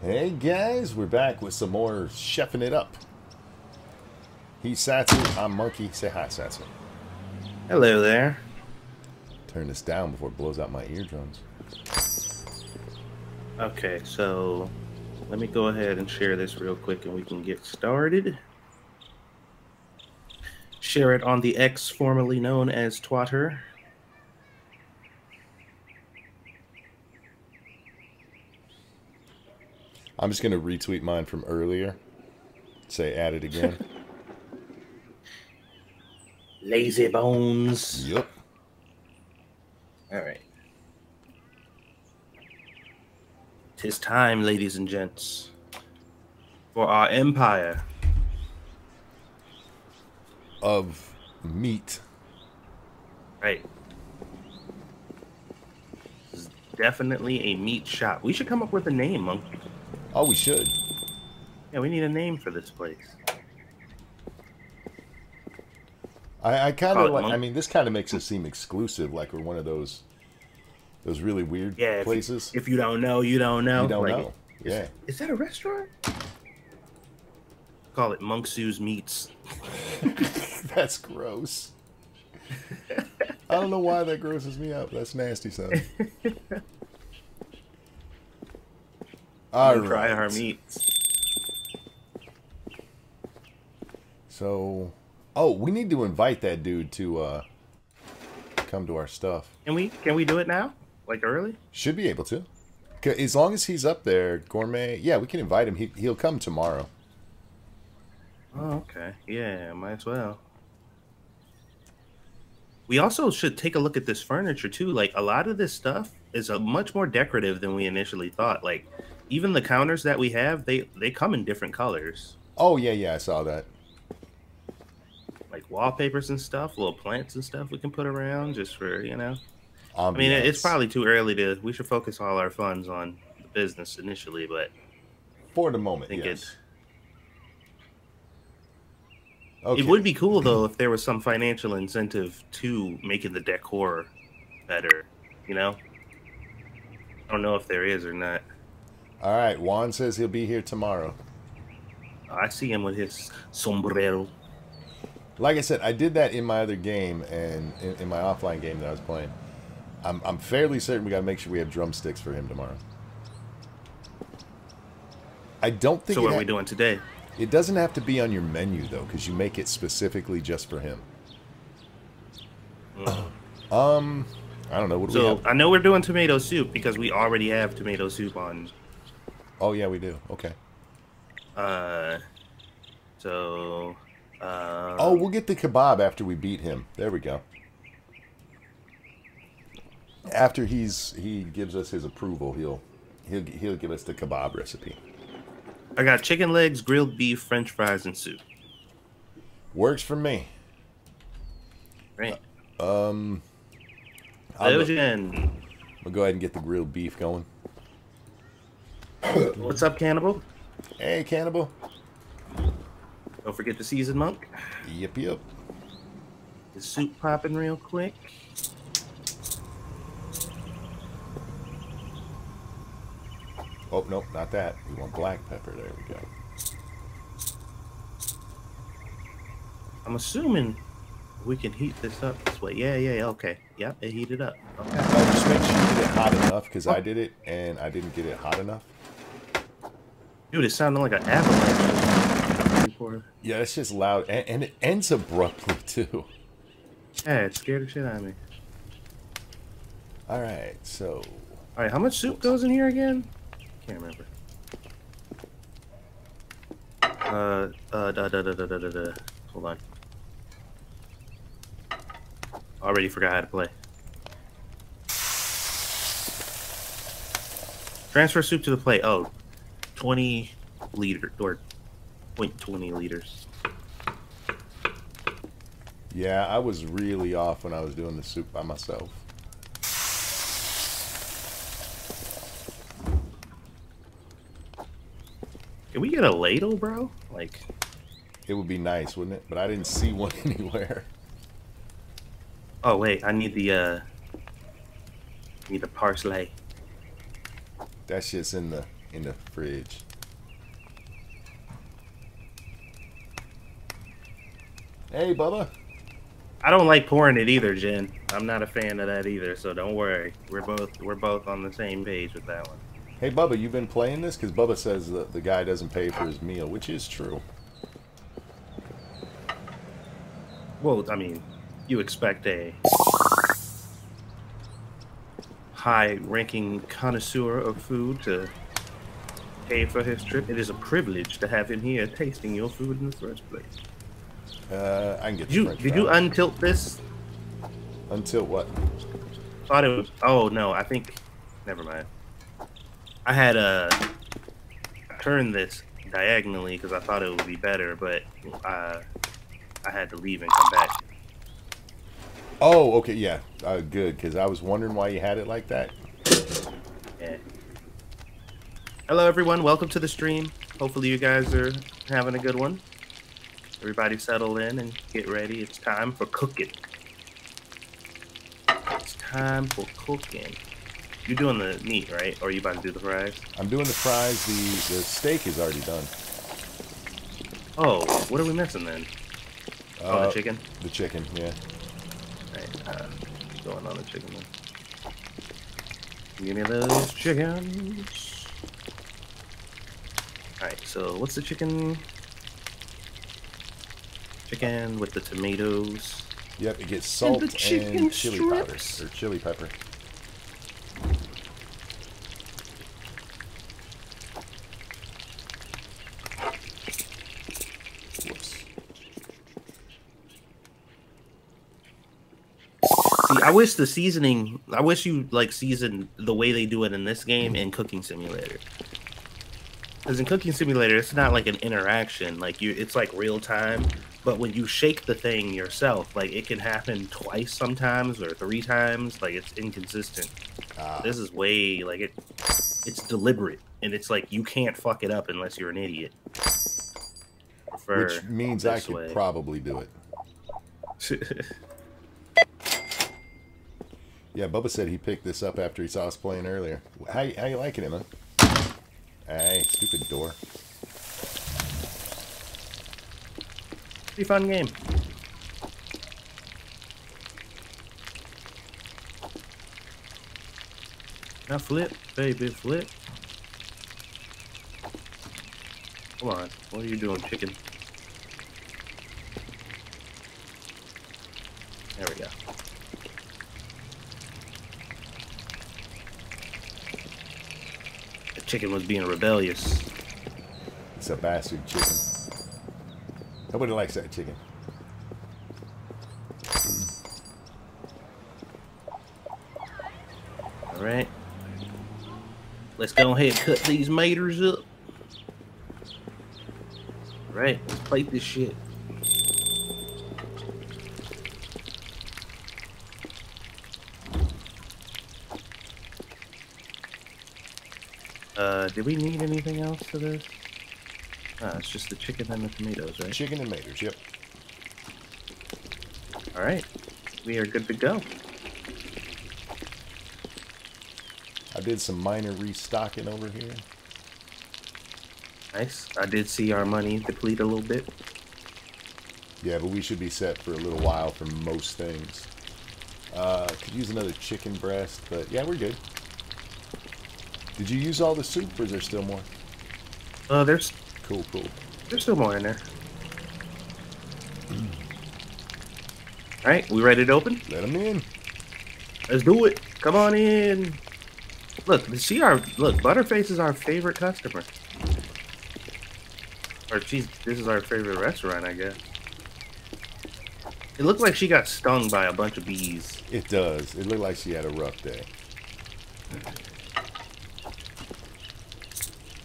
Hey guys, we're back with some more chefing it up. He's Satsu, I'm Monkey. Say hi, Satsu. Hello there. Turn this down before it blows out my eardrums. Okay, so let me go ahead and share this real quick and we can get started. Share it on the X formerly known as Twatter. I'm just gonna retweet mine from earlier. Say add it again. Lazy Bones. yep. All right. Tis time, ladies and gents, for our empire. Of meat. Right. This is definitely a meat shop. We should come up with a name, Monk. Oh, we should. Yeah, we need a name for this place. I, I kind of like. monk. I mean, this kind of makes us seem exclusive, like we're one of those, those really weird Yeah, if- places. If you don't know, you don't know. you don't Like, know. Yeah. Is that a restaurant? Call it Monk Sue's Meats. That's gross. I don't know why that grosses me out. That's nasty sound. All Come Try our right. meats. So, oh, we need to invite that dude to uh come to our stuff. Can we can we do it now? Like early? Should be able to. As long as he's up there, gourmet. Yeah, we can invite him. He he'll come tomorrow. Oh, okay. Yeah, might as well. We also should take a look at this furniture too. Like a lot of this stuff is a much more decorative than we initially thought. Like even the counters that we have, they they come in different colors. Oh yeah, yeah, I saw that. Like wallpapers and stuff, little plants and stuff we can put around just for, you know. I mean, it's probably too early to. We should focus all our funds on the business initially, but for the I moment. think Yes. it Okay. it would be cool though if there was some financial incentive to making the decor better. You know, I don't know if there is or not. All right. Juan says he'll be here tomorrow. I see him with his sombrero. Like I said, I did that in my other game and in, in my offline game that I was playing. I'm, I'm fairly certain we got to make sure we have drumsticks for him tomorrow. I don't think So what are we doing today? it doesn't have to be on your menu though, because you make it specifically just for him. Um, I don't know. What So? I know we're doing tomato soup because we already have tomato soup on. Oh yeah, we do. Okay. Uh, so. Uh, Oh, we'll get the kebab after we beat him. There we go. After he's he gives us his approval, he'll he'll he'll give us the kebab recipe. I got chicken legs, grilled beef, French fries, and soup. Works for me. Right. Um, I'll go, we'll go ahead and get the grilled beef going. What's up, cannibal? Hey, cannibal. Don't forget the seasoned monk. Yep, yep. The soup popping real quick. Oh nope, not that. We want black pepper. There we go. I'm assuming we can heat this up this way. Yeah, yeah, yeah, okay. Yep, it heated up. Okay. Oh, just make sure you get it hot enough because I did it and I didn't get it hot enough. Dude, it sounded like an avalanche. Yeah, it's just loud and, and it ends abruptly too. Yeah, it scared the shit out of me. All right, so All right, how much soup goes in here again? Can't remember. Uh, uh, da, da, da, da, da, da, da. Hold on. Already forgot how to play. Transfer soup to the plate. Oh, 20 liter or 0.20 liters. yeah, I was really off when I was doing the soup by myself. Can we get a ladle, bro? Like, It would be nice, wouldn't it? But I didn't see one anywhere. oh wait, I need the uh, need the parsley. That shit's in the in the fridge. Hey, Bubba. I don't like pouring it either, Jen. I'm not a fan of that either, so don't worry. We're both we're both on the same page with that one. Hey, Bubba, you've been playing this? Because Bubba says that the guy doesn't pay for his meal, which is true. Well, I mean, you expect a high-ranking connoisseur of food to for his trip. It is a privilege to have him here tasting your food in the first place. Uh, I can get Did you French did you untilt this? Until what? Thought it was. Oh no, I think. Never mind. I had uh turned this diagonally because I thought it would be better, but uh, I had to leave and come back. Oh, okay, yeah. Uh, good, because I was wondering why you had it like that. Yeah. Hello, everyone. Welcome to the stream. Hopefully, you guys are having a good one. Everybody settle in and get ready. It's time for cooking. It's time for cooking. You're doing the meat, right? Or are you about to do the fries? I'm doing the fries. The the steak is already done. Oh, what are we missing then? oh, Uh, the chicken. The chicken, yeah. Right, uh, going on the chicken then. Give me those chickens. Alright, so what's the chicken? Chicken with the tomatoes. Yep, it gets salt the and, chicken chili powder or chili pepper. Whoops. See, I wish the seasoning. I wish you like season the way they do it in this game in Cooking Simulator. Because in Cooking Simulator, it's not like an interaction. Like you, it's like real time. But when you shake the thing yourself, like it can happen twice sometimes or three times. Like it's inconsistent. Ah, This is way like it. It's deliberate, and it's like you can't fuck it up unless you're an idiot. Which means I could way. probably do it. Yeah, Bubba said he picked this up after he saw us playing earlier. How, you- how you liking it, man? Hey, stupid door. Pretty fun game. Now flip, baby, flip. Come on, what are you doing, chicken? There we go. The chicken was being rebellious. It's a bastard chicken. Nobody likes that chicken. All right. Let's go ahead and cut these maters up. All right, let's plate this shit. Did we need anything else for this? Ah, it's just the chicken and the tomatoes, right? Chicken and maters, yep. All right, we are good to go. I did some minor restocking over here. Nice. I did see our money deplete a little bit. Yeah, but we should be set for a little while for most things. Uh, could use another chicken breast, but yeah, we're good. Did you use all the soup, or is there still more? Uh, there's Cool, cool. There's still more in there. All right, we ready to open? Let them in. Let's do it. Come on in. Look, see our look. Butterface is our favorite customer. Or she's this is our favorite restaurant, I guess. It looked like she got stung by a bunch of bees. It does. It looked like she had a rough day.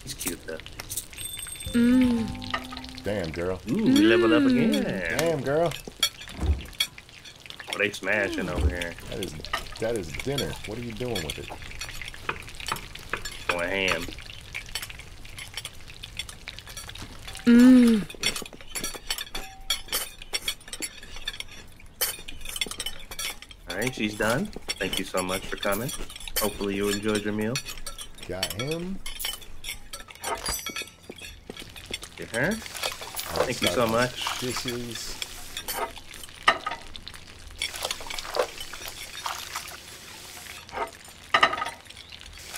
She's cute though. Mm. Damn, girl. Ooh, we leveled up again. Mm. Damn, girl. Oh, they smashing over here. That is that is dinner. What are you doing with it? Going ham. Mm. All right, she's done. Thank you so much for coming. Hopefully you enjoyed your meal. Got him. Huh? Thank you so much. Shissies.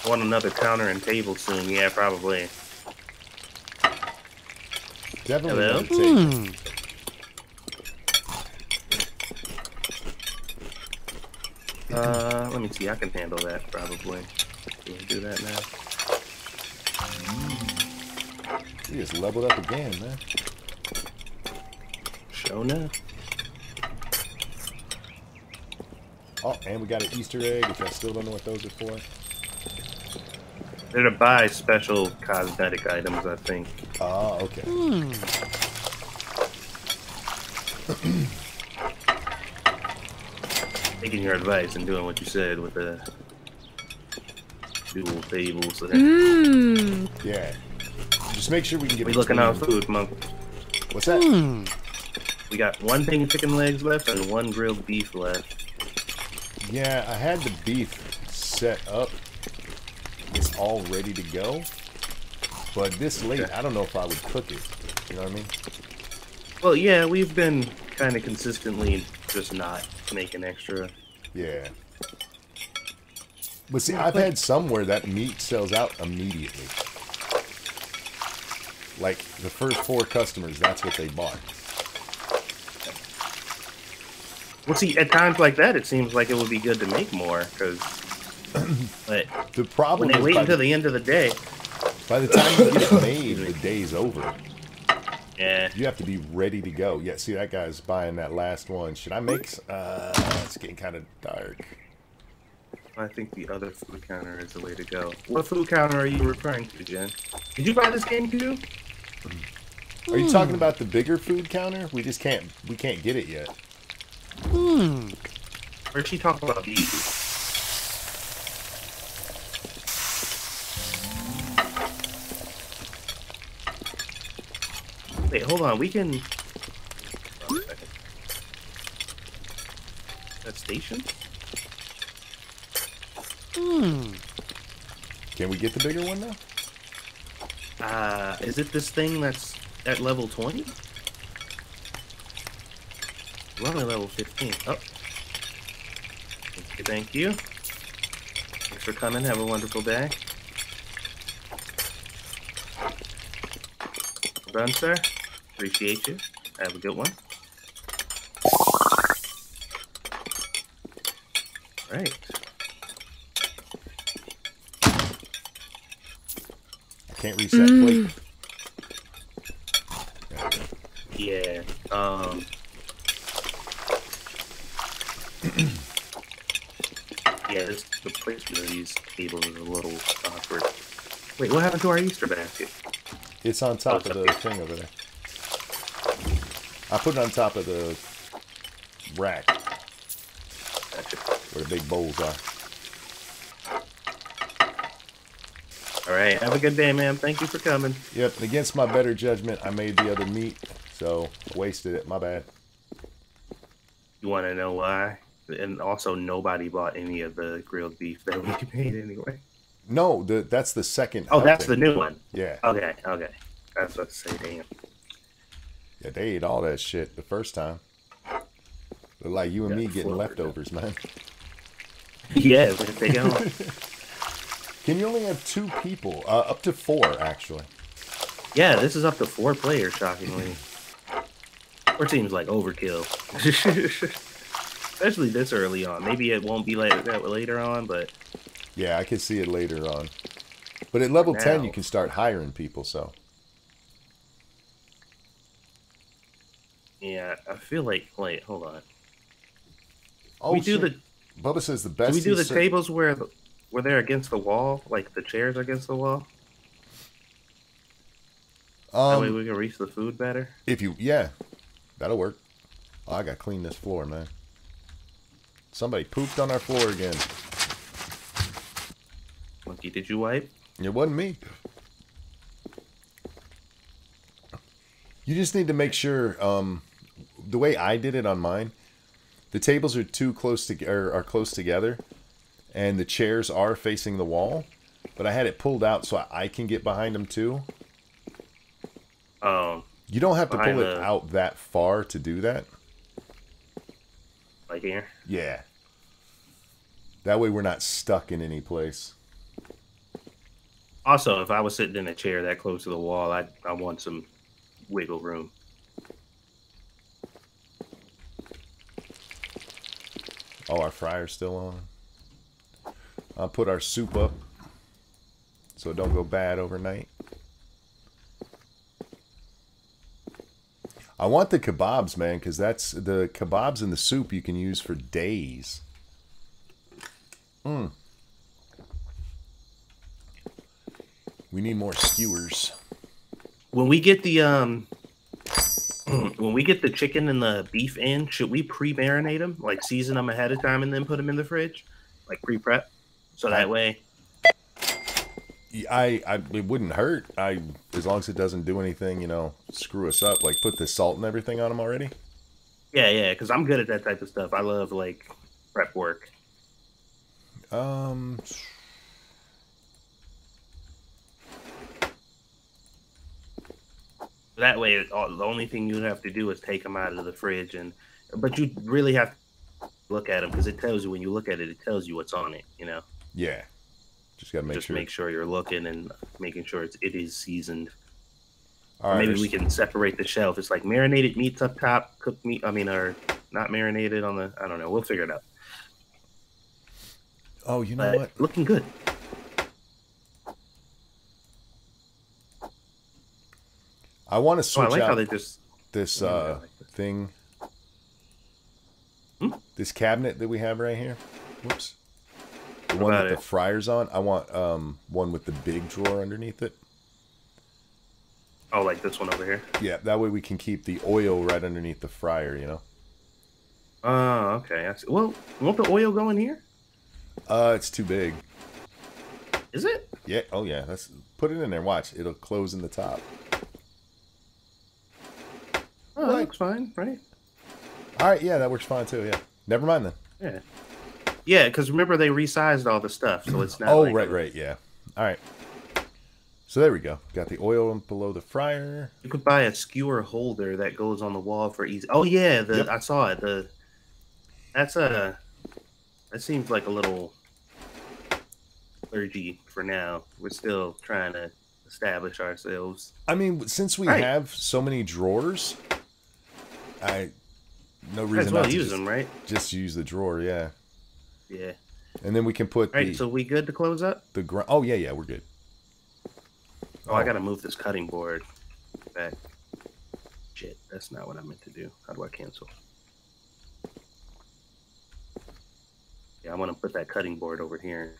I want another counter and table soon. Yeah, probably. Definitely Hello? another table. Uh, let me see. I can handle that probably. Can we do that now? We just leveled up again, man. Show now. Oh, and we got an Easter egg, which I still don't know what those are for. They're to buy special cosmetic items, I think. Ah, okay. Taking your advice and doing what you said with the dual tables. There. Mmm. Yeah. Just make sure we can get We looking out between- food, monk. What's that? Mmm. We got one thing of chicken legs left and one grilled beef left. Yeah, I had the beef set up. It's all ready to go. But this late, I don't know if I would cook it. You know what I mean? Well, yeah, we've been kind of consistently just not making extra. Yeah. But see, I've had some where that meat sells out immediately. Like the first four customers, that's what they bought. Well, see, at times like that, it seems like it would be good to make more, because. but The when problem they is wait until the, the end of the day, by the time you get made, the day's over. yeah, You have to be ready to go. Yeah, see that guy's buying that last one. Should I make? Uh, it's getting kind of dark. I think the other food counter is the way to go. What food counter are you referring to, Jen? Did you buy this game too? Are you talking about the bigger food counter? We just can't. We can't get it yet. Mmm. Or is she talking about these? Wait, hold on. We can. Oh. That station? Mmm. Can we get the bigger one now? Uh, is it this thing that's at level 20? We're only level 15. Oh. Thank you, thank you. Thanks for coming. Have a wonderful day. Well done, sir. Appreciate you. Have a good one. Right. I can't reset plate. Yeah. Um. yeah, this, the placement of these tables is a little awkward. Wait, what happened to our Easter basket? It's on top Oh, of the okay. thing over there. I put it on top of the rack Gotcha. where the big bowls are. Right. Have a good day, man. Thank you for coming. Yep, against my better judgment, I made the other meat, so wasted it. My bad. You want to know why? And also, nobody bought any of the grilled beef that we made anyway. No, the, that's the second. Oh, that's the new one. Yeah, Okay, okay. That's what I say. Damn. yeah, they ate all that shit the first time. Look like you and Got me getting leftovers, man. Yeah, we're gonna take it home. Can you only have two people? Uh, up to four, actually. Yeah, this is up to four players, shockingly. Or seems like overkill. Especially this early on. Maybe it won't be like that later on, but Yeah, I can see it later on. But at level 10, you can start hiring people, so. yeah, I feel like wait, hold on. Oh, we do shit. the Bubba says the do best. we do the tables where the, where they're against the wall, like the chairs against the wall? that way Um, we can reach the food better. if you, yeah, that'll work. Oh, I gotta clean this floor, man. Somebody pooped on our floor again. Monkey, did you wipe? It wasn't me. You just need to make sure. Um, the way I did it on mine, the tables are too close to are, are close together, and the chairs are facing the wall. But I had it pulled out so I, can get behind them too. Um, You don't have to pull it the- out that far to do that. like here. Yeah. That way we're not stuck in any place. Also, if I was sitting in a chair that close to the wall, I I want some wiggle room. Oh, our fryer's still on. I'll put our soup up so it don't go bad overnight. I want the kebabs, man, because that's the kebabs and the soup you can use for days. Mm. We need more skewers. When we get the um, when we get the chicken and the beef in, should we pre-marinate them, like season them ahead of time, and then put them in the fridge, like pre-prep, so that way? I, I it wouldn't hurt. I as long as it doesn't do anything, you know, screw us up. Like put the salt and everything on them already. Yeah, yeah, because I'm good at that type of stuff. I love like prep work. Um, That way, it- all, the only thing you have to do is take them out of the fridge, and but you really have to look at them because it tells you when you look at it, it tells you what's on it. You know, yeah, just gotta make just sure. make sure you're looking and making sure it's it is seasoned. All right, Maybe there's- we can separate the shelf. It's like marinated meats up top, cooked meat. I mean, or not marinated on the. I don't know. We'll figure it out. Oh, you know But what? looking good. I want to Oh, switch I like out how they just. this uh like thing. Hmm? This cabinet that we have right here. Whoops. The one with it? the fryers on. I want um one with the big drawer underneath it. Oh, like this one over here. Yeah, that way we can keep the oil right underneath the fryer. You know. Oh, okay. Well, won't the oil go in here? Uh, it's too big. Is it? Yeah. Oh yeah. Let's put it in there. Watch. It'll close in the top. Oh, that What? looks fine, right? All right. Yeah, that works fine too. Yeah. Never mind then. Yeah. Yeah, because remember they resized all the stuff, so it's not. oh, like right, right. Yeah. All right. So there we go. Got the oil below the fryer. You could buy a skewer holder that goes on the wall for easy. Oh yeah, the Yep. I saw it. The that's a that seems like a little clergy for now. We're still trying to establish ourselves. I mean, since we Right. have so many drawers, I no reason well not to use just, them, right? just use the drawer. Yeah, Yeah. and then we can put All right. the So we good to close up? the gr- Oh yeah, yeah, we're good. Oh, I gotta move this cutting board back. Shit, that's not what I meant to do. How do I cancel? Yeah, I want to put that cutting board over here.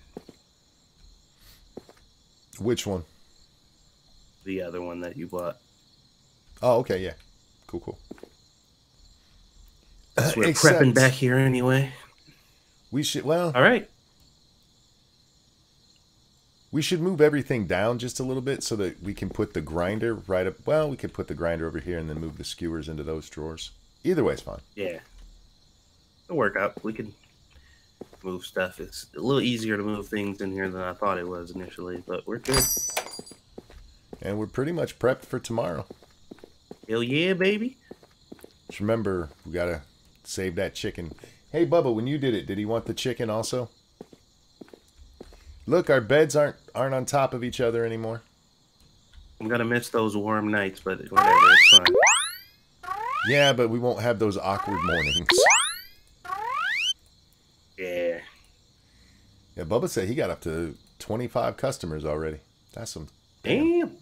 Which one? The other one that you bought. Oh, okay, yeah, cool, cool. So we're Except prepping back here anyway. We should well, All right. we should move everything down just a little bit so that we can put the grinder right up. Well, we could put the grinder over here and then move the skewers into those drawers. Either way is fine. Yeah. It'll work out. We can move stuff. It's a little easier to move things in here than I thought it was initially, but we're good. And we're pretty much prepped for tomorrow. Hell yeah, baby. Just remember, we gotta save that chicken. Hey, Bubba, when you did it, did he want the chicken also? Look, our beds aren't aren't on top of each other anymore. I'm gonna miss those warm nights, but whatever, it's fine. Yeah, but we won't have those awkward mornings. Yeah. Yeah, Bubba said he got up to 25 customers already. That's some. Damn. Damn.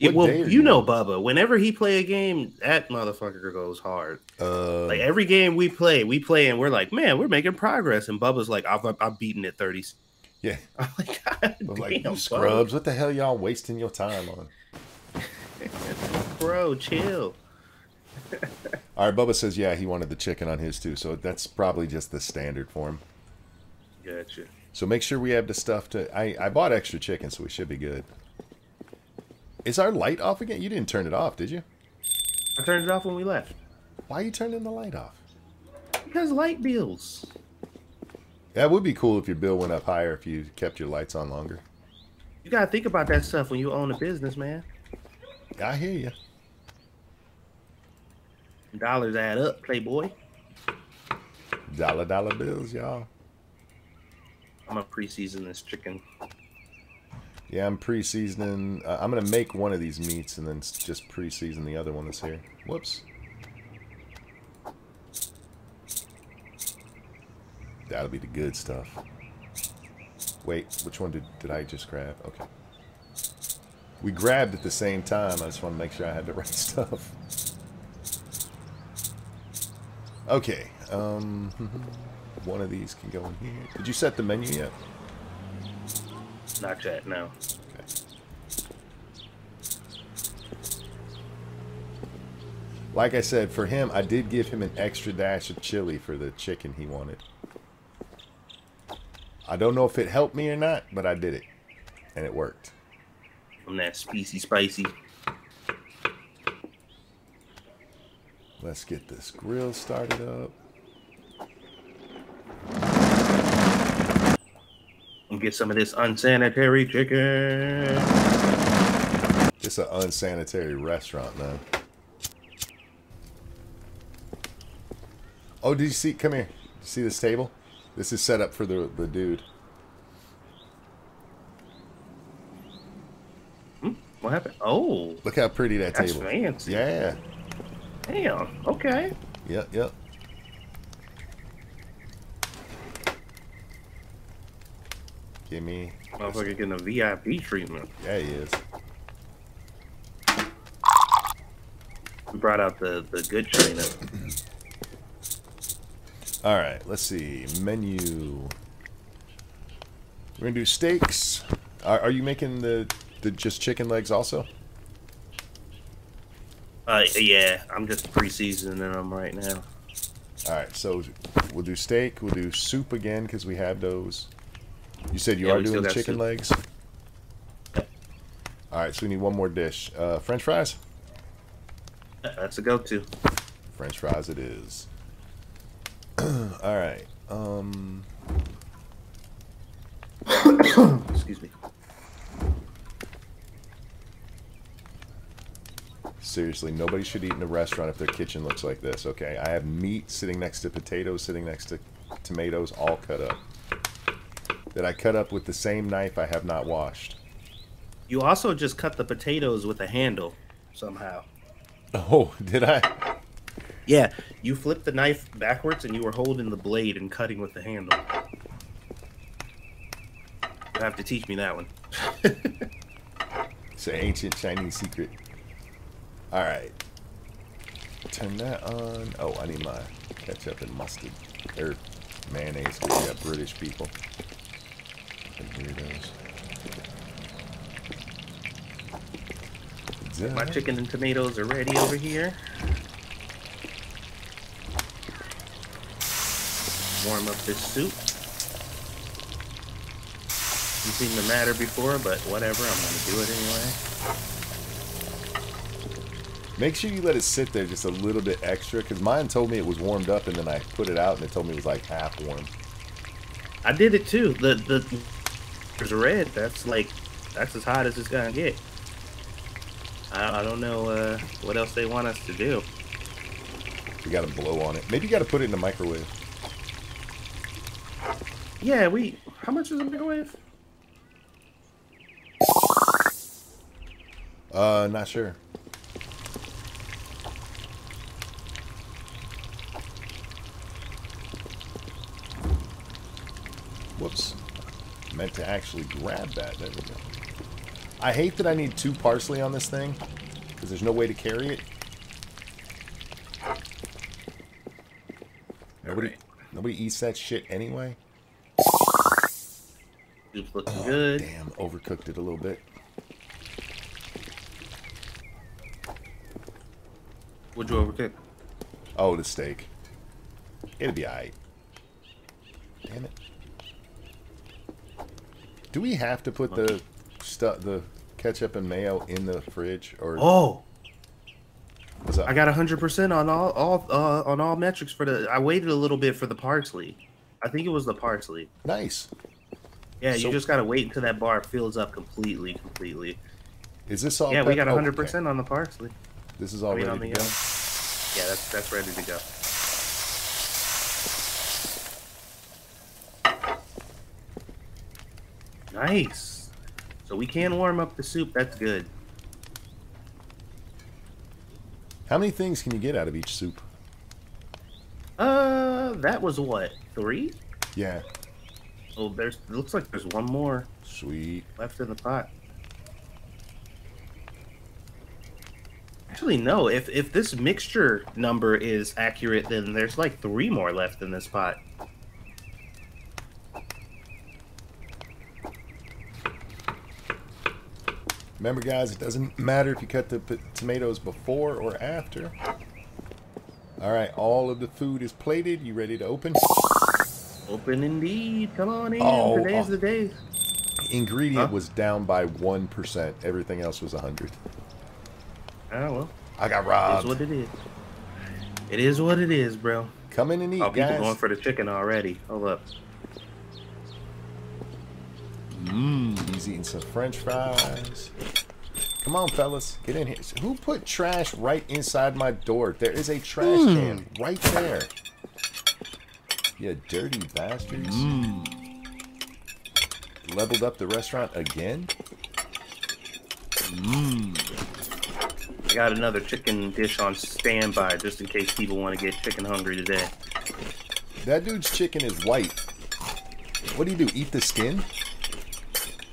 What well, you you know? Bubba. Whenever he play a game, that motherfucker goes hard. Uh, Like every game we play, we play and we're like, man, we're making progress. And Bubba's like, I've I've beaten it thirties. yeah. I'm like, God I'm damn, like, you scrubs, what the hell y'all wasting your time on? bro, chill. All right, Bubba says, yeah, he wanted the chicken on his too, so that's probably just the standard for him. Gotcha. So make sure we have the stuff to. I, I bought extra chicken, so we should be good. Is our light off again? You didn't turn it off, did you? I turned it off when we left Why are you turning the light off? because light bills. That would be cool if your bill went up higher if you kept your lights on longer. You gotta think about that stuff when you own a business, man. I hear you. Dollars add up, Playboy. Dollar dollar bills, y'all. I'm gonna pre-season this chicken. Yeah, I'm pre-seasoning. Uh, I'm gonna make one of these meats and then just pre-season the other one that's here. Whoops. That'll be the good stuff. Wait, which one did, did I just grab? Okay. We grabbed at the same time. I just want to make sure I had the right stuff. Okay. Um, one of these can go in here. Did you set the menu yet? Not yet, no. Okay. Like I said, for him, I did give him an extra dash of chili for the chicken he wanted. I don't know if it helped me or not, but I did it. And it worked. From that spicy spicy. Let's get this grill started up. And get some of this unsanitary chicken. It's an unsanitary restaurant, man. Oh, did you see? Come here. You see this table? This is set up for the the dude. Hmm? What happened? Oh, Look how pretty that that's table. fancy. Yeah. Damn. Okay. Yep. Yep. Give me. Motherfucker getting a VIP treatment. Yeah, he is. We brought out the the good china. All right. Let's see. Menu. We're gonna do steaks. Are, are you making the the just chicken legs also? Uh, yeah, I'm just pre-seasoning them right now. All right, so we'll do steak. We'll do soup again because we have those. You said you Yeah, are doing chicken soup. legs. All right, so we need one more dish. Uh, French fries. That's a go-to. French fries it is. All right. Um, Excuse me. seriously, nobody should eat in a restaurant if their kitchen looks like this. Okay, I have meat sitting next to potatoes, sitting next to tomatoes, all cut up. That I cut up with the same knife I have not washed. You also just cut the potatoes with a handle somehow. Oh, did I? Yeah, you flipped the knife backwards and you were holding the blade and cutting with the handle. You have to teach me that one. It's an ancient Chinese secret. All right. Turn that on. Oh, I need my ketchup and mustard. Or mayonnaise. we got British people. Weirdos. My chicken and tomatoes are ready over here. Warm up this soup. Didn't seem to matter before, but whatever, I'm gonna do it anyway. Make sure you let it sit there just a little bit extra, because mine told me it was warmed up, and then I put it out, and it told me it was like half warm. I did it too. The the there's a red. That's like that's as hot as it's gonna get. I, I don't know uh, what else they want us to do. We got to blow on it. Maybe you got to put it in the microwave. Yeah, we. How much is a microwave? Uh, not sure. Whoops. Meant to actually grab that. There we go. I hate that I need two parsley on this thing, because there's no way to carry it. Nobody, Alright. nobody eats that shit anyway. Soup's looking Oh, good. Damn, overcooked it a little bit. What'd you overcook? Oh, the steak. It'll be alright. Damn it. Do we have to put the stuff, the ketchup and mayo in the fridge, or Oh, what's up? I got hundred percent on all all uh, on all metrics for the. I waited a little bit for the parsley. I think it was the parsley. nice. Yeah, So- you just gotta wait until that bar fills up completely, completely. Is this all? yeah, we pep- got oh, 100 okay. percent on the parsley. This is all I mean, ready on to the, go. Yeah, that's that's ready to go. Nice. So we can warm up the soup. That's good. How many things can you get out of each soup? Uh, that was what three? Yeah. Oh, there's looks like there's one more Sweet. left in the pot. Actually, no. If if this mixture number is accurate, then there's like three more left in this pot. Remember, guys, it doesn't matter if you cut the p- tomatoes before or after. All right, all of the food is plated. You ready to open? Open indeed. Come on in. Oh, Today's oh. the day. Ingredient Huh? was down by 1%. Everything else was 100. Oh ah, well, I got it is what it is. It is what it is, bro. Come in and eat, Oh, people going for the chicken already. Hold up. Mmm, he's eating some french fries. Come on, fellas. Get in here. Who put trash right inside my door? There is a trash hmm. can right there. You dirty bastards. Hmm. Leveled up the restaurant again? Hmm. I got another chicken dish on standby just in case people want to get chicken hungry today. That dude's chicken is white. What do you do? Eat the skin?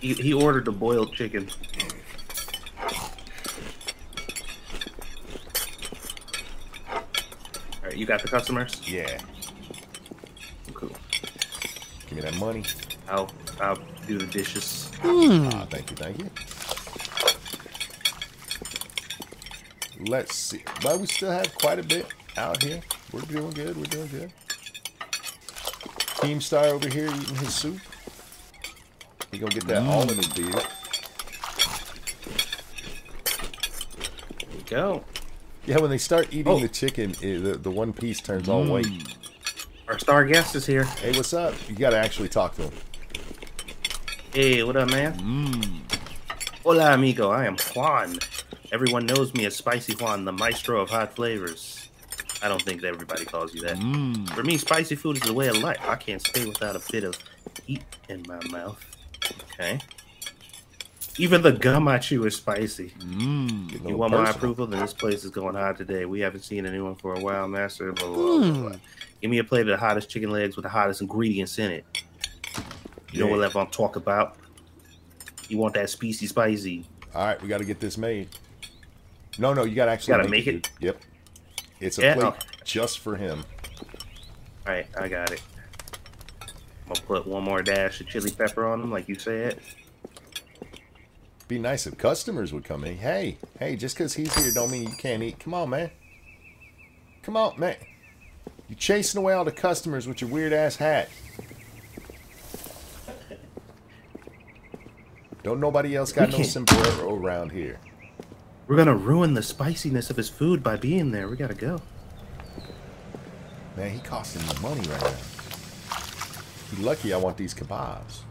He, he ordered the boiled chicken. All right, you got the customers? Yeah. Cool. Give me that money. I'll I'll do the dishes. Ah, thank you, thank you. Let's see. But we still have quite a bit out here. We're doing good. We're doing good. Keemstar over here eating his soup. He gonna get that all in his beard. There you go. Yeah, when they start eating Oh. the chicken, it, the, the one piece turns all mm. white. Our star guest is here. Hey, what's up? You gotta actually talk to him. Hey, what up, man? Mm. Hola, amigo. I am Juan. Everyone knows me as Spicy Juan, the maestro of hot flavors. I don't think that everybody calls you that. Mm. For me, spicy food is the way of life. I can't stay without a bit of heat in my mouth. Okay. Even the gum I chew is spicy. Getting a You little want my approval? Then this place is going hot today. We haven't seen anyone for a while, master. Blah, blah, blah, mm. blah. Give me a plate of the hottest chicken legs with the hottest ingredients in it. You know what I'm talking about? You want that spicy spicy? All right, we gotta get this made. No, no, you gotta actually Gotta make it. Yep. It's a Yeah, plate okay. just for him. All right, I got it. Gonna put one more dash of chili pepper on them, like you said. Be nice if customers would come in. Hey, hey, just because he's here don't mean you can't eat. Come on, man. Come on, man. You're chasing away all the customers with your weird ass hat. Don't nobody else got no sombrero around here. We're gonna ruin the spiciness of his food by being there. We gotta go. Man, he costing me money right now. You lucky I want these kebabs.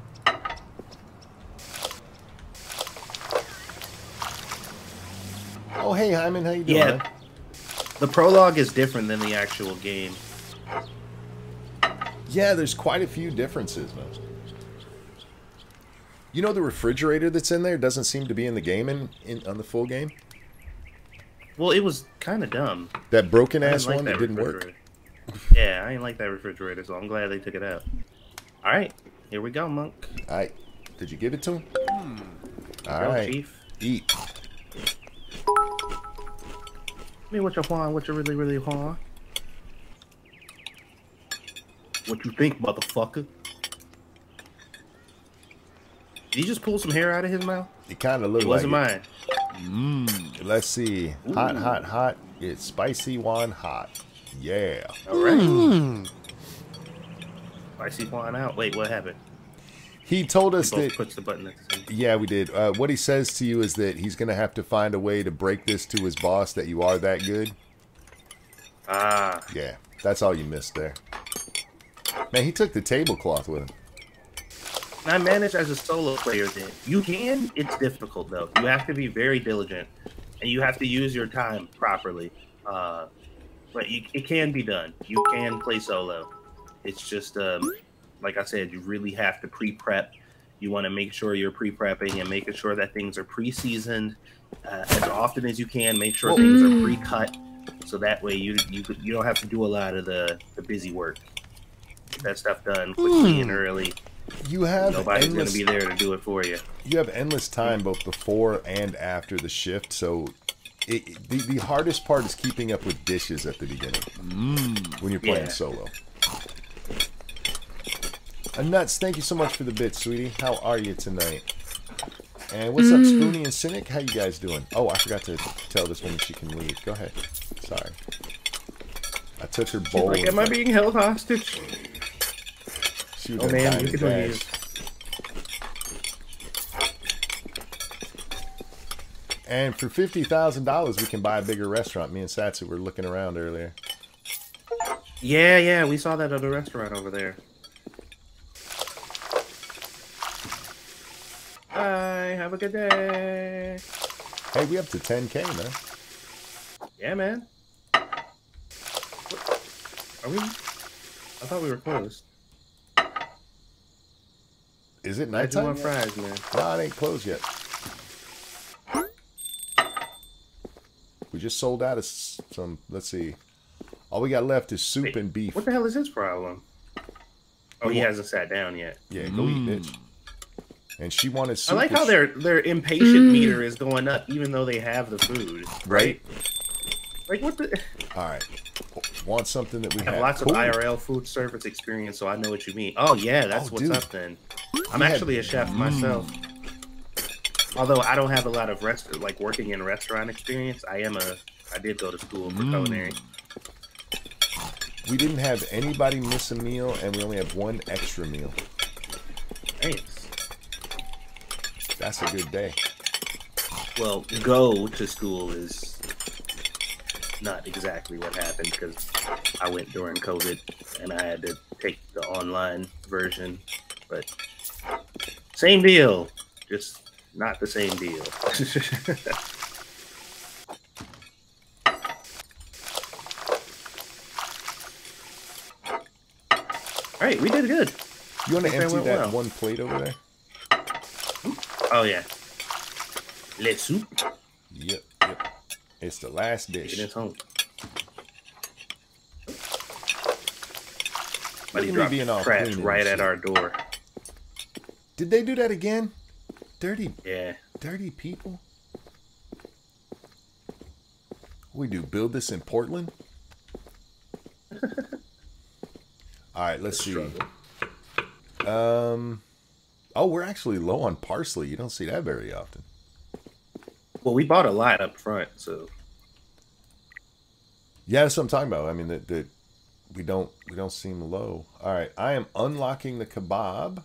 Oh, hey, Hyman, how you doing? Yeah. The prologue is different than the actual game. Yeah, there's quite a few differences. You know the refrigerator that's in there doesn't seem to be in the game in, in on the full game. Well, it was kind of dumb. That broken ass didn't like one that didn't work. Yeah, I ain't like that refrigerator, so I'm glad they took it out. All right, here we go, monk. All right, did you give it to him? Hmm. All Go, right, chief. eat. Me, what you want? What you really, really want? What you think, motherfucker? Did he just pull some hair out of his mouth? It kind of looked It like wasn't mine. it. Let's see. Hot, hot, hot. It's spicy one hot. Yeah. All right. Mm. Spicy flying out. Wait, what happened? He told us that. the button the. Yeah, we did. Uh, what he says to you is that he's going to have to find a way to break this to his boss that you are that good. Ah, Yeah, that's all you missed there. Man, he took the tablecloth with him. I manage as a solo player. Then you can. It's difficult though. You have to be very diligent, and you have to use your time properly. Uh, but you, it can be done. You can play solo. It's just um, like I said, you really have to pre-prep. You want to make sure you're pre-prepping and making sure that things are pre-seasoned uh, as often as you can. Make sure things are pre-cut, so that way you you could- you don't have to do a lot of the the busy work. Get that stuff done quickly and early. You have Nobody's gonna be there to do it for you. you have endless time both before and after the shift. So it, it- the, the hardest part is keeping up with dishes at the beginning when you're playing Yeah. solo. Uh, Nuts, thank you so much for the bit, sweetie. How are you tonight? And what's up, Spoonie and Cynic? How you guys doing? Oh, I forgot to tell this woman she can leave. Go ahead. Sorry. I took her bowl. Like, am I being held hostage? She was Oh, man, you can leave. And for fifty thousand dollars, we can buy a bigger restaurant. Me and Satsu were looking around earlier. Yeah, yeah, we saw that other restaurant over there. Bye. Have a good day. Hey, we up to ten k, man. Yeah, man. What- Are we? I thought we were closed. Is it I nighttime? want yet? fries, man. No, it ain't closed yet. We just sold out of some. Let's see. All we got left is soup Wait, and beef. What the hell is his problem? Oh, he want- hasn't sat down yet. Yeah, go eat, bitch. And she wanted I like how sh- their their impatient mm. meter is going up, even though they have the food. right. Like what the? All right. Want something that we I have have? lots Cool. of IRL food service experience, so I know what you mean. Oh yeah, that's Oh, what's dude. up then. I'm We had- actually a chef mm. myself. Although I don't have a lot of rest like working in restaurant experience, I am a I did go to school for mm. culinary. We didn't have anybody miss a meal, and we only have one extra meal. Thanks. That's a good day. Well, go to school is not exactly what happened because I went during COVID and I had to take the online version, but same deal, just not the same deal. All right, we did good. You want to empty that well. one plate over there? Oh yeah, Let's soup. Yep, yep. It's the last dish. it home. At me dropped being all trash right at our door. Did they do that again? Dirty, Yeah. dirty people. We do build this in Portland. All right, let's see. Struggle. Um, oh, we're actually low on parsley. You don't see that very often. Well, we bought a lot up front, so Yeah, that's what I'm talking about. I mean, that that we don't we don't seem low. All right, I am unlocking the kebab, and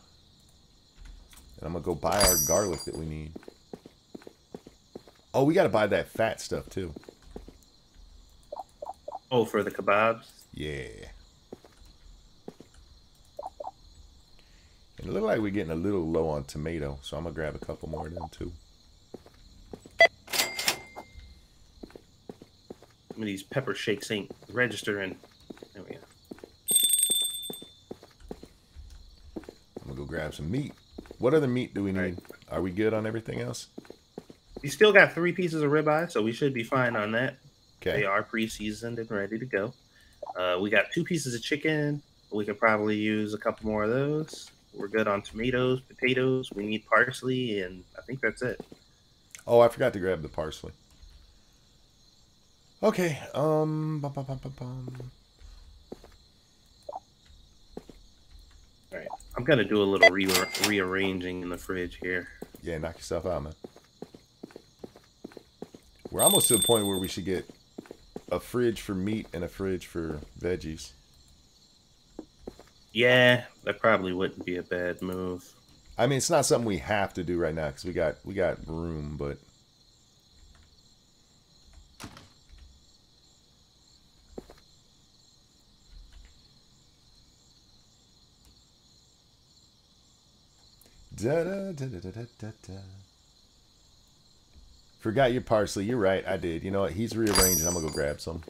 I'm gonna go buy our garlic that we need. Oh, we got to buy that fat stuff too. oh, for the kebabs. Yeah. It look like we're getting a little low on tomato, so I'm gonna grab a couple more of them too. Some of these pepper shakes ain't registering. There we go. I'm gonna go grab some meat. What other meat do we need? Right. Are we good on everything else? We still got three pieces of ribeye, so we should be fine on that. Okay. They are pre-seasoned and ready to go. Uh, we got two pieces of chicken. We could probably use a couple more of those. We're good on tomatoes, potatoes. We need parsley, and I think that's it. Oh, I forgot to grab the parsley. Okay. Um. bum, bum, bum, bum, bum. All right, I'm gonna do a little re- rearranging in the fridge here. Yeah, knock yourself out, man. We're almost to a point where we should get a fridge for meat and a fridge for veggies. Yeah, that probably wouldn't be a bad move. I mean, it's not something we have to do right now because we got we got room, but Da, da, da, da, da, da, da. Forgot your parsley. You're right. I did. You know what? He's rearranging. I'm gonna go grab some.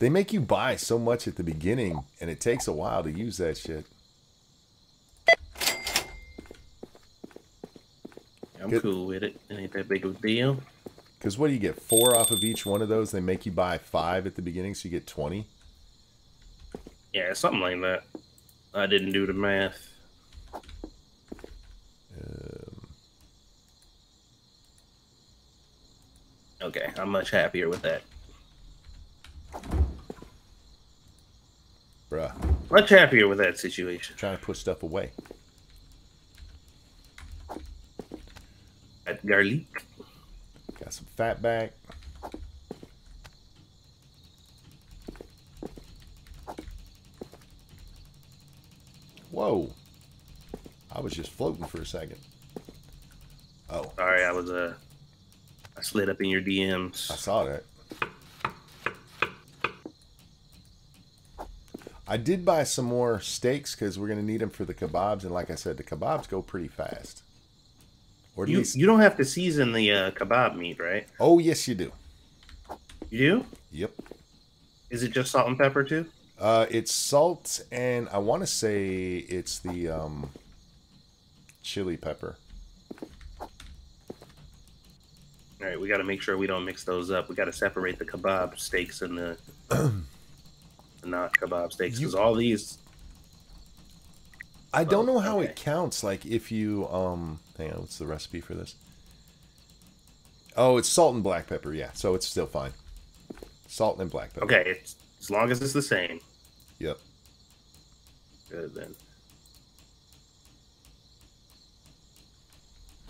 They make you buy so much at the beginning, and it takes a while to use that shit. I'm Good. cool with it. It ain't that big of a deal. Because what do you get? Four off of each one of those. They make you buy five at the beginning, so you get 20. Yeah, something like that. I didn't do the math. Um, Okay, I'm much happier with that. Bruh, Much happier with that situation. trying to put stuff away. That garlic. Got some fat back. Whoa. I was just floating for a second. Oh, Sorry, I was uh, I slid up in your DMs. I saw that. I did buy some more steaks because we're going to need them for the kebabs. And like I said, the kebabs go pretty fast. Or You least. you don't have to season the uh, kebab meat, right? oh, yes, you do. You do? Yep. Is it just salt and pepper too? Uh, it's salt, and I want to say it's the um, chili pepper. All right, we got to make sure we don't mix those up. We got to separate the kebab steaks and the not kebab steaks because all these. I don't Oh, know how okay. it counts. Like if you um, hang on, what's the recipe for this? Oh, it's salt and black pepper. Yeah, so it's still fine. Salt and black pepper. Okay, it's, as long as it's the same. Yep. Good then.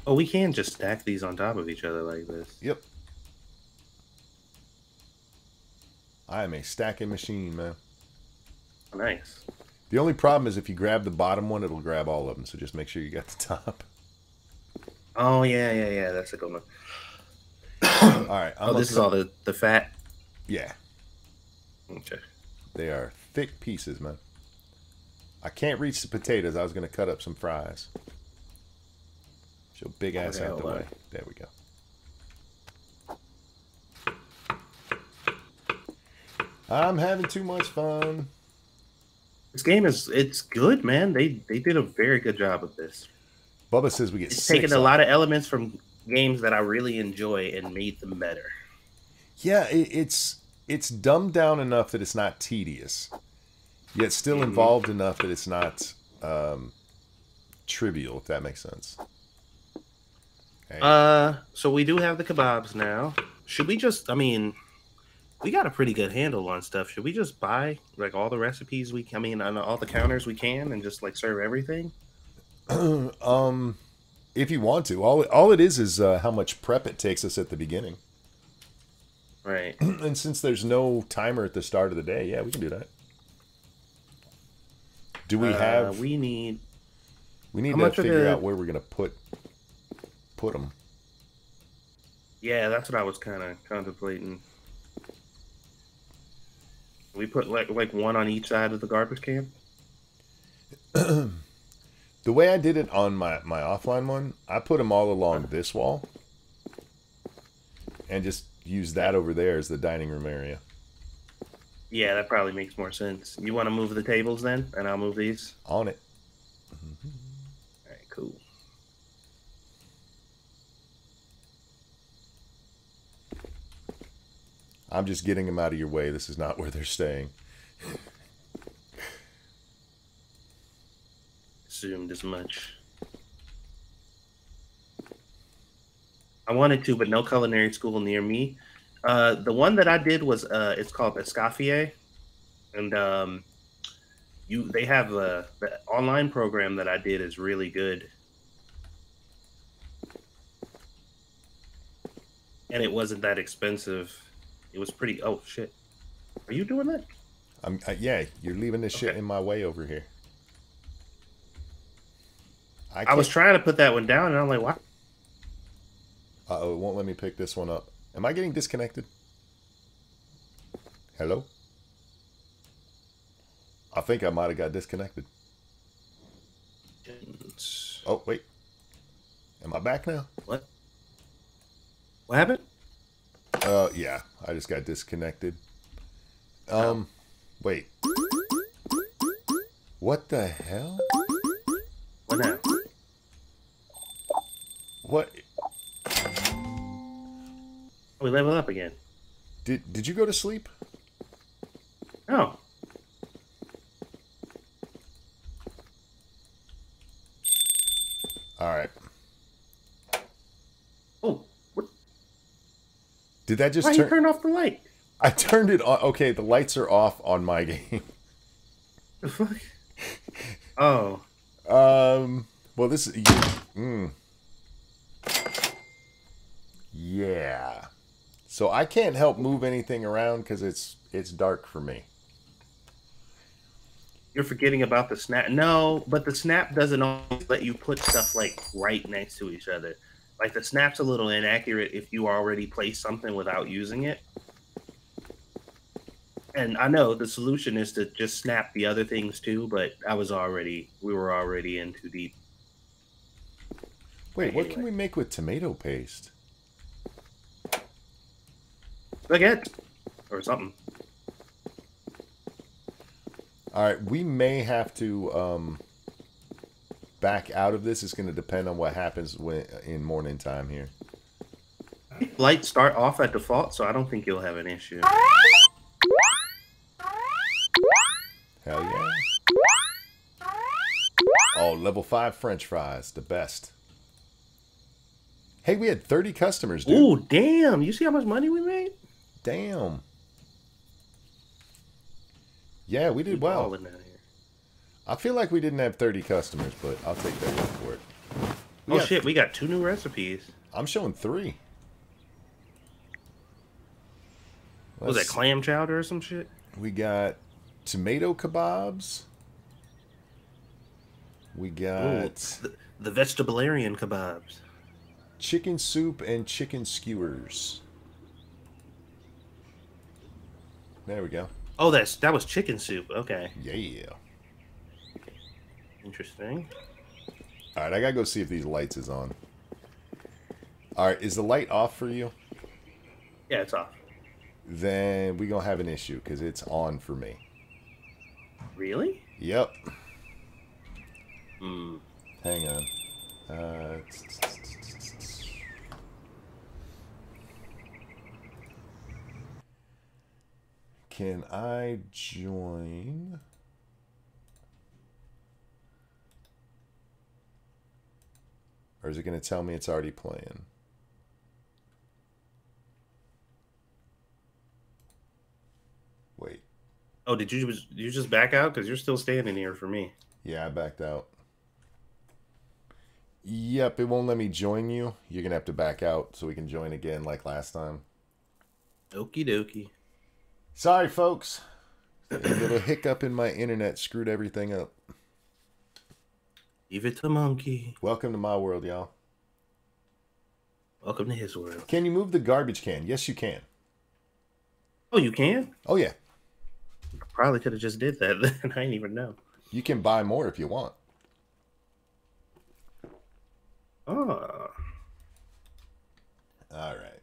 Oh, we can just stack these on top of each other like this. Yep. I am a stacking machine, man. Nice. The only problem is if you grab the bottom one, it'll grab all of them. So just make sure you got the top. Oh yeah, yeah, yeah. That's a good one. All right. I'm oh, this is all the the fat. Yeah, Okay. they are thick pieces, man. I can't reach the potatoes. I was gonna cut up some fries. Show big ass Okay, out the way. There we go. I'm having too much fun. This game is it's good, man. They they did a very good job of this. Bubba says we get It's taken a lot of elements from games that I really enjoy and made them better. Yeah, it, it's it's dumbed down enough that it's not tedious, yet still Mhm. involved enough that it's not um, trivial. If that makes sense. Okay. Uh, so we do have the kebabs now. Should we just? I mean, we got a pretty good handle on stuff. Should we just buy like all the recipes we? I mean, on all the counters we can, and just like serve everything? um, if you want to, all all it is is uh, how much prep it takes us at the beginning. Right. and since there's no timer at the start of the day, yeah, we can do that. Do we Uh, have? we need. we need to figure the- out where we're gonna put put them. Yeah, that's what I was kind of contemplating. We put like like one on each side of the garbage can. The way I did it on my my offline one, I put them all along this wall, and just use that over there as the dining room area. Yeah, that probably makes more sense. You want to move the tables then, and I'll move these. On it. All right, cool. I'm just getting them out of your way. This is not where they're staying. Assumed as much. I wanted to, but no culinary school near me. Uh, the one that I did was uh, it's called Escoffier, and um, you they have a the online program that I did is really good, and it wasn't that expensive. It was pretty. Oh shit! Are you doing that? I'm uh, yeah. You're leaving this shit in my way over here. I, I was trying to put that one down, and I'm like, why? Uh-oh, it won't let me pick this one up. Am I getting disconnected? Hello? I think I might have got disconnected. Oh, wait. Am I back now? What? What happened? Uh, yeah. I just got disconnected. Um, wait. What the hell? What now? What? We level up again. Did Did you go to sleep? Oh. All right. Oh. What? Did just Why you turn? turn off the light? I turned it on. Okay, the lights are off on my game. The fuck? Oh. Um. Well, this. is- Mm. Yeah. So I can't help move anything around because it's it's dark for me. You're forgetting about the snap. No, but the snap doesn't always let you put stuff like right next to each other. Like the snap's a little inaccurate if you already placed something without using it. And I know the solution is to just snap the other things too, but I was already we were already in too deep. Wait, what can we make with tomato paste? Baguette or something. All right, we may have to um, back out of this. It's going to depend on what happens when in morning time here. Lights start off at default, so I don't think you'll have an issue. Hell yeah! Oh, level five French fries, the best. Hey, we had thirty customers, dude. Ooh, damn! You see how much money we made? Damn. Yeah, we did well. Balling down here. I feel like we didn't have 30 customers, but I'll take that word for it. We Oh got- shit, we got two new recipes. I'm showing three. was that clam chowder or some shit? We got tomato kebabs. We Ooh, got the, the vegetablearian kebabs. chicken soup and chicken skewers. There we go. Oh, that's that was chicken soup. Okay, Yeah. Interesting. All right, I gotta go see if these lights is on. All right, is the light off for you? Yeah, it's off. Then we gonna have an issue because it's on for me. Really? Yep. Hmm. Hang on. Uh, can I join? Or is it going to tell me it's already playing? Wait. Oh, did you just you just back out because you're still standing here for me? Yeah, I backed out. Yep, it won't let me join you. You're going to have to back out so we can join again like last time. Okie dokie. Sorry, folks. A little hiccup in my internet screwed everything up. Leave it to monkey. Welcome to my world, y'all. Welcome to his world. Can you move the garbage can? Yes, you can. Oh, you can? Oh, yeah. Probably could have just did that. Then I didn't even know. You can buy more if you want. Oh, All right.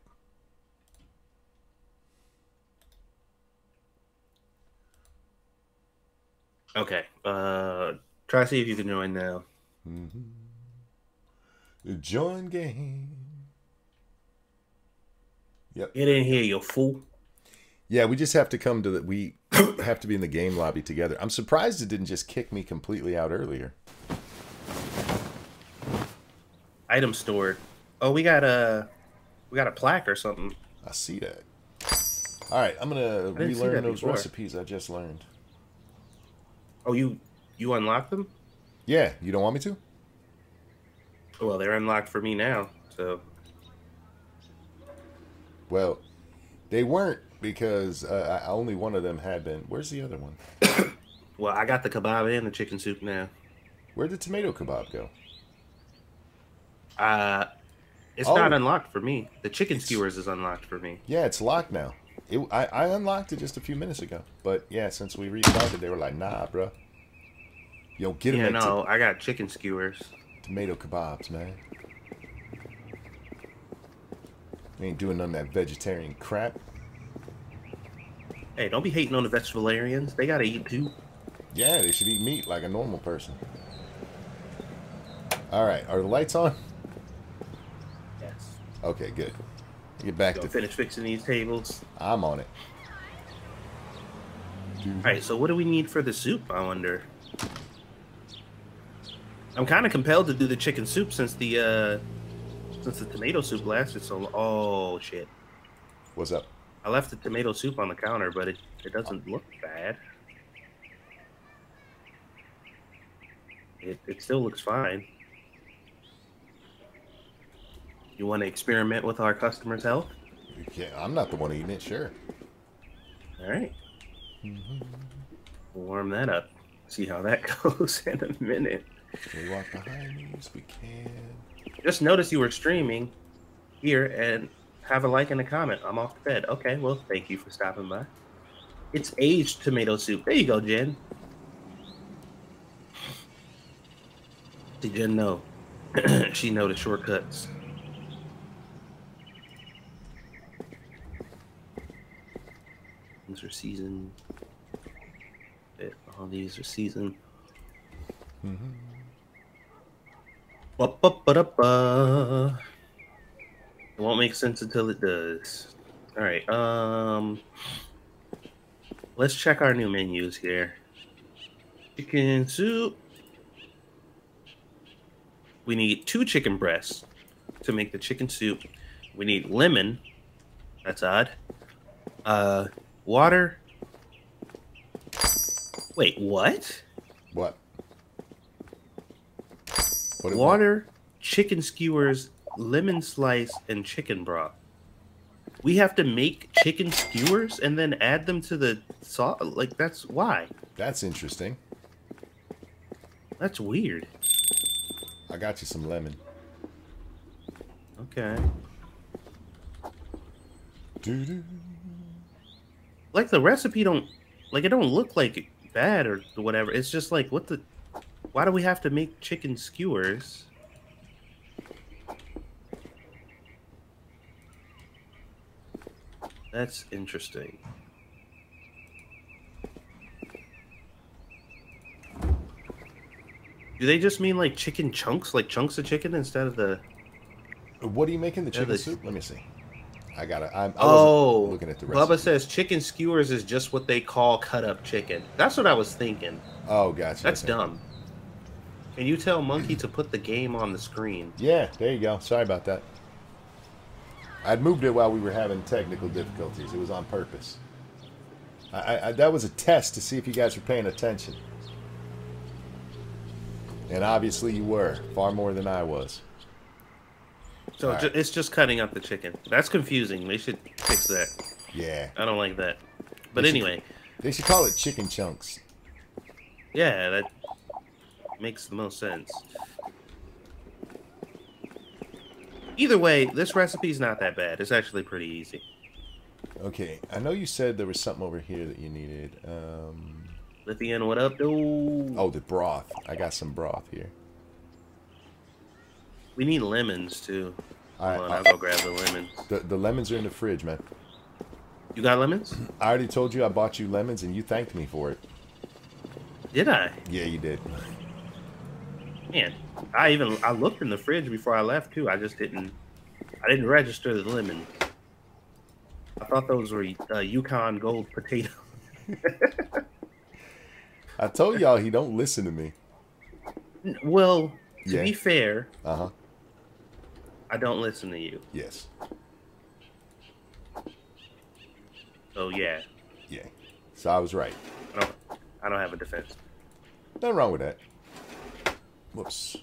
okay. Uh, try to see if you can join now. Mm-hmm. Join game. Yep. Get in here, you fool. Yeah, we just have to come to the. We have to be in the game lobby together. I'm surprised it didn't just kick me completely out earlier. Item stored. Oh, we got a we got a plaque or something. I see that. All right, I'm gonna relearn those before. recipes I just learned. Oh, you you unlocked them? Yeah, you don't want me to? Well, they're unlocked for me now. So Well, they weren't because uh, I- only one of them had been. Where's the other one? Well, I got the kebab and the chicken soup now. Where'd the tomato kebab go? Uh, it's Oh. not unlocked for me. The chicken skewers is unlocked for me. Yeah, it's locked now. It, I, I unlocked it just a few minutes ago. But yeah, since we restarted, they were like, nah, bruh. Yo, get him Yeah, no, I got chicken skewers. tomato kebabs, man. We ain't doing none of that vegetarian crap. Hey, don't be hating on the vegetarians. They gotta eat too. Yeah, they should eat meat like a normal person. All right, are the lights on? Yes. Okay, good. Get back Go to. finish fixing these tables. I'm on it. All right, so what do we need for the soup? I wonder. I'm kind of compelled to do the chicken soup since the uh since the tomato soup lasted so long. Oh shit! What's up? I left the tomato soup on the counter, but it it doesn't look bad. It it still looks fine. You want to experiment with our customers' health? Yeah, I'm not the one eating it. Sure. All right. We'll warm that up. See how that goes in a minute. Can we walk behind these? We can. Just notice you were streaming here and have a like and a comment. I'm off the bed. Okay, well, thank you for stopping by. It's aged tomato soup. There you go, Jen. Did Jen know? she know the shortcuts. These are seasoned. All these are seasoned. Mm-hmm. Ba-ba-ba-da-ba. It won't make sense until it does. All right. Um, let's check our new menus here. Chicken soup. We need two chicken breasts to make the chicken soup. We need lemon. That's odd. Uh, water. Wait, what? What? What water, chicken skewers, lemon slice, and chicken broth. We have to make chicken skewers and then add them to the sauce. Like that's why. That's interesting. That's weird. I got you some lemon. Okay. Doo-doo. Like the recipe don't like it don't look like bad or whatever. It's just like what the why do we have to make chicken skewers? That's interesting. Do they just mean like chicken chunks, like chunks of chicken instead of the? What are you making the chicken the- soup? Let me see. I gotta. I'm, I Oh, looking at the recipe. Bubba says chicken skewers is just what they call cut up chicken. That's what I was thinking. Oh, gotcha. That's okay. dumb. Can you tell Monkey to put the game on the screen? Yeah, there you go. Sorry about that. I'd moved it while we were having technical difficulties. It was on purpose. I, I, that was a test to see if you guys were paying attention. And obviously you were, far more than I was. So Alright. ju- it's just cutting up the chicken. That's confusing. They should fix that. Yeah. I don't like that. But They should- anyway, They should call it chicken chunks. yeah, that makes the most sense. Either way, this recipe's not that bad. It's actually pretty easy. Okay, I know you said there was something over here that you needed. Um, Lithian, what up, dude? oh, the broth. I got some broth here. We need lemons too. All Hold on, right, I'll go grab the lemons. the, the lemons are in the fridge, man. You got lemons? I already told you I bought you lemons and you thanked me for it. Did I? Yeah, you did. Man, I even I looked in the fridge before I left too. I just didn't. I didn't register the lemon. I thought those were uh, Yukon Gold potato. I told y'all he don't listen to me. Well, to Yeah. be fair, Uh huh. I don't listen to you. Yes. So yeah, Yeah. So I was right. I don't. I don't have a defense. Nothing wrong with that. Whoops.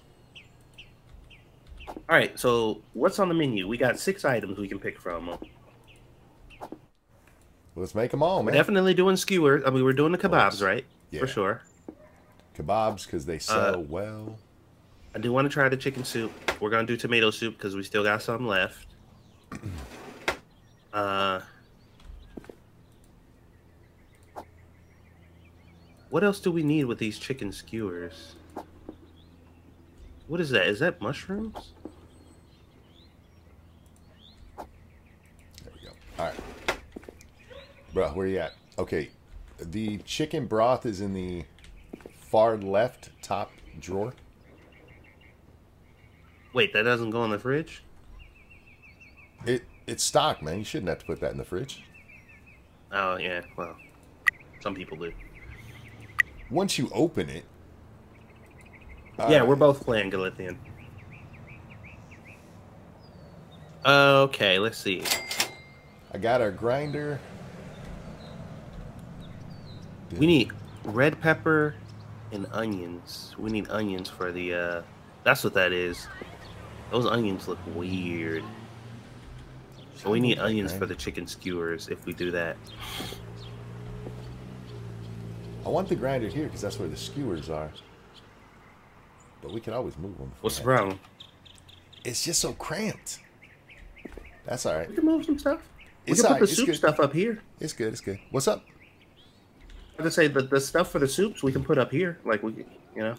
All right. So what's on the menu? We got six items we can pick from. Let's make them all, We're man. definitely doing skewers. I mean, we're doing the kebabs, right? Yeah. For sure. Kebabs because they sell Uh, well. I do want to try the chicken soup. We're gonna do tomato soup because we still got some left. Uh, What else do we need with these chicken skewers? What is that? Is that mushrooms? There we go. All right. Bro, where you at? Okay. The chicken broth is in the far left top drawer. Wait, that doesn't go in the fridge? It it's stock, man. You shouldn't have to put that in the fridge. Oh yeah, well, some people do. Once you open it. Yeah, uh, we're both playing Galithian. Okay, let's see. I got our grinder. We need red pepper and onions. We need onions for the. uh That's what that is. Those onions look weird. So we need onions for the chicken skewers if we do that. I want the grinder here because that's where the skewers are. But we can always move them. if we What's the problem? It's just so cramped. That's all right. We can move some stuff. We It's can put alright, the soup good. stuff up here. It's good. It's good. What's up? I was gonna say the, the stuff for the soups we can put up here. Like we, you know.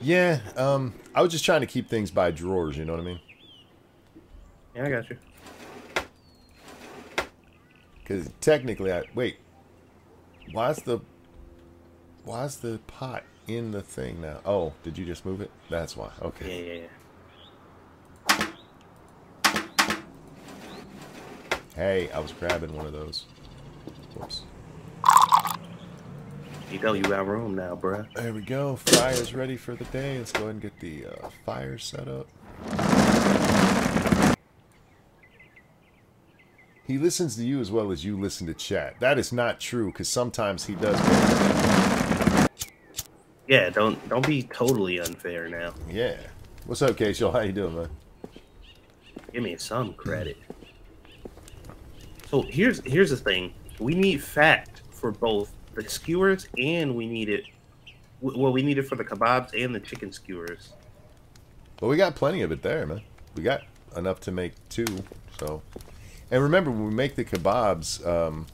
Yeah. Um. I was just trying to keep things by drawers. You know what I mean? Yeah, I got you. Because technically, I wait. Why's the why's the pot in the thing now? Oh, did you just move it? That's why. Yeah, Okay. yeah, yeah. Hey, I was grabbing one of those. Whoops. You know you got room now, bruh. There we go. Fire's ready for the day. Let's go ahead and get the uh, fire set up. He listens to you as well as you listen to chat. That is not true because sometimes he does. Yeah, don't don't be totally unfair now. Yeah. What's up, Keisha? How you doing, man? Give me some credit. So here's here's the thing. We need fat for both the skewers and we need it. Well, we need it for the kebabs and the chicken skewers. But we got plenty of it there, man. We got enough to make two. So, and remember, when we make the kebabs, um,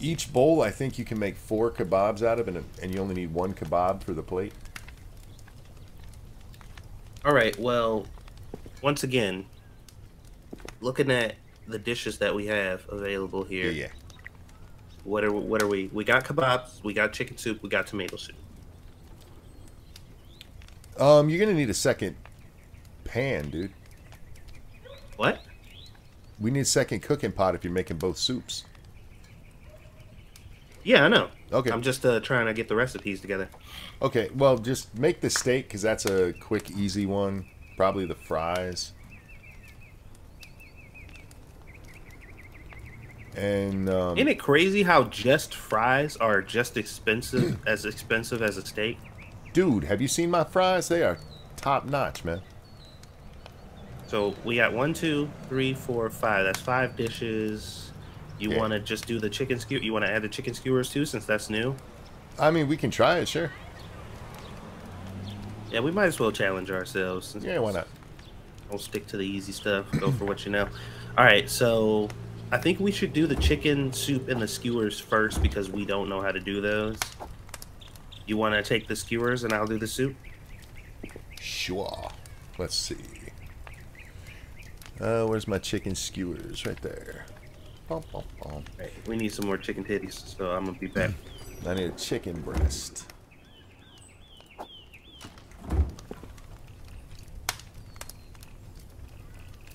each bowl I think you can make four kebabs out of, and and you only need one kebab for the plate. All right. Well, once again, looking at the dishes that we have available Yeah, here. yeah. What are what are we? We got kebabs. We got chicken soup. We got tomato soup. Um, you're gonna need a second pan, dude. What? We need a second cooking pot if you're making both soups. Yeah, I know. Okay. I'm just uh, trying to get the recipes together. Okay, well, just make the steak because that's a quick, easy one. Probably the fries. And um, Isn't it crazy how just fries are just expensive as expensive as a steak? dude, have you seen my fries? They are top notch, man. So we got one, two, three, four, five. That's five dishes. You Yeah. want to just do the chicken skew? You want to add the chicken skewers too, since that's new? I mean, we can try it, sure. Yeah, we might as well challenge ourselves. Yeah, why not? Don't stick to the easy stuff. Go for what you know. All right, so I think we should do the chicken soup and the skewers first because we don't know how to do those. You want to take the skewers and I'll do the soup? Sure. Let's see. Uh, where's my chicken skewers? Right there. We need some more chicken titties, so I'm gonna be back. I need a chicken breast.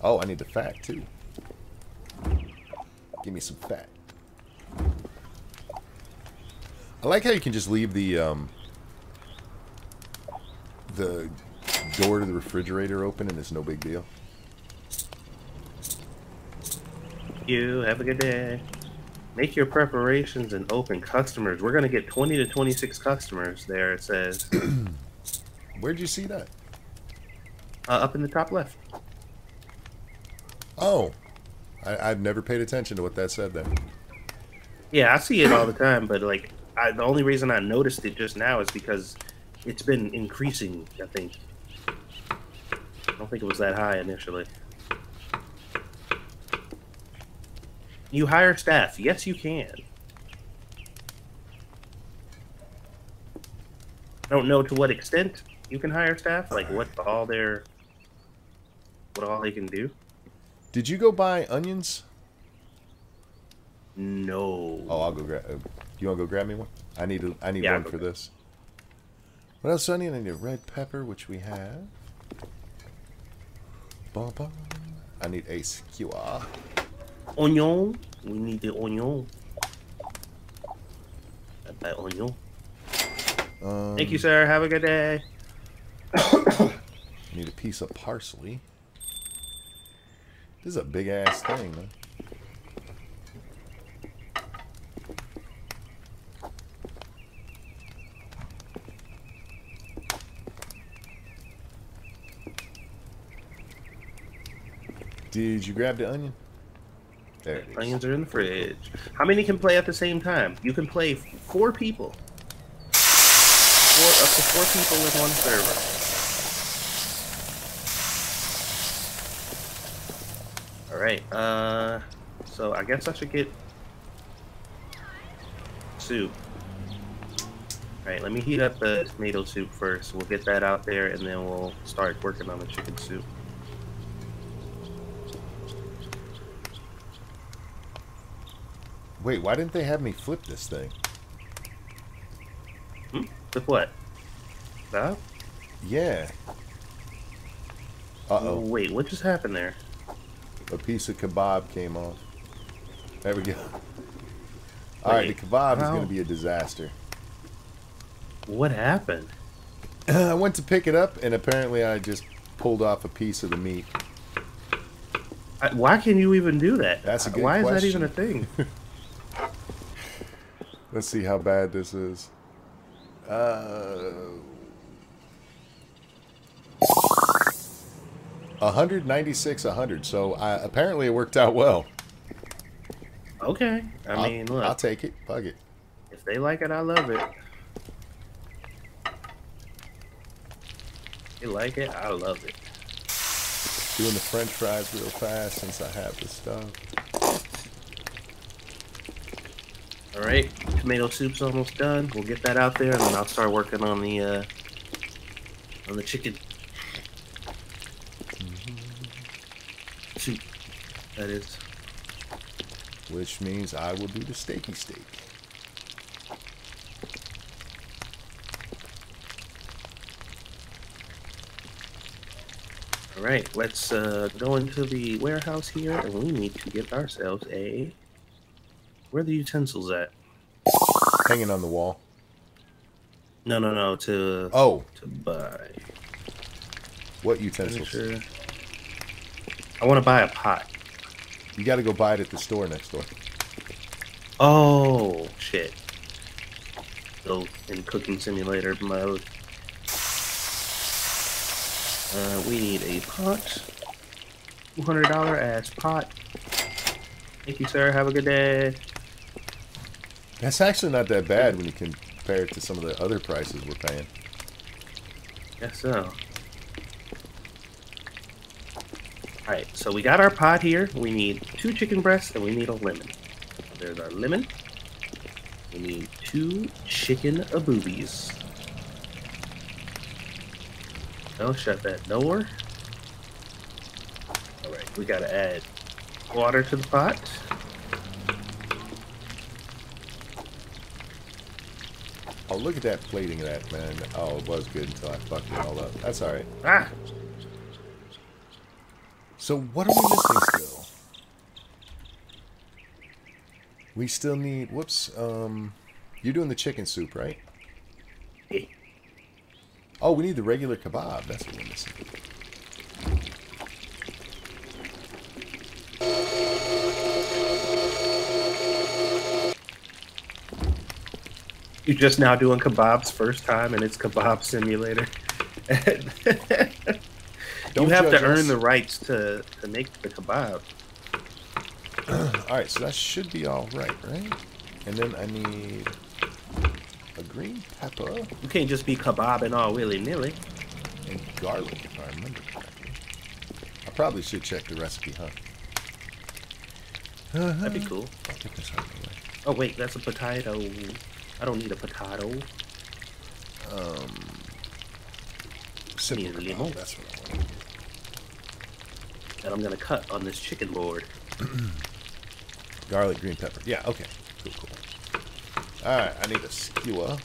Oh, I need the fat too. Give me some fat. I like how you can just leave the um, the door to the refrigerator open and it's no big deal. You have a good day. Make your preparations and open customers. We're gonna get 20 to 26 customers. There it says, Where'd you see that? uh, up in the top left. Oh, I, I've never paid attention to what that said then. Yeah, I see it all the time, but like, I, the only reason I noticed it just now is because it's been increasing. I think. I don't think it was that high initially. You hire staff. Yes, you can. I don't know to what extent you can hire staff, like what all their what all they can do. Did you go buy onions? No. Oh, I'll go grab. Uh, you want to go grab me one? I need. A, I need Yeah, one for this. What else? do I need? I need a red pepper, which we have. Bum, bum. I need a skewer. Onion. We need the onion. That onion. Um, Thank you, sir. Have a good day. Need a piece of parsley. This is a big ass thing, man. Did you grab the onion? There it is. Onions are in the fridge. How many can play at the same time? You can play four people. Four up to four people in one server. All right. Uh, so I guess I should get soup. All right. Let me heat up the tomato soup first. We'll get that out there, and then we'll start working on the chicken soup. Wait, why didn't they have me flip this thing? With what? That? Yeah. Uh oh. Wait, what just happened there? A piece of kebab came off. There we go. Alright, the kebab is going to be a disaster. What happened? I went to pick it up, and apparently I just pulled off a piece of the meat. I, why can you even do that? That's a good Why is that even a thing? Let's see how bad this is. Uh, 196, 100. So uh, apparently it worked out well. okay. I I'll- mean, look, I'll take it. Bug it. if they like it, I love it. They like it, I love it. Doing the french fries real fast since I have the stuff. All right, tomato soup's almost done. We'll get that out there, and then I'll start working on the uh, on the chicken soup. That is. Which means I will do the steaky steak. All right, let's uh, go into the warehouse here, and we need to get ourselves a. Where are the utensils at? Hanging on the wall. No, no, no. To Oh, to buy. what utensils? sure. I want to buy a pot. You got to go buy it at the store next door. Oh shit! Go in cooking simulator mode. Uh, we need a pot. Two hundred dollar ass pot. Thank you, sir. Have a good day. That's actually not that bad when you compare it to some of the other prices we're paying. Guess so. Alright, so we got our pot here. We need two chicken breasts and we need a lemon. There's our lemon. We need two chicken aboobies. boobies. Oh, shut that door. Alright, we gotta add water to the pot. Look at that plating of that, man. Oh, it was good until I fucked it all up. That's all right. Ah! So what are we missing still? We still need. Whoops. Um, you're doing the chicken soup, right? Oh, we need the regular kebab. That's what we're missing. You're just now doing kebabs first time and it's kebab simulator. you have to judge earn us. the rights to, to make the kebab. All right, so that should be all right, right? And then I need a green pepper You can't just be kebabbing all willy nilly. and garlic, if I remember correctly. I probably should check the recipe, huh? That'd be cool. I'll get this out of the way. Oh wait, that's a potato. I don't need a potato. Um, simple Need a lemon. That's what I want. that I'm gonna cut on this chicken board. Garlic, green pepper. Yeah, okay. Cool, cool. Alright, I need a skewer.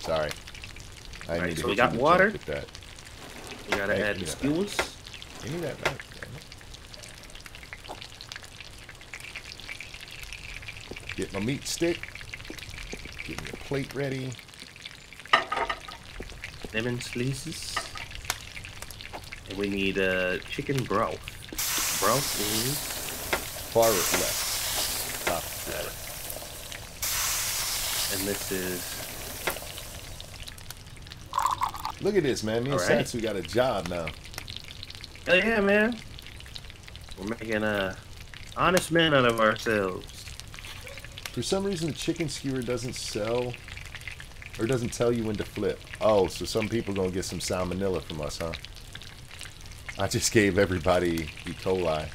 Sorry. I Alright, need to so we got you in the water. junk With that. We gotta Hey, add the skewers. Give me that back. Get my meat stick. Get a plate ready. lemon slices. And we need uh, chicken broth. Broth is Far left. Top and this is Look at this, man. Me and right. Satsu got a job now. oh yeah, man. We're making uh, honest men out of ourselves. For some reason, the chicken skewer doesn't sell or doesn't tell you when to flip. Oh, so some people gonna get some salmonella from us, huh? I just gave everybody E. coli.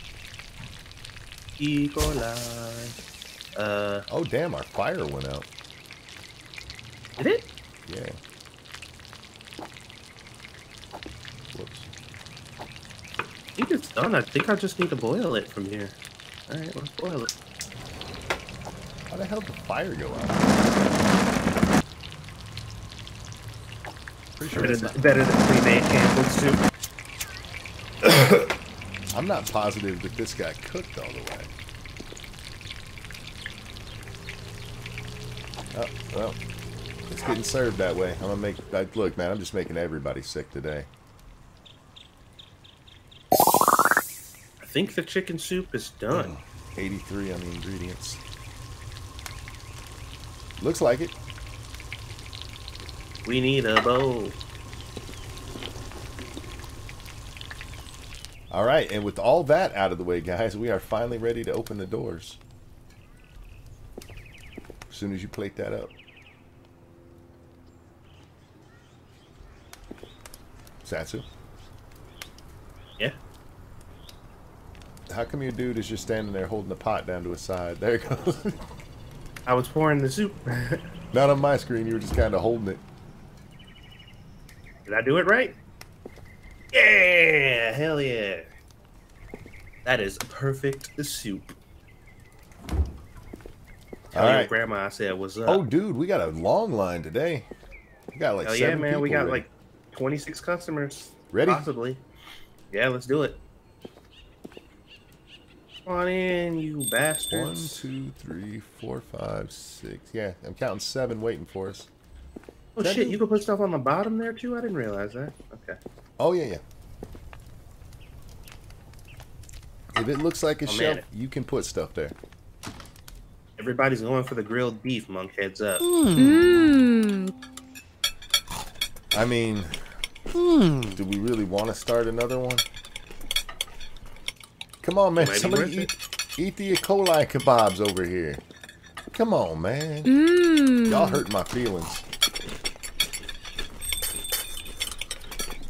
E. coli. Uh, Oh, damn, our fire went out. did it? Yeah. Whoops. I think it's done. I think I just need to boil it from here. All right, let's boil it. How the hell did the fire go out? Pretty sure Better, it's than- not, better than pre-made Campbell's soup. I'm not positive that this got cooked all the way. Oh, well, it's getting served that way. I'm gonna make. Like, look, man, I'm just making everybody sick today. I think the chicken soup is done. Hmm, 83 on the ingredients. Looks like it. We need a bowl. All right, and with all that out of the way, guys, we are finally ready to open the doors. As soon as you plate that up. Satsu, Yeah. how come your dude is just standing there holding the pot down to his side? There it goes. I was pouring the soup. Not on my screen, you were just kind of holding it. Did I do it right? Yeah, hell yeah. That is perfect soup. Tell All your grandma I said what's up. Oh, dude, we got a long line today. We got like hell yeah, man. We got ready. like 26 customers. Ready? Possibly. Yeah, let's do it. Come on in, you bastards. two, three, four, five, six. Yeah, I'm counting seven waiting for us. oh shit, you can put stuff on the bottom there too? I didn't realize that. Okay. Oh yeah, yeah. If it looks like a Oh, shelf, man. you can put stuff there. Everybody's going for the grilled beef, monk. Heads up. Mmm. I mean, Mmm. do we really want to start another one? Come on, man. Might Somebody eat, eat the E. coli kebabs over here. Come on, man. Mmm. Y'all hurt my feelings.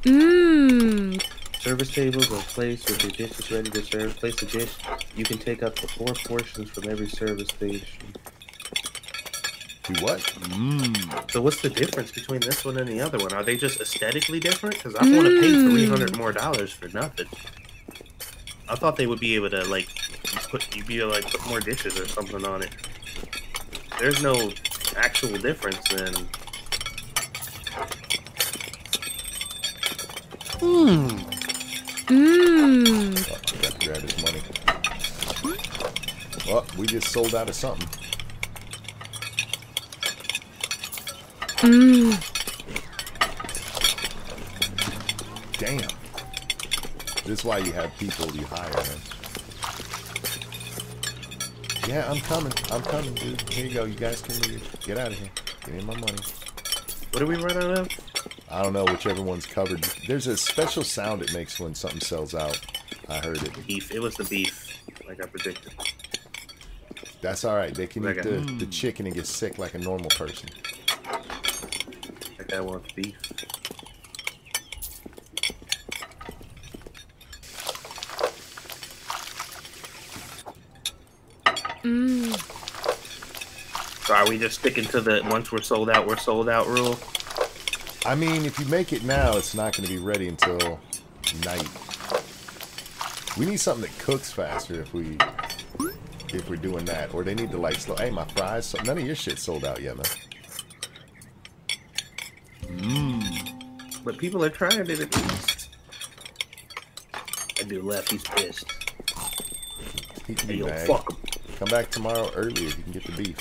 Mmm. Service tables are placed with your dishes ready to serve. Place a dish. You can take up to four portions from every service station. Do what? Mmm. So what's the difference between this one and the other one? Are they just aesthetically different? Because I want to pay three hundred more dollars for nothing. I thought they would be able to like put you'd be able to like put more dishes or something on it. There's no actual difference then. Mmm. Mmm. Oh, I got to grab his money. Well, we just sold out of something. Mmm. Damn. This is why you have people you hire, man. Yeah, I'm coming. I'm coming, dude. Here you go. You guys can leave. Get out of here. Give me my money. What do we run out of? I don't know whichever one's covered. There's a special sound it makes when something sells out. I heard it. Beef. It was the beef, like I predicted. That's all right. They can eat Okay. the, the chicken and get sick like a normal person. That guy wants beef. Mmm. So are we just sticking to the once we're sold out, we're sold out rule? I mean, if you make it now, it's not going to be ready until night. We need something that cooks faster if we if we're doing that, or they need to like slow. Hey, my fries. So, none of your shit sold out yet, man. Mmm. But people are trying it at least. That dude left. He's pissed. He can Hey, yo, fuck him. Come back tomorrow early if you can get the beef.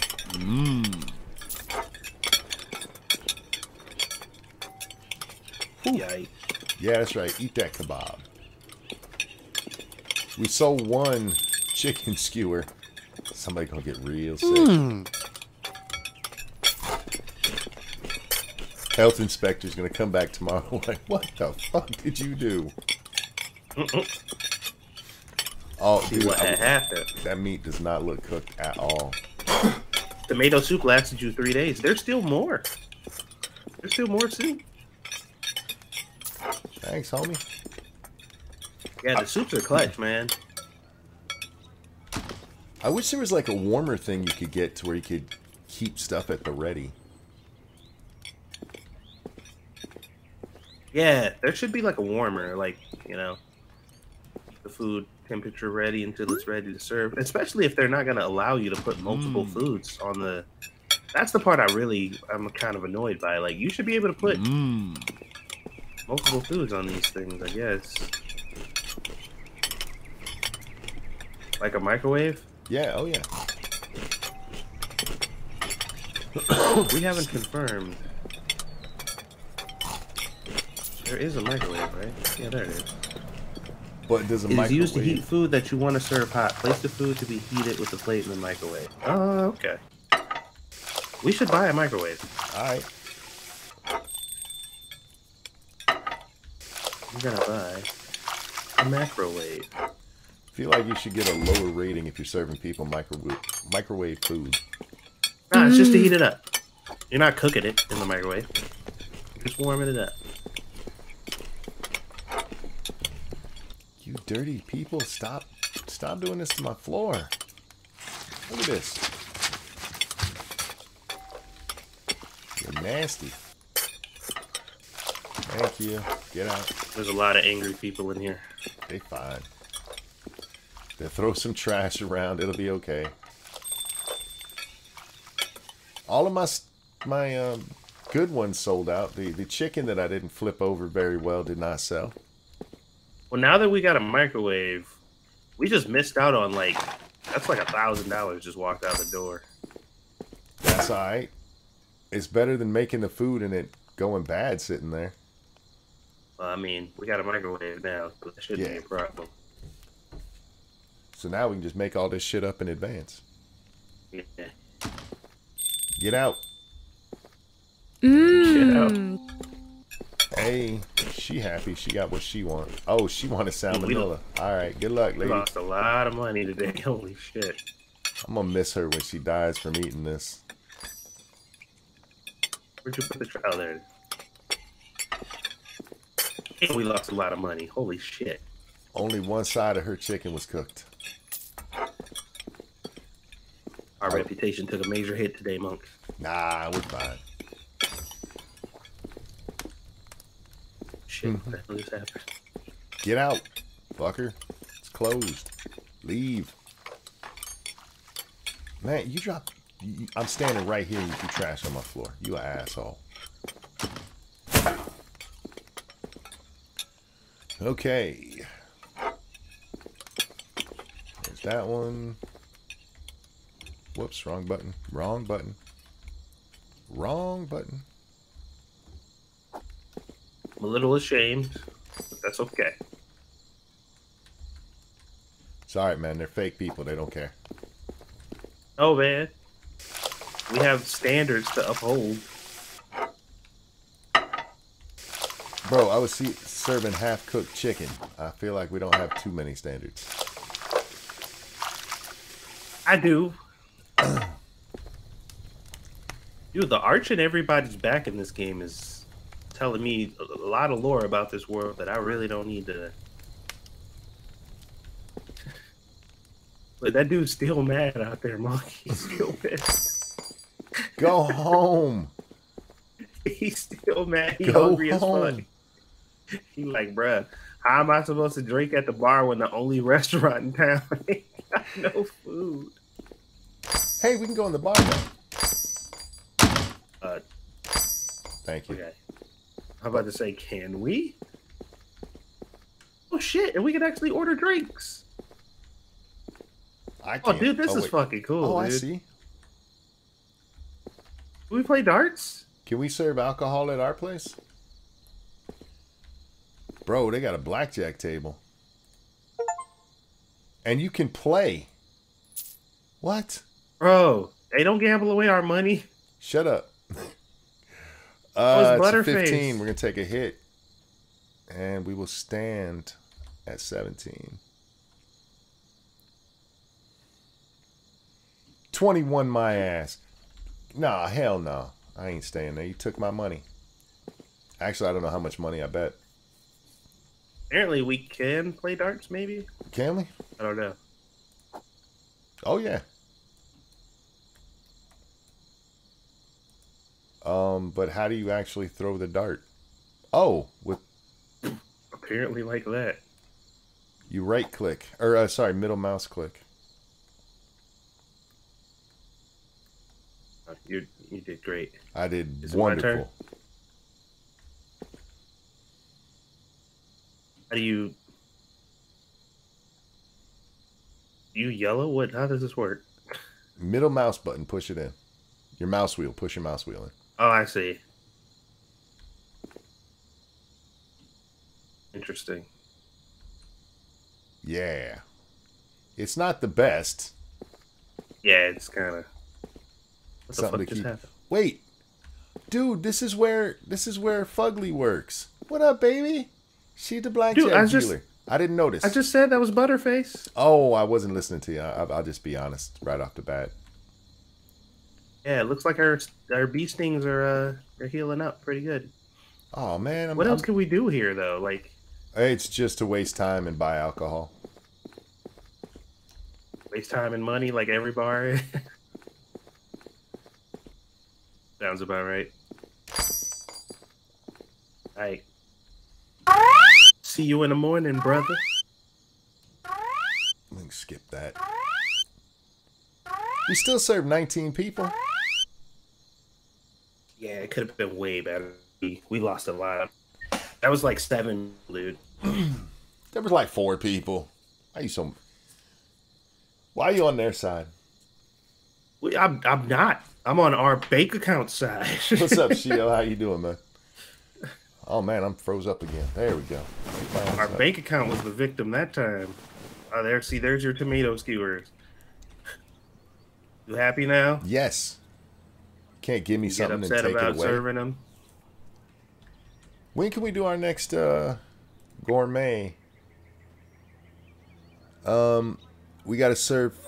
Yikes. Yeah, that's right. Eat that kebab. We sold one chicken skewer. Somebody gonna get real sick. Hmm. Health inspector's gonna come back tomorrow. Like, what the fuck did you do? Oh, See dude, what I- happened. that meat does not look cooked at all. Tomato soup lasted you three days. There's still more. There's still more soup. Thanks, homie. Yeah, the soups are clutch, man. I wish there was like a warmer thing you could get to where you could keep stuff at the ready. Yeah, there should be like a warmer, like you know, the food temperature ready until it's ready to serve. Especially if they're not going to allow you to put multiple mm. foods on the. That's the part I really I'm kind of annoyed by. Like you should be able to put mm. multiple foods on these things. I guess. Like a microwave. Yeah, oh yeah. We haven't confirmed. There is a microwave, right? Yeah, there it is. But does a It is microwave used to heat food that you want to serve hot. Place the food to be heated with the plate in the microwave. Oh, okay. We should buy a microwave. Alright. We're gonna buy a microwave. feel like you should get a lower rating if you're serving people microwave microwave food. Nah, it's just to heat it up. You're not cooking it in the microwave. You're just warming it up. You dirty people, stop stop doing this to my floor. Look at this. You're nasty. Thank you. Get out. There's a lot of angry people in here. They fine. They'll throw some trash around. It'll be okay. All of my my um, good ones sold out. The the chicken that I didn't flip over very well did not sell. Well, now that we got a microwave, we just missed out on like that's like a thousand dollars just walked out the door. That's all right. It's better than making the food and it going bad sitting there. Well, I mean, we got a microwave now, so that shouldn't be a problem. So now we can just make all this shit up in advance. Yeah. Get out. Mmm. Hey, she happy. She got what she want. Oh, she wanted salmonella. All right, good luck, We lady. lost a lot of money today. Holy shit. I'm gonna miss her when she dies from eating this. Where'd you put the trial there? We lost a lot of money. Holy shit. Only one side of her chicken was cooked. Our reputation took a major hit today, Monk. Nah, we're fine. Shit, Mm-hmm. what the happened? Get out, fucker. It's closed. Leave. Man, you drop. You, I'm standing right here and you trash on my floor. You an asshole. Okay. There's that one. Whoops, wrong button. Wrong button. Wrong button. I'm a little ashamed, but that's okay. It's alright, man. They're fake people. They don't care. Oh, man. We have standards to uphold. Bro, I was see, serving half cooked chicken. I feel like we don't have too many standards. I do. Dude, the arch and everybody's back in this game is telling me a lot of lore about this world that I really don't need to. But that dude's still mad out there, Monkey. He's still pissed. Go home. He's still mad. He's hungry as fuck. He like, bruh, how am I supposed to drink at the bar when the only restaurant in town ain't got no food? Hey, we can go in the bar now. Uh, Thank you. okay. I'm about to say, can we? Oh shit! And we can actually order drinks. I Oh, can't. Oh, dude, this oh, is wait. fucking cool. Oh, dude. I see. Can we play darts? Can we serve alcohol at our place? Bro, they got a blackjack table. And you can play. What? Bro, they don't gamble away our money. Shut up. Uh, it's it's a Butterface. 15. We're going to take a hit. And we will stand at 17. 21 my ass. Nah, hell no. I ain't staying there. You took my money. Actually, I don't know how much money I bet. Apparently, we can play darts. Maybe Can we? I don't know. Oh yeah. Um, but how do you actually throw the dart? Oh, with Apparently, like that. you right click or uh, sorry, middle mouse click. Uh, You you did great. I did Is it my turn? wonderful. How do you? You yellow? What? How does this work? Middle mouse button, push it in. Your mouse wheel, push your mouse wheel in. Oh, I see. Interesting. Yeah. It's not the best. Yeah, it's kind of. Something to keep- happened? Wait. Dude, this is where this is where Fugly works. What up, baby? She the blackjack Dude, I just- dealer. I didn't notice. I just said that was Butterface. Oh, I wasn't listening to you. I, I'll just be honest right off the bat. Yeah, it looks like our our bee stings are uh they're healing up pretty good. Oh man, I'm, What else I'm- can we do here though? Like it's just to waste time and buy alcohol. waste time and money like every bar. Sounds about right. Alright. See you in the morning, brother. Let me skip that. We still serve 19 people. Yeah, it could have been way better. We, we lost a lot. That was like seven, dude. There was like four people. Why you some. Why are you on their side? We, I'm, I'm not. I'm on our bank account side. What's up, Shio? How you doing, man? Oh man, I'm froze up again. There we go. Our bank account was the victim that time. Oh, there. See, there's your tomato skewers. You happy now? Yes. Can't give me something and take it away. serving them? When can we do our next uh, gourmet? Um, we got to serve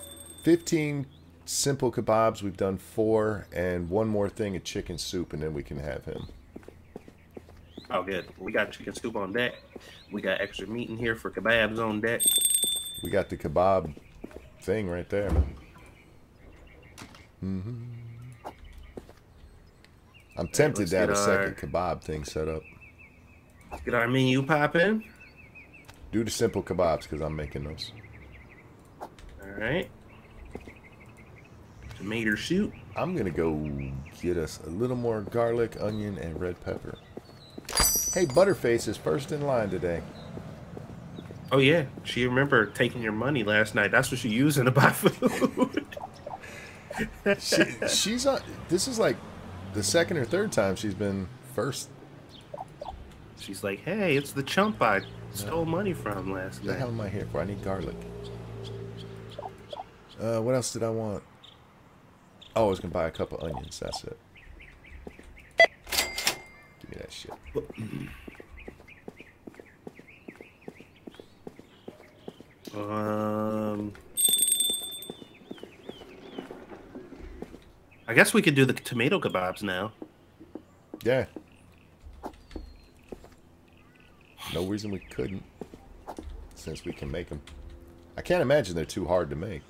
15 simple kebabs. We've done four, and one more thing a chicken soup, and then we can have him. Oh, good. We got chicken soup on deck. We got extra meat in here for kebabs on deck. We got the kebab thing right there. hmm I'm tempted let's to have a second kebab thing set up. Get our menu popping. Do the simple kebabs because I'm making those. All right. Tomato soup. I'm gonna go get us a little more garlic, onion, and red pepper. Hey, Butterface is first in line today. Oh yeah, she remember taking your money last night. That's what she using to buy food. She, she's on. This is like the second or third time she's been first. She's like, "Hey, it's the chump I stole money from last What the hell am I here for? I need garlic. Uh, what else did I want? Oh, I was gonna buy a couple onions. That's it. Give me that shit. Um, I guess we could do the tomato kebabs now. Yeah. No reason we couldn't, since we can make them. I can't imagine they're too hard to make.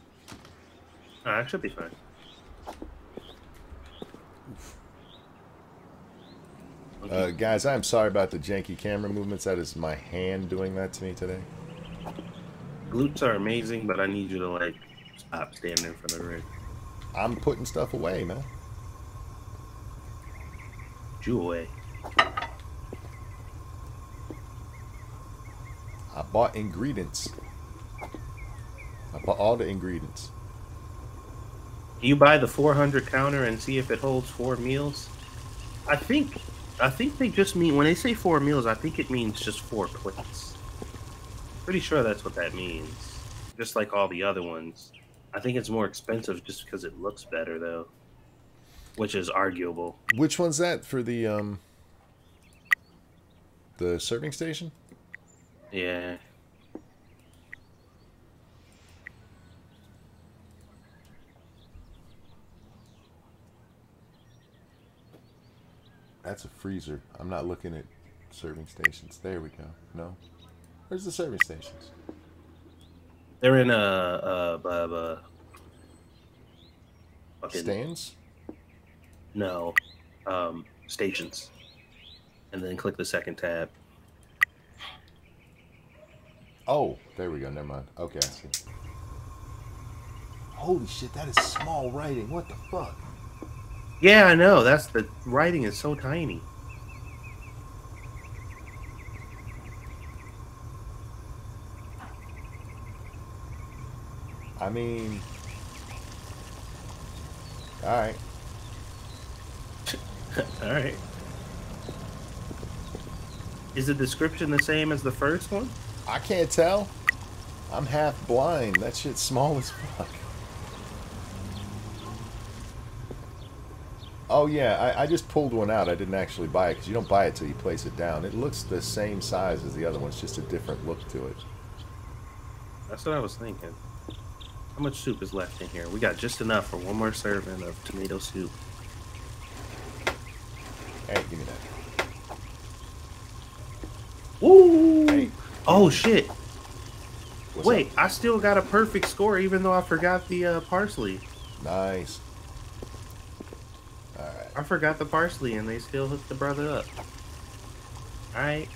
That should be fine. Uh, guys, I'm sorry about the janky camera movements. That is my hand doing that to me today. Glutes are amazing, but I need you to like stop standing in front of the rig. I'm putting stuff away, man. Jew away. I bought ingredients. I bought all the ingredients. You buy the 400 counter and see if it holds four meals. I think, I think they just mean when they say four meals. I think it means just four plates. Pretty sure that's what that means. Just like all the other ones. I think it's more expensive just because it looks better though, which is arguable. Which one's that for the um the serving station? Yeah. That's a freezer. I'm not looking at serving stations. There we go. No. Where's the serving stations? They're in a uh, uh, uh, fucking Stands? no, um, stations, and then click the second tab. Oh, there we go. Never mind. Okay, I see. Holy shit, that is small writing. What the fuck? Yeah, I know. That's the writing is so tiny. I mean, all right. All right. Is the description the same as the first one? I can't tell. I'm half blind. That shit's small as fuck. Oh yeah, I, I just pulled one out. I didn't actually buy it because you don't buy it till you place it down. It looks the same size as the other one. It's just a different look to it. That's what I was thinking. How much soup is left in here? We got just enough for one more serving of tomato soup. Hey, give me that. Woo! Hey, Oh shit! what's Wait, up? I still got a perfect score even though I forgot the uh, parsley. Nice. All right. I forgot the parsley and they still hooked the brother up. Alright.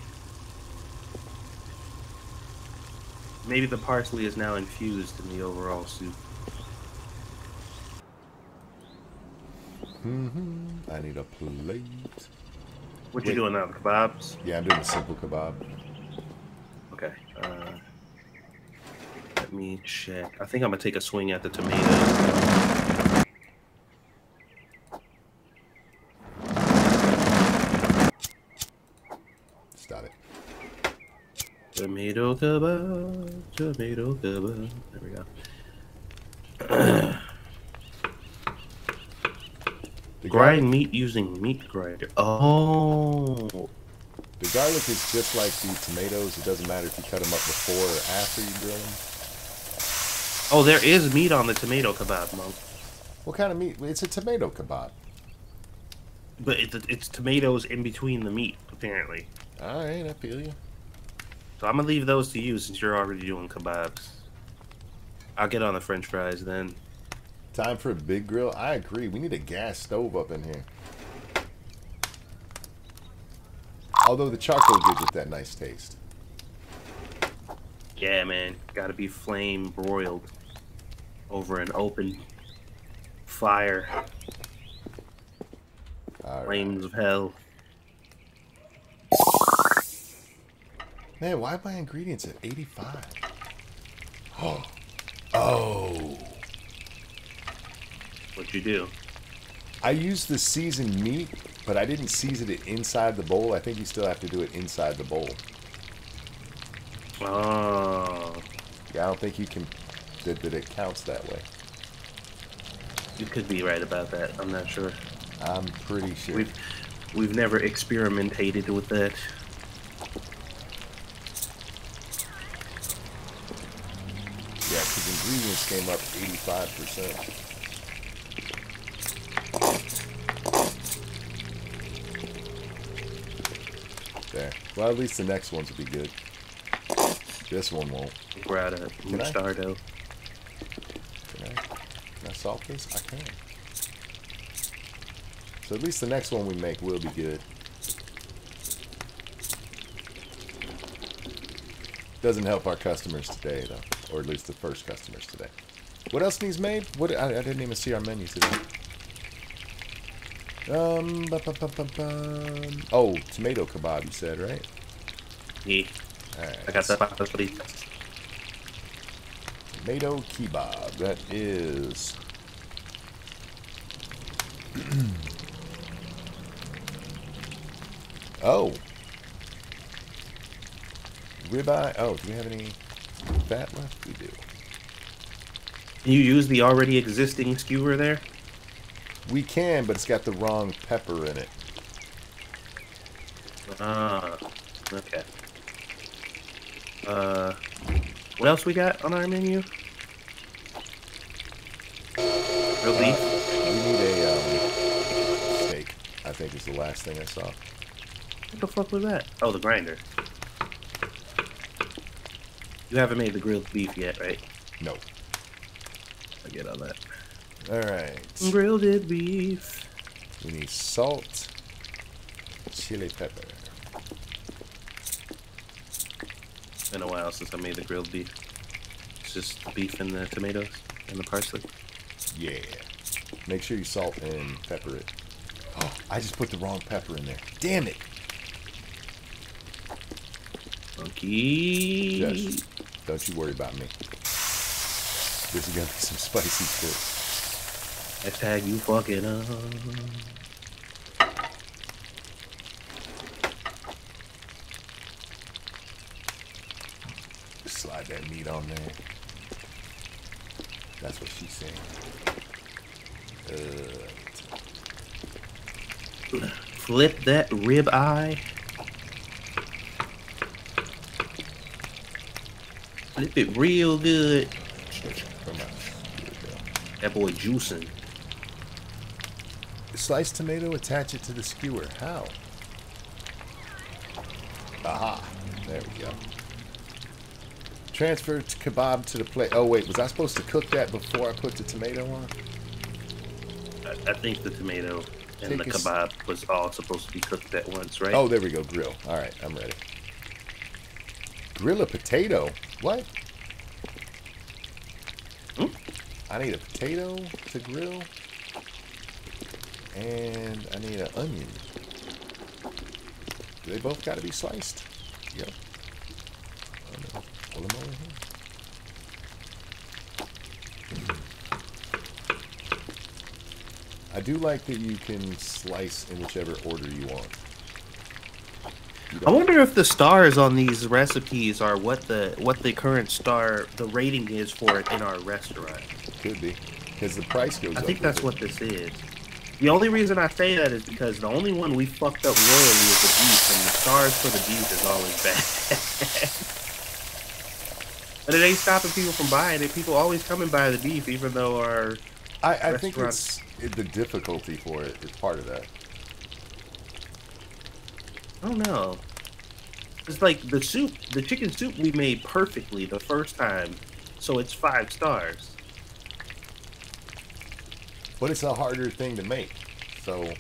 Maybe the parsley is now infused in the overall soup. hmm I need a plate. What Wait. you doing now? Kebabs? Yeah, I'm doing a simple kebab. Okay. Uh, let me check. I think I'm gonna take a swing at the tomatoes. Stop it. Tomato kebab, tomato kebab. There we go. The Grind meat using meat grinder. Oh, the garlic is just like the tomatoes. It doesn't matter if you cut them up before or after you grill them. oh, there is meat on the tomato kebab, monk. What kind of meat? It's a tomato kebab. But it's, it's tomatoes in between the meat, apparently. All right, I feel you. So I'm gonna leave those to you since you're already doing kebabs. I'll get on the French fries then. Time for a big grill. I agree. We need a gas stove up in here. Although the charcoal gives it that nice taste. Yeah, man, gotta be flame broiled over an open fire, right. flames of hell. Man, why are my ingredients at 85? Oh. Oh. What you do? I used the seasoned meat, but I didn't season it inside the bowl. I think you still have to do it inside the bowl. Oh, Yeah, I don't think you can, that, that it counts that way. you could be right about that. I'm not sure. I'm pretty sure. We've we've never experimentated with that. Came up 85%. There. Well, at least the next ones will be good. This one won't. We're out of Mustardo. Can I? Can I solve this? I can. So at least the next one we make will be good. Doesn't help our customers today, though or at least the first customers today. What else needs made? What I, I didn't even see our menu today. Um, ba- ba- ba- oh, tomato kebab. You said right? Yeah, right. I got that. Tomato kebab. That is. oh. Ribeye. Oh, do we have any fat left? We do. Can you use the already existing skewer there? We can, but it's got the wrong pepper in it. Ah, okay. Uh, what else we got on our menu? Real beef. We need a um, steak. I think is the last thing I saw. What the fuck was that? Oh, the grinder. You haven't made the grilled beef yet, right? No. I get on that. All right. Grilled beef. We need salt, chili pepper. Been a while since I made the grilled beef. It's just the beef and the tomatoes and the parsley. Yeah. Make sure you salt and pepper it. Oh, I just put the wrong pepper in there. Damn it. Monkey. Yes. Don't you worry about me. This is gonna be some spicy shit. Hashtag you fucking up. Slide that meat on there. That's what she's saying. Uh, Flip that rib eye. Flip it real good. come on. Here we go. That boy juicing. Slice tomato, attach it to the skewer. How? Aha. There we go. Transfer kebab to the plate. Oh, wait. Was I supposed to cook that before I put the tomato on? I, I think the tomato and Take the kebab was all supposed to be cooked at once, right? Oh, there we go. Grill. All right. I'm ready. Grill a potato? What? Hmm? I need a potato to grill. And I need an onion. Do they both got to be sliced? Yep. Pull them over here. I do like that you can slice in whichever order you want. I wonder if the stars on these recipes are what the what the current star the rating is for it in our restaurant. Could be. Because the price goes up. I think that's it. what this is. The only reason I say that is because the only one we fucked up royally is the beef, and the stars for the beef is always bad. but it ain't stopping people from buying it. People always come and buy the beef, even though our I, I think it's it, the difficulty for it is part of that. I don't know. It's like the soup, the chicken soup we made perfectly the first time, so it's five stars. But it's a harder thing to make. So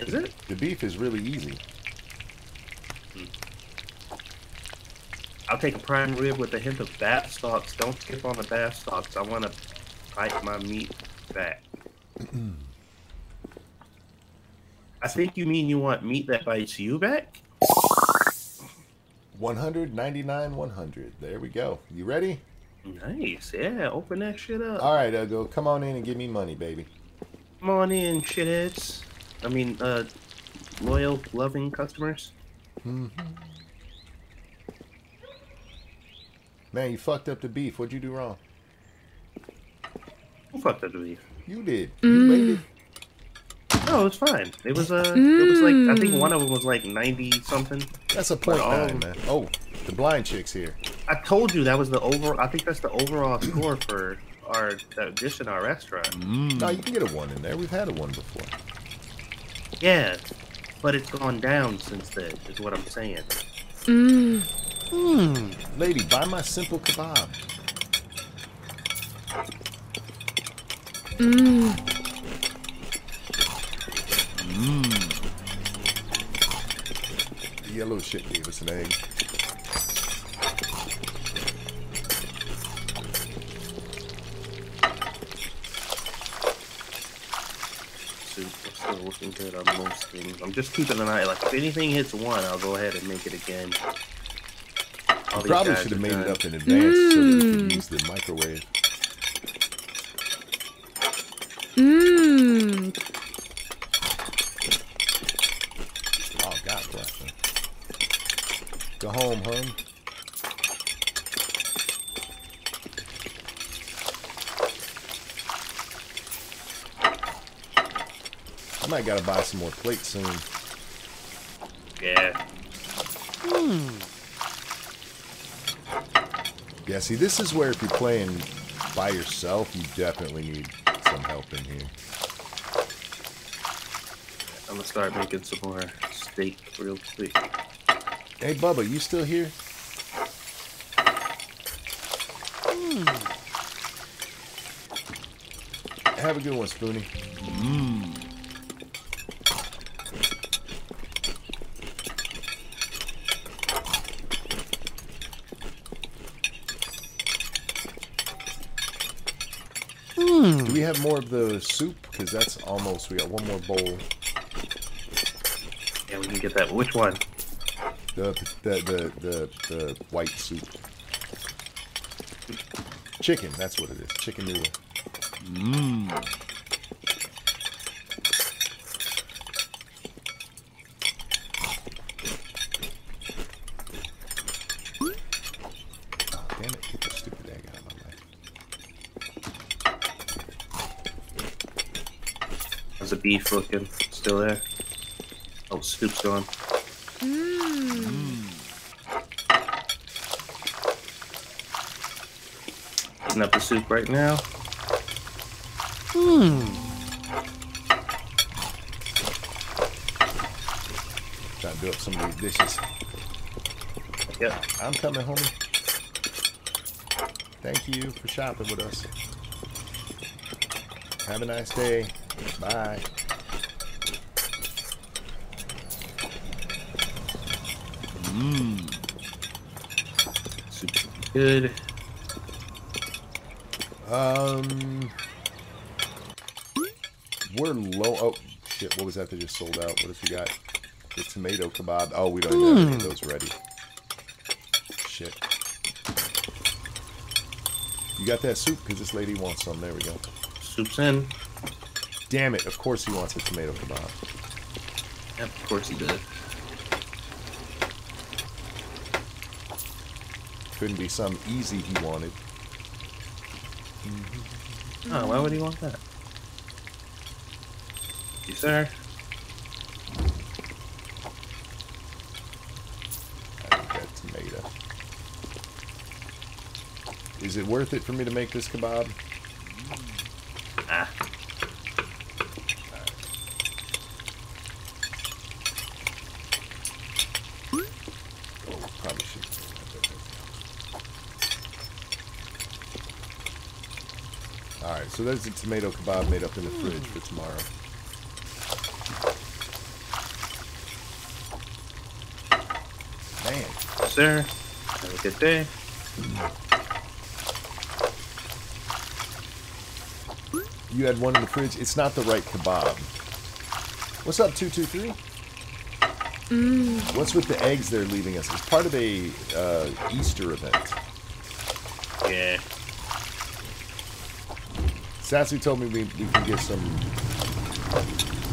Is it? the beef is really easy. I'll take a prime rib with a hint of bath stalks. Don't skip on the bath stalks. I want to bite my meat back. I think you mean you want meat that bites you back? 199 100. There we go. You ready? Nice. Yeah, open that shit up. All right, Ugo. Come on in and give me money, baby. Come on in, shitheads. I mean, uh, loyal, loving customers. Hmm. Man, you fucked up the beef. What'd you do wrong? Who fucked up the beef? You did. You made it. No, it was fine. It was uh, it was like I think one of mm. them was like ninety something. That's a point nine, um, man. Oh, the blind chick's here. I told you that was the over. I think that's the overall score for our that dish in our restaurant. Mm. No, you can get a one in there. We've had a one before. Yeah, but it's gone down since then. Is what I'm saying. Mmm. Mmm. Lady, buy my simple kebab. Mmm. yellow shit gave us an egg. looking good on most things. I'm just keeping an eye. Like if anything hits one, I'll go ahead and make it again. All probably should have made done. it up in advance mm. so that could hmm. use the microwave. Might gotta buy some more plates soon. Yeah. Hmm. Yeah, see, this is where if you're playing by yourself, you definitely need some help in here. I'm gonna start making some more steak real quick. Hey, Bubba, you still here? Hmm. Have a good one, Spoonie. Do have more of the soup? Because that's almost, we got one more bowl. Yeah, we can get that. Which one? The the the the, the white soup. Chicken, that's what it is. Chicken noodle. Oh, damn it, get the stupid egg out of my way. How's the beef looking? Still there? Oh, soup's gone. Mmm. Heating up the soup right now. Mmm. Trying to do up some of these dishes. Yep. I'm coming, homie. Thank you for shopping with us. Have a nice day. Bye. Soup's good. Um, we're low. Oh shit! What was that that just sold out? What else we got? The tomato kebab. Oh, we don't even have any of those ready. Shit. You got that soup? Because this lady wants some. There we go. Soup's in. Damn it! Of course he wants a tomato kebab. Yep, of course he did. Couldn't be some easy he wanted. Oh, why would he want that? You sir? I that tomato. Is it worth it for me to make this kebab? Ah. Oh, probably should. Alright, so there's a tomato kebab made up in the fridge for tomorrow. Man, Yes, sir. Have a good day. you had one in the fridge. It's not the right kebab. What's up, 223? Mmm. What's with the eggs they're leaving us? It's part of a uh, Easter event. Yeah. Sassy told me we, we can get some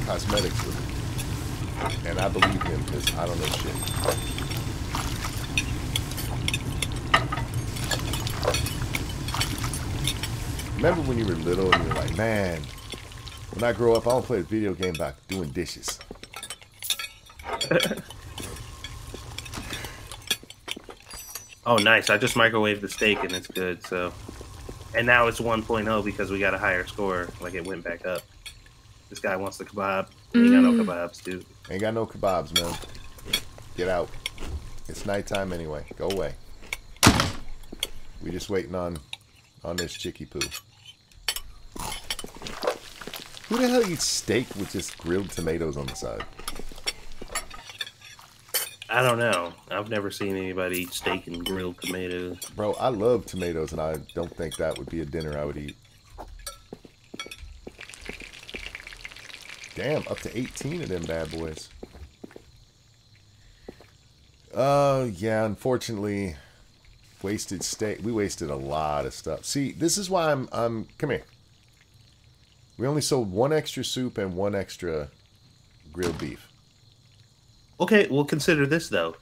cosmetics with it. And I believe him because I don't know shit. Remember when you were little and you're like, man, when I grow up, I want to play a video game about doing dishes. Oh, nice. I just microwaved the steak and it's good. So, and now it's 1.0 because we got a higher score. Like it went back up. This guy wants the kebab. We ain't got no Mm. kebabs, dude. Ain't got no kebabs, man. Get out. It's nighttime anyway. Go away. We just waiting on on this chicky poo. Who the hell eats steak with just grilled tomatoes on the side? I don't know. I've never seen anybody eat steak and grilled tomatoes. Bro, I love tomatoes and I don't think that would be a dinner I would eat. Damn, up to 18 of them bad boys. Uh, yeah, unfortunately, wasted steak. We wasted a lot of stuff. See, this is why I'm, I'm, come here. We only sold one extra soup and one extra grilled beef. Okay, well consider this though.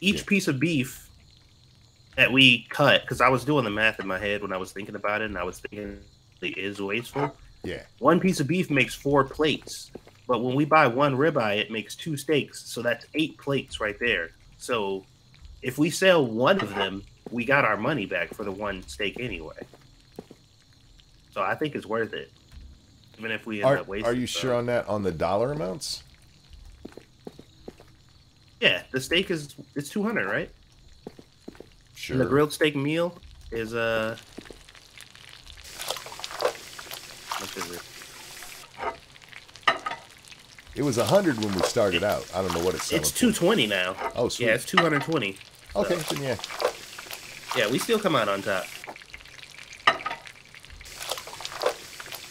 Each Yeah. piece of beef that we cut, because I was doing the math in my head when I was thinking about it, and I was thinking it is wasteful. Yeah. One piece of beef makes four plates, but when we buy one ribeye, it makes two steaks, so that's eight plates right there. So if we sell one of them, we got our money back for the one steak anyway. So I think it's worth it, even if we end Are, up wasting. are you sure on that, on the dollar amounts? Yeah, the steak is it's two hundred, right? Sure. And the grilled steak meal is uh much is it? It was 100 when we started out. I don't know what it's It's two twenty now. Oh, sweet. Yeah, it's two hundred twenty. Okay, then yeah. Yeah, we still come out on top.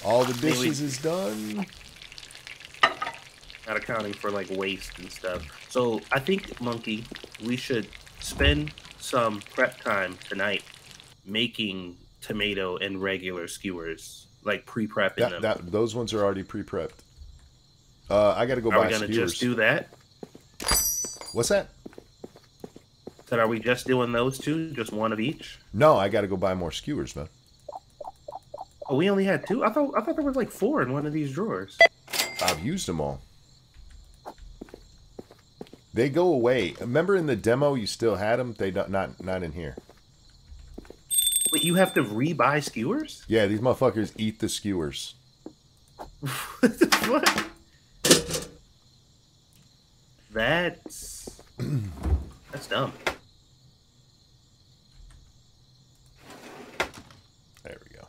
All the mean, we- dishes is done. Not accounting for like waste and stuff. So I think, Monkey, we should spend some prep time tonight making tomato and regular skewers, like pre-prepping That, them. that those ones are already pre-prepped. Uh, I got to go are buy we gonna skewers. just do that? What's that? Then are we just doing those two, just one of each? No, I got to go buy more skewers, man. Oh, we only had two. I thought I thought there was like four in one of these drawers. I've used them all. They go away. Remember in the demo you still had them? They don't, not not in here. Wait, you have to rebuy skewers? Yeah, these motherfuckers eat the skewers. what the fuck? That's that's dumb. There we go.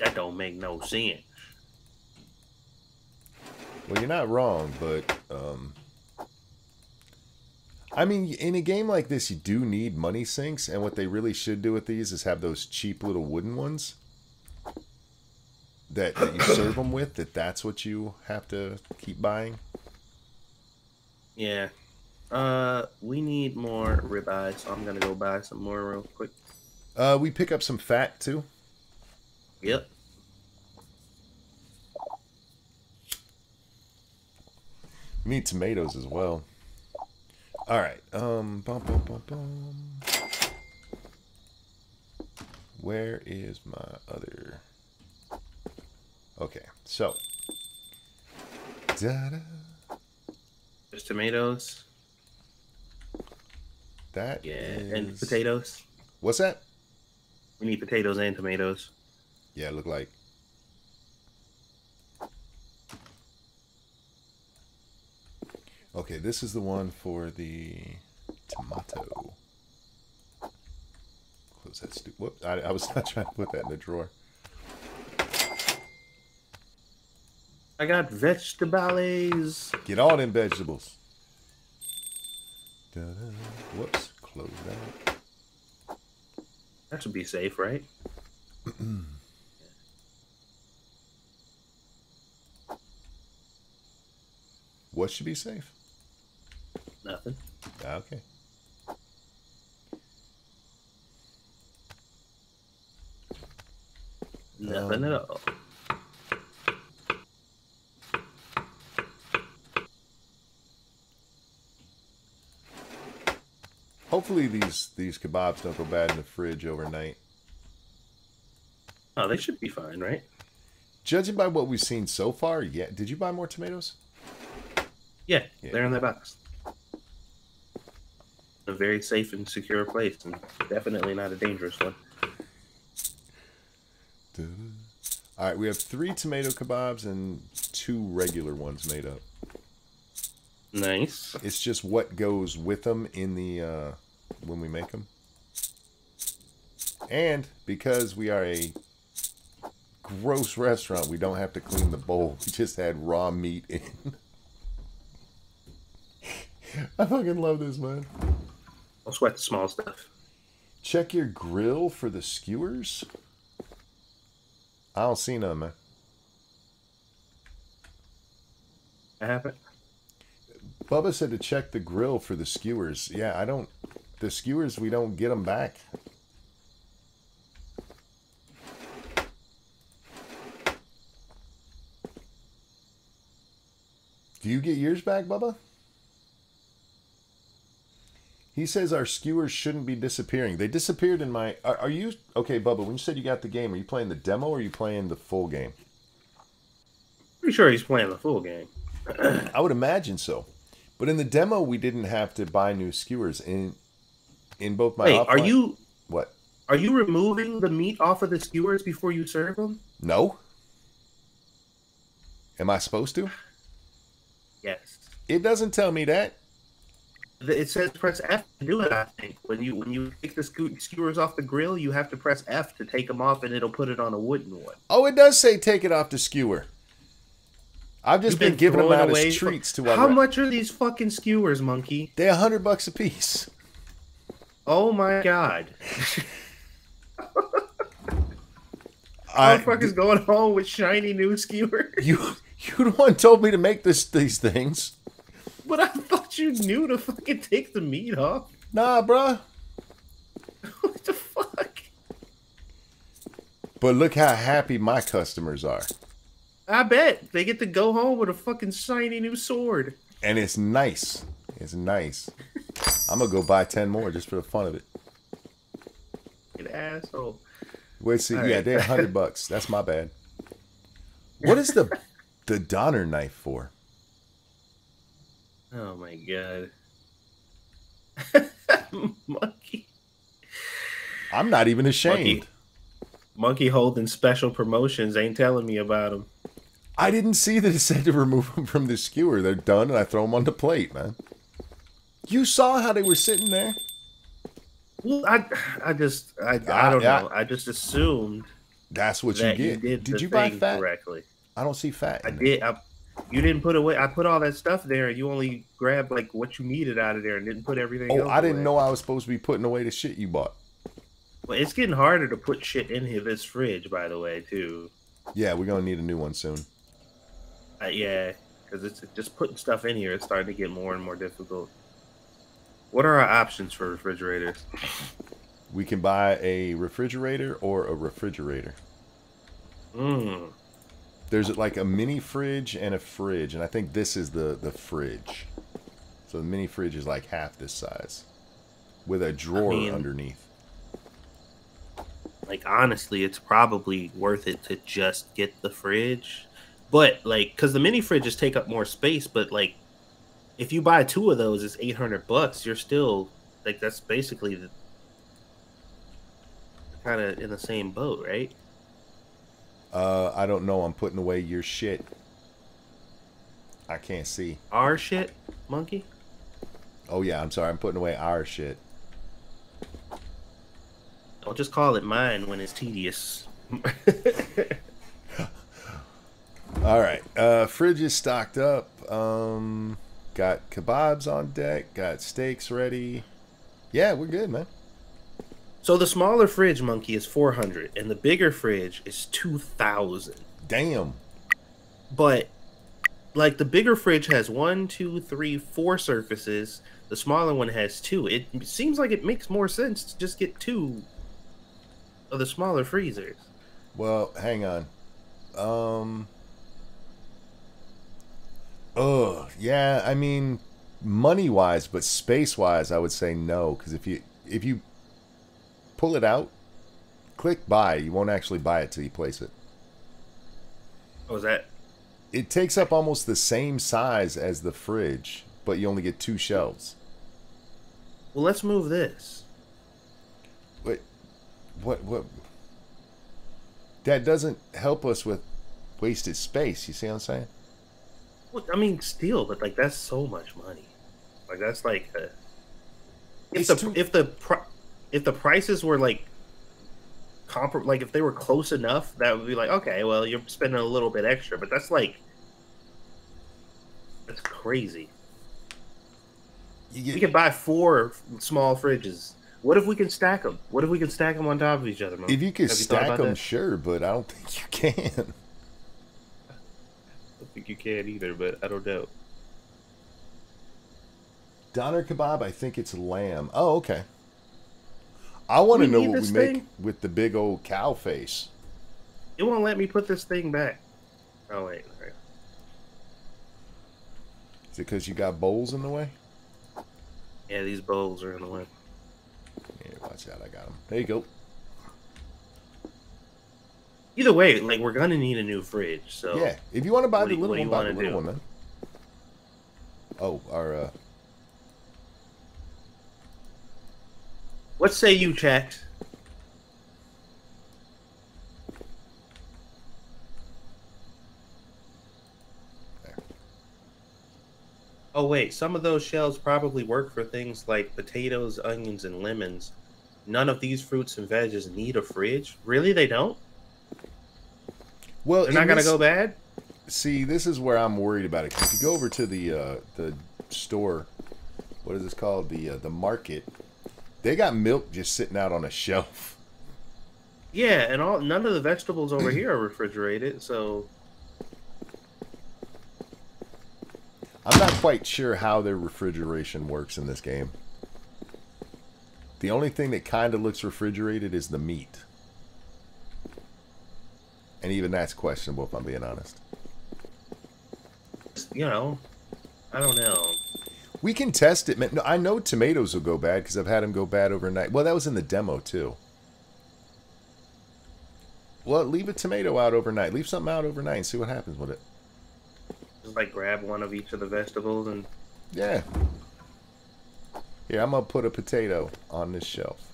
That don't make no sense. Well, you're not wrong, but um, I mean, in a game like this, you do need money sinks, and what they really should do with these is have those cheap little wooden ones that, that you serve them with. That that's what you have to keep buying. Yeah. Uh, we need more ribeye, so I'm gonna go buy some more real quick. Uh, we pick up some fat too. Yep. We need tomatoes as well. All right. Um. Bum, bum, bum, bum. Where is my other? Okay. So. Da-da. There's tomatoes. That Yeah, and potatoes. What's that? We need potatoes and tomatoes. Yeah, look like. Okay, this is the one for the tomato. Close that stupid. Whoop! I, I was not trying to put that in the drawer. I got vegetables. Get all them vegetables. Da-da. Whoops! Close that. That should be safe, right? What should be safe? Nothing. Okay. Nothing Um, at all. Hopefully these these kebabs don't go bad in the fridge overnight. Oh, they should be fine, right? Judging by what we've seen so far, yeah. Did you buy more tomatoes? Yeah, Yeah. they're in that box. A very safe and secure place, and definitely not a dangerous one. All right, we have three tomato kebabs and two regular ones made up. Nice. It's just what goes with them in the uh, when we make them. And because we are a gross restaurant, we don't have to clean the bowl. We just had raw meat in. I fucking love this, man. I'll sweat the small stuff. Check your grill for the skewers. I don't see none, man. What happened? Bubba said to check the grill for the skewers. Yeah, I don't. The skewers, we don't get them back. Do you get yours back, Bubba? He says our skewers shouldn't be disappearing. They disappeared in my. Are, are you okay, Bubba? When you said you got the game, are you playing the demo or are you playing the full game? Pretty sure he's playing the full game. I would imagine so. But in the demo, we didn't have to buy new skewers. In in both my Wait, are you what? are you removing the meat off of the skewers before you serve them? No. Am I supposed to? Yes. It doesn't tell me that. The- It says press F to do it. I think when you when you take the skewers off the grill, you have to press F to take them off, and it'll put it on a wooden one. Oh, it does say take it off the skewer. I've just You've been, giving them out as treats to How much are these fucking skewers, monkey? They're a hundred bucks a piece. Oh my god! I, fuck is going home with shiny new skewers. you you the one told me to make this these things. But I thought you knew to fucking take the meat off. Nah, bruh. what the fuck? But look how happy my customers are, I bet they get to go home with a fucking shiny new sword. and it's nice. It's nice. I'm gonna go buy ten more just for the fun of it. An asshole. Wait, see, All yeah, right. they're a hundred bucks. That's my bad. What is the the Donner knife for? Oh my god. Monkey. I'm not even ashamed. Monkey. Monkey holding special promotions ain't telling me about them. I didn't see that it said to remove them from the skewer. They're done, and I throw them on the plate, man. You saw how they were sitting there. Well, I, I just, I, Ah, I don't yeah. know. I just assumed That's what that you you get. did, Did the you buy fat? correctly. I don't see fat. I did. I, you didn't put away. I put all that stuff there, and you only grabbed like what you needed out of there, and didn't put everything. Oh, else I didn't away. know I was supposed to be putting away the shit you bought. Well, it's getting harder to put shit in here, this fridge, by the way, too. Yeah, we're gonna need a new one soon. Uh, yeah, because it's just putting stuff in here. It's starting to get more and more difficult. What are our options for refrigerators? We can buy a refrigerator or a refrigerator. Mm. There's like a mini fridge and a fridge, and I think this is the the fridge. So the mini fridge is like half this size, with a drawer mean- underneath. Like honestly, it's probably worth it to just get the fridge, but like, because the mini fridges take up more space. But like, if you buy two of those, it's eight hundred bucks. You're still like that's basically the kind of in the same boat, right? Uh, I don't know. I'm putting away your shit. I can't see. Our shit, monkey. Oh yeah, I'm sorry. I'm putting away our shit. I'll just call it mine when it's tedious. All right. Uh, fridge is stocked up. Um, got kebabs on deck. Got steaks ready. Yeah, we're good, man. So the smaller fridge monkey is 400 and the bigger fridge is 2000. Damn. But like the bigger fridge has one, two, three, four surfaces. The smaller one has two. It seems like it makes more sense to just get two of the smaller freezers. Well, hang on. Um. Oh, yeah. I mean, money wise, but space wise, I would say no. Because if you if you pull it out, click buy, you won't actually buy it till you place it. What was that? It takes up almost the same size as the fridge, but you only get two shelves. Well, let's move this. Wait, what? What? That doesn't help us with wasted space. You see what I'm saying? Well, I mean, still, but like that's so much money. Like that's like uh if It's the too- if the if the prices were like compar- like if they were close enough, that would be like okay, well you're spending a little bit extra, but that's like that's crazy. You We could buy four small fridges. What if we can stack them? What if we can stack them on top of each other? Mo? if you could Have stack them, that? sure, but I don't think you can. I don't think you can either, but I don't know. Doner kebab, I think it's lamb. Oh, okay. I want to know what we this make with the big old cow face. It won't let me put this thing back. Oh wait, sorry. Is it because you got bowls in the way? yeah, these bowls are in the way. Yeah, watch out. I got them. There you go. Either way, like we're gonna need a new fridge. So Yeah. If you want to buy What the little what one, buy the little do? one, man. Oh, our uh, what say you, chat? There. Oh wait, some of those shells probably work for things like potatoes, onions, and lemons. None of these fruits and veggies need a fridge. Really, they don't? well, They're not gonna this- go bad. See, this is where I'm worried about it. If you go over to the uh, the store, what is this called? The uh, the market. They got milk just sitting out on a shelf. Yeah, and all none of the vegetables over here are refrigerated, so I'm not quite sure how their refrigeration works in this game. The only thing that kind of looks refrigerated is the meat. And even that's questionable if I'm being honest. you know, I don't know. We can test it. man. No, I know tomatoes will go bad because I've had them go bad overnight. Well, that was in the demo too. Well, leave a tomato out overnight. Leave something out overnight and see what happens with it. Just like grab one of each of the vegetables and Yeah. Here, I'm gonna put a potato on this shelf.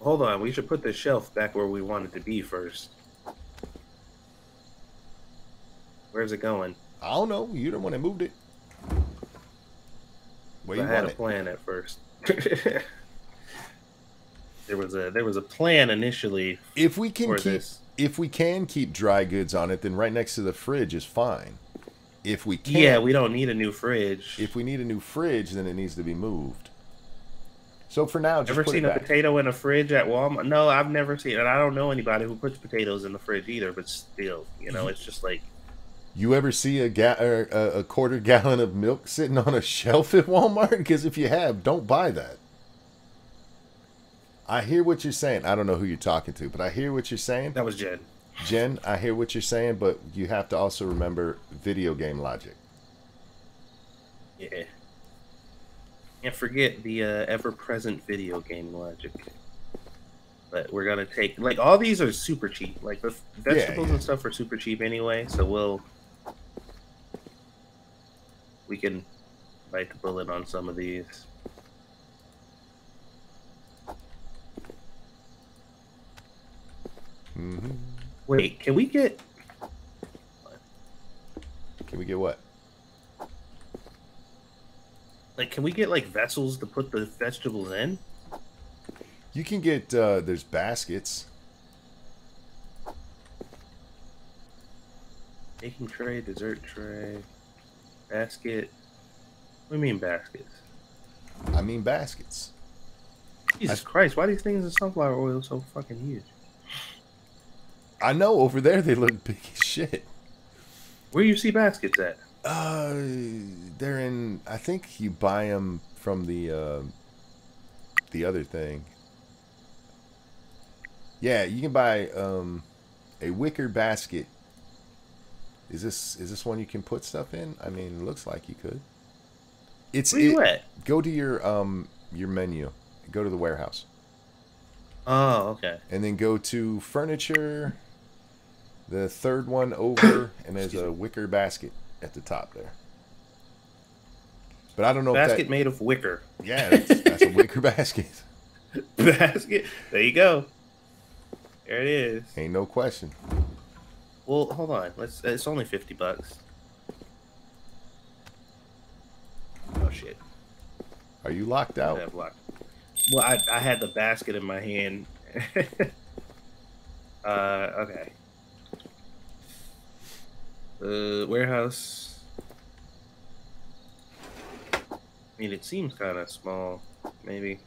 hold on. We should put the shelf back where we want it to be first. Where's it going? I don't know. You're the one that moved it. Where you I had a it? plan at first. there was a there was a plan initially If we can keep this. if we can keep dry goods on it, then right next to the fridge is fine. If we can't, Yeah, we don't need a new fridge. if we need a new fridge, then it needs to be moved. So for now, just Ever seen a potato in a fridge at Walmart? No, I've never seen it. I don't know anybody who puts potatoes in the fridge either. But still, you know, mm-hmm. it's just like You ever see a, ga- er, a a quarter gallon of milk sitting on a shelf at Walmart? Because if you have, don't buy that. I hear what you're saying. I don't know who you're talking to, but I hear what you're saying. that was Jen. Jen, I hear what you're saying, but you have to also remember video game logic. Yeah. Can't forget the uh, ever-present video game logic. But we're gonna take like all these are super cheap. Like the vegetables yeah. and stuff are super cheap anyway. So we'll we can bite the bullet on some of these. hmm Wait, can we get? Can we get what? Like, can we get like vessels to put the vegetables in? You can get, uh, there's baskets. Baking tray, dessert tray, basket. What do you mean baskets? I mean baskets. Jesus Christ, why are these things in sunflower oil so fucking huge? I know over there they look big as shit. Where you see baskets at? Uh, they're in. I think you buy them from the uh, the other thing. Yeah, you can buy um, a wicker basket. Is this is this one you can put stuff in? I mean, it looks like you could. It's Where you it- at? go to your um your menu. Go to the warehouse, Oh, okay. and then go to furniture. The third one over, and there's Excuse a wicker basket at the top there. But I don't know if Basket that. made of wicker. Yeah, that's, that's a wicker basket. basket. There you go. There it is. Ain't no question. Well, hold on. Let's. It's only fifty bucks. Oh shit! Are you locked I out? have locked. Well, I I had the basket in my hand. uh, okay. Uh, warehouse. I mean, it seems kind of small. Maybe.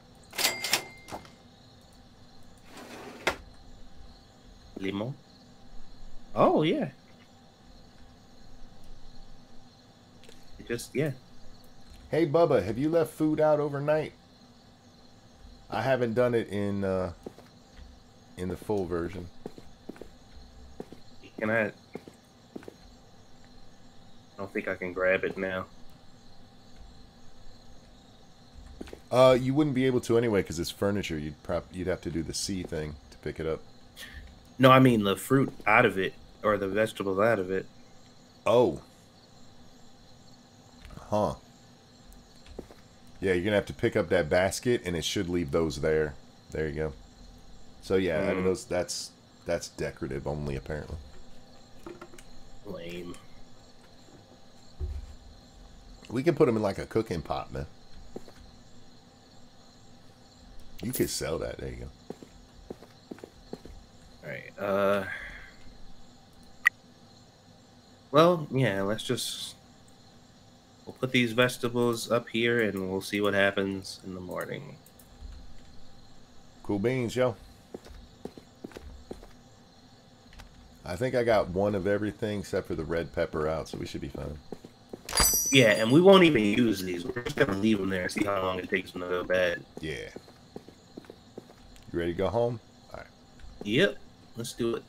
Limon. Oh, yeah. It just, yeah. Hey, Bubba, have you left food out overnight? I haven't done it in uh, in the full version. Can I? I don't think I can grab it now. Uh, you wouldn't be able to anyway because it's furniture. You'd prop. You'd have to do the C thing to pick it up. No, I mean the fruit out of it or the vegetables out of it. Oh. Huh. Yeah, you're gonna have to pick up that basket, and it should leave those there. There you go. So yeah, I mean Mm. those that's that's decorative only apparently. Lame. We can put them in like a cooking pot, man. You could sell that. There you go. All right. Uh. Well, yeah. Let's just we'll put these vegetables up here, and we'll see what happens in the morning. Cool beans, yo. I think I got one of everything except for the red pepper out, so we should be fine. Yeah, and we won't even use these. We're just gonna leave them there, and see how long it takes them to go bad. Yeah. You ready to go home? All right. Yep. Let's do it.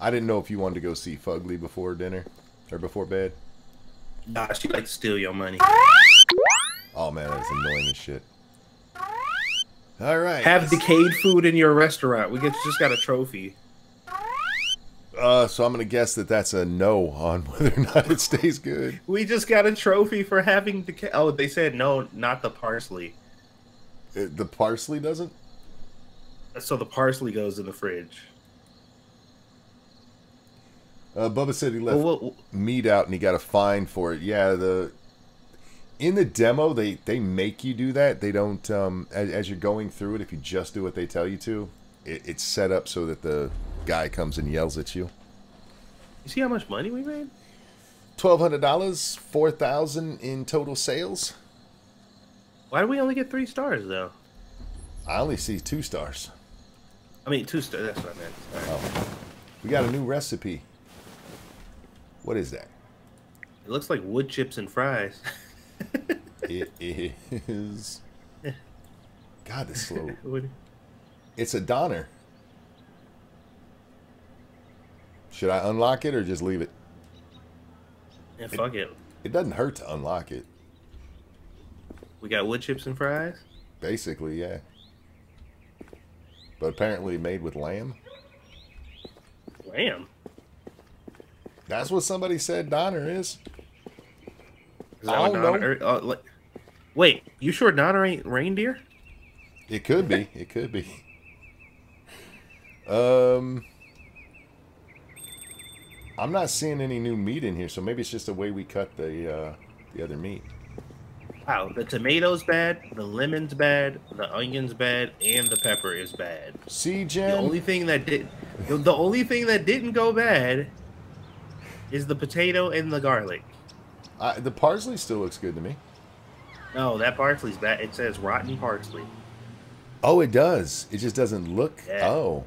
I didn't know if you wanted to go see Fugly before dinner or before bed. Nah, she like to steal your money. Oh man, that's annoying as shit. All right. Have decayed food in your restaurant. We get just got a trophy. Uh, so I'm gonna guess that that's a no on whether or not it stays good. We just got a trophy for having decay. Oh, they said no, not the parsley. Uh, the parsley doesn't. So the parsley goes in the fridge. Uh, Bubba said he left Well, meat out and he got a fine for it. Yeah, the in the demo they they make you do that. They don't um as, as you're going through it. If you just do what they tell you to, it, it's set up so that the guy comes and yells at you. you see how much money we made? Twelve hundred dollars, four thousand in total sales. Why do we only get three stars though? I only see two stars. I mean, two stars. That's what I meant. Sorry. Oh, we got a new recipe. What is that? It looks like wood chips and fries. It is. God, this slow. It's a Donner. Should I unlock it or just leave it? yeah, fuck it. It doesn't hurt to unlock it. We got wood chips and fries. Basically, yeah. But apparently made with lamb. Lamb. That's what somebody said Donner is. Is I don't Donner- uh, like- wait, you sure Donner ain't reindeer? It could be. It could be. Um, I'm not seeing any new meat in here, so maybe it's just the way we cut the uh, the other meat. Wow, the tomatoes bad, the lemon's bad, the onion's bad, and the pepper is bad. See, The only thing that did, the, the only thing that didn't go bad, is the potato and the garlic. I, the parsley still looks good to me. No, that parsley's bad. It says rotten parsley. Oh, it does. It just doesn't look. Yeah. Oh.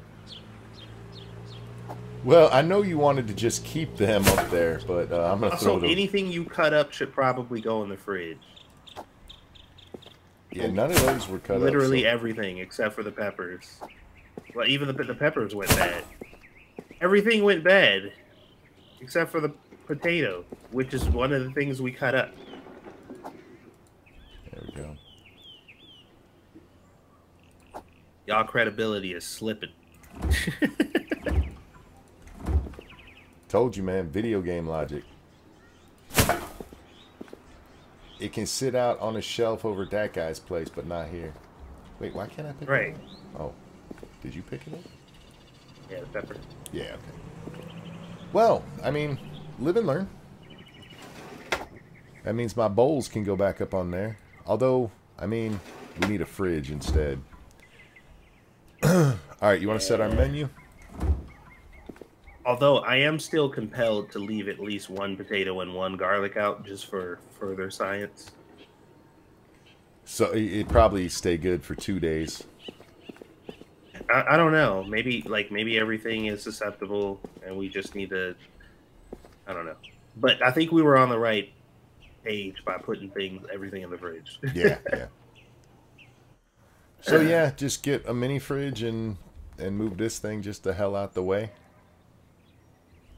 Well, I know you wanted to just keep them up there, but uh, I'm gonna throw them. anything you cut up should probably go in the fridge. Yeah, none of those were cut up. Literally up. everything except for the peppers. Well, even the the peppers went bad. Everything went bad, except for the potato, which is one of the things we cut up. There we go. Y'all credibility is slipping. Told you, man. Video game logic. It can sit out on a shelf over that guy's place, but not here. Wait, why can't I pick Right. it up? Right. Oh, did you pick it up? Yeah, the pepper. Yeah, okay. Well, I mean, live and learn. That means my bowls can go back up on there. Although, I mean, we need a fridge instead. All right, you want to set our menu? Although I am still compelled to leave at least one potato and one garlic out just for further science. So it it probably stay good for two days. I, I don't know. Maybe like maybe everything is susceptible and we just need to I don't know. But I think we were on the right age by putting things, everything in the fridge. Yeah, yeah. So yeah, just get a mini fridge and and move this thing just the hell out the way.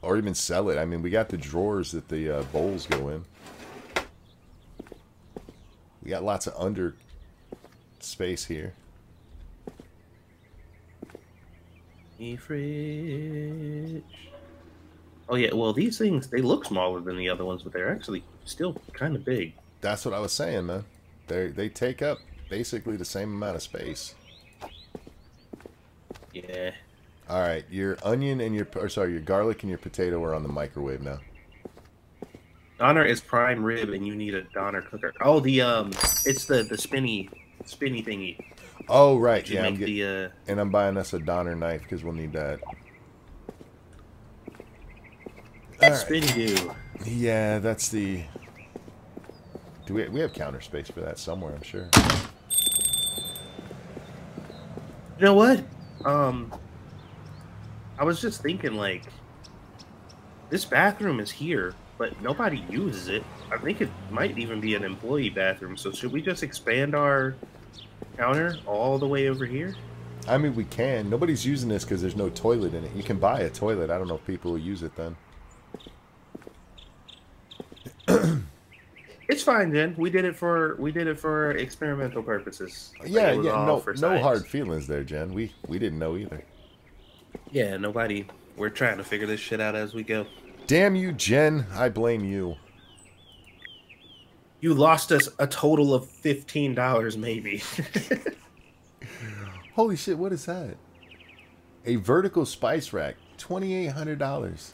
Or even sell it. I mean, we got the drawers that the uh, bowls go in. We got lots of under space here. E fridge. Oh yeah, well these things they look smaller than the other ones, but they're actually still kind of big. That's what I was saying, man. They they take up basically the same amount of space. Yeah. All right, your onion and your or sorry, your garlic and your potato are on the microwave now. Donner is prime rib, and you need a Donner cooker. Oh, the um, it's the the spinny spinny thingy. Oh right, yeah, I'm getting, the uh, and I'm buying us a Donner knife because we'll need that. Right. spinny do. Yeah, that's the. Do we we have counter space for that somewhere? I'm sure. You know what? Um, I was just thinking like, this bathroom is here, but nobody uses it. I think it might even be an employee bathroom. So should we just expand our counter all the way over here? I mean, we can. Nobody's using this because there's no toilet in it. You can buy a toilet. I don't know if people will use it then. It's fine, Jen. We did it for we did it for experimental purposes. Like, yeah, it yeah. No, no hard feelings there, Jen. We we didn't know either. Yeah, nobody. We're trying to figure this shit out as we go. Damn you, Jen. I blame you. You lost us a total of fifteen dollars, maybe. Holy shit! What is that? A vertical spice rack, twenty eight hundred dollars.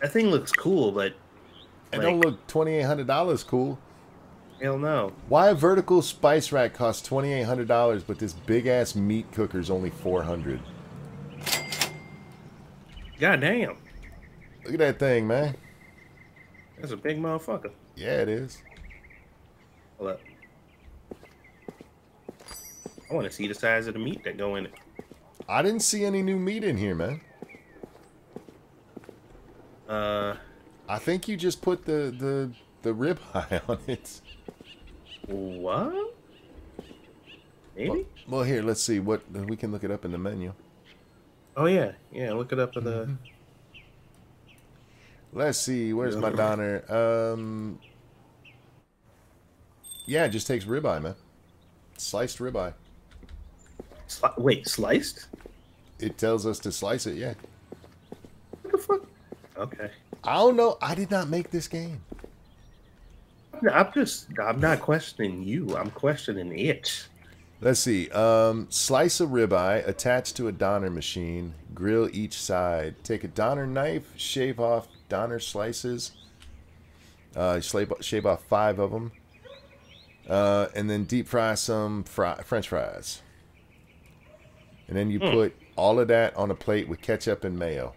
that thing looks cool, but it Like- don't look twenty eight hundred dollars cool. hell no. Why a vertical spice rack costs twenty eight hundred dollars, but this big ass meat cooker's only four hundred? God damn, Look at that thing, man. that's a big motherfucker. Yeah, it is. Hold up. I want to see the size of the meat that go in it. I didn't see any new meat in here, man. Uh, I think you just put the the the rib ribeye on it. what? Maybe. Well, here, let's see what we can look it up in the menu. Oh yeah, yeah. Look it up in the. Let's see, where's my donner? Um, yeah, it just takes ribeye, man. Sliced ribeye. Sli- wait, sliced? It tells us to slice it. Yeah. What the fuck? Okay. I don't know. I did not make this game. No, I'm just. I'm not questioning you. I'm questioning it. Let's see. Um, slice a ribeye, attach to a donner machine, grill each side. Take a donner knife, shave off donner slices. Uh, shave, shave off five of them. Uh, and then deep fry some fry, French fries. And then you Hmm. put all of that on a plate with ketchup and mayo.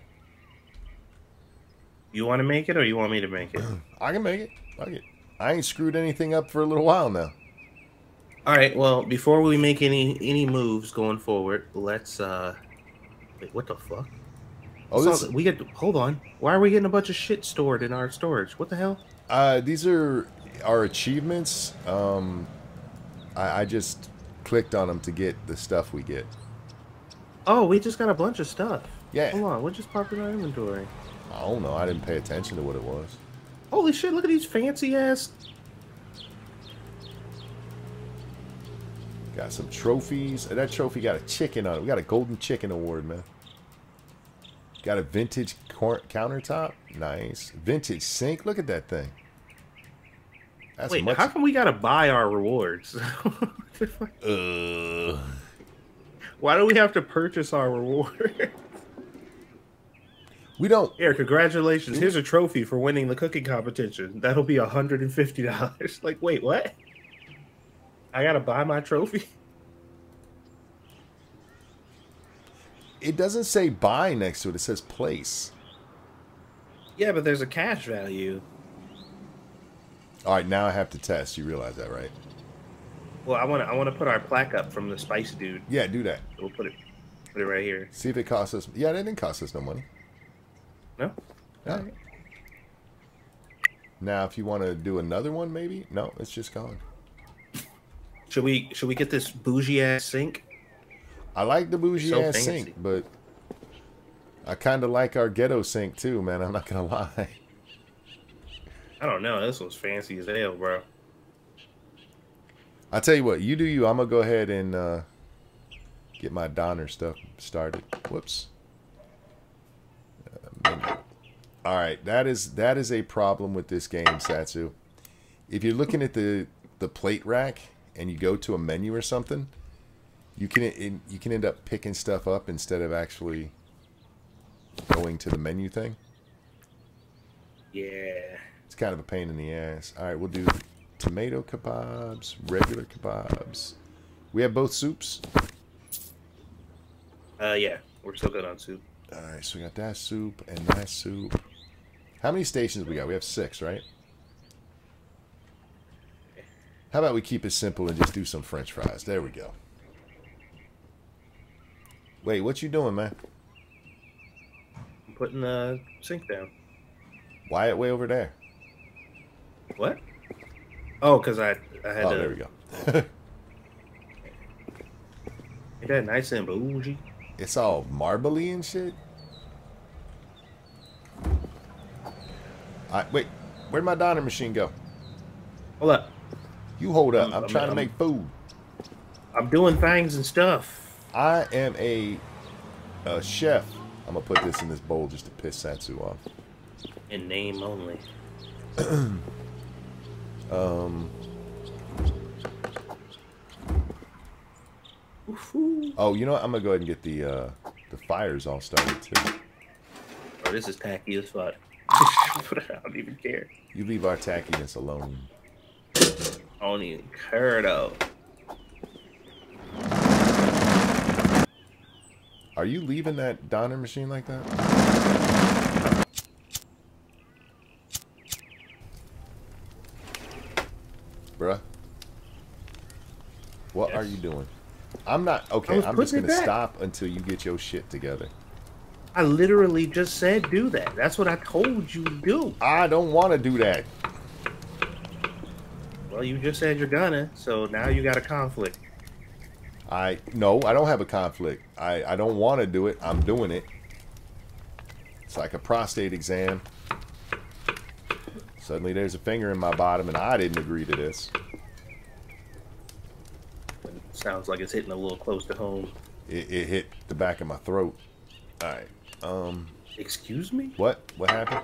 You want to make it, or you want me to make it? I can make it. Fuck it. I ain't screwed anything up for a little while now. All right. Well, before we make any any moves going forward, let's. uh Wait, what the fuck? Oh, this, we get. Hold on. Why are we getting a bunch of shit stored in our storage? What the hell? Uh, these are our achievements. Um, I, I just clicked on them to get the stuff we get. Oh, we just got a bunch of stuff. Yeah. Hold on. What just popped in our inventory? I don't know. I didn't pay attention to what it was. Holy shit! Look at these fancy ass. Got some trophies. That trophy got a chicken on it. We got a golden chicken award, man. Got a vintage countertop. Nice. Vintage sink. Look at that thing. That's Wait, much. how come we gotta buy our rewards? Uh, Why do we have to purchase our reward? we don't. Here, congratulations. Here's a trophy for winning the cooking competition. That'll be $150. Like, wait, what? I gotta buy my trophy? It doesn't say buy next to it. It says place. Yeah, but there's a cash value. All right, now I have to test. You realize that, right? Well, I wanna I wanna put our plaque up from the spice dude. Yeah, do that. We'll put it put it right here. See if it costs us. Yeah, that didn't cost us no money. No? No. Now, if you want to do another one, maybe no, it's just gone. Should we should we get this bougie ass sink? I like the bougie So ass fancy. sink, but I kind of like our ghetto sink too, man. I'm not gonna lie. I don't know. This one's fancy as hell, bro. I tell you what, you do you. I'm gonna go ahead and uh, get my Donner stuff started. Whoops. Uh. All right, that is that is a problem with this game, Satsu. If you're looking at the the plate rack and you go to a menu or something, you can you can end up picking stuff up instead of actually going to the menu thing. Yeah. It's kind of a pain in the ass. All right, we'll do tomato kebabs, regular kebabs. We have both soups. Uh, yeah. We're still good on soup. All right, so we got that soup and that soup. How many stations we got? We have six, right? How about we keep it simple and just do some French fries? There we go. Wait, what you doing, man? I'm putting the sink down. Why it way over there? What? Oh, because I I had Oh, to there we go. get that nice and bougie. it's all marbly and shit. I wait. Where'd my diner machine go? Hold up. You hold up. I'm- I'm I'm- trying to I'm- make food. I'm doing things and stuff. I am a, a chef. I'm gonna put this in this bowl just to piss Satsu off. In name only. Um. Oh, you know what? I'm gonna go ahead and get the uh, the fires all started too. Oh, this is tacky as fuck. I don't even care. You leave our tackiness alone. I don't even care though. Are you leaving that Donner machine like that? Bruh. What are you doing? I'm not okay. I'm just gonna back. stop until you get your shit together. I literally just said do that. That's what I told you to do. I don't want to do that. Well, you just said you're gonna, so now you got a conflict. I no, I don't have a conflict. I I don't want to do it. I'm doing it. It's like a prostate exam. Suddenly there's a finger in my bottom and I didn't agree to this. Sounds like it's hitting a little close to home. It, it hit the back of my throat. All right. Um Excuse me? what what happened?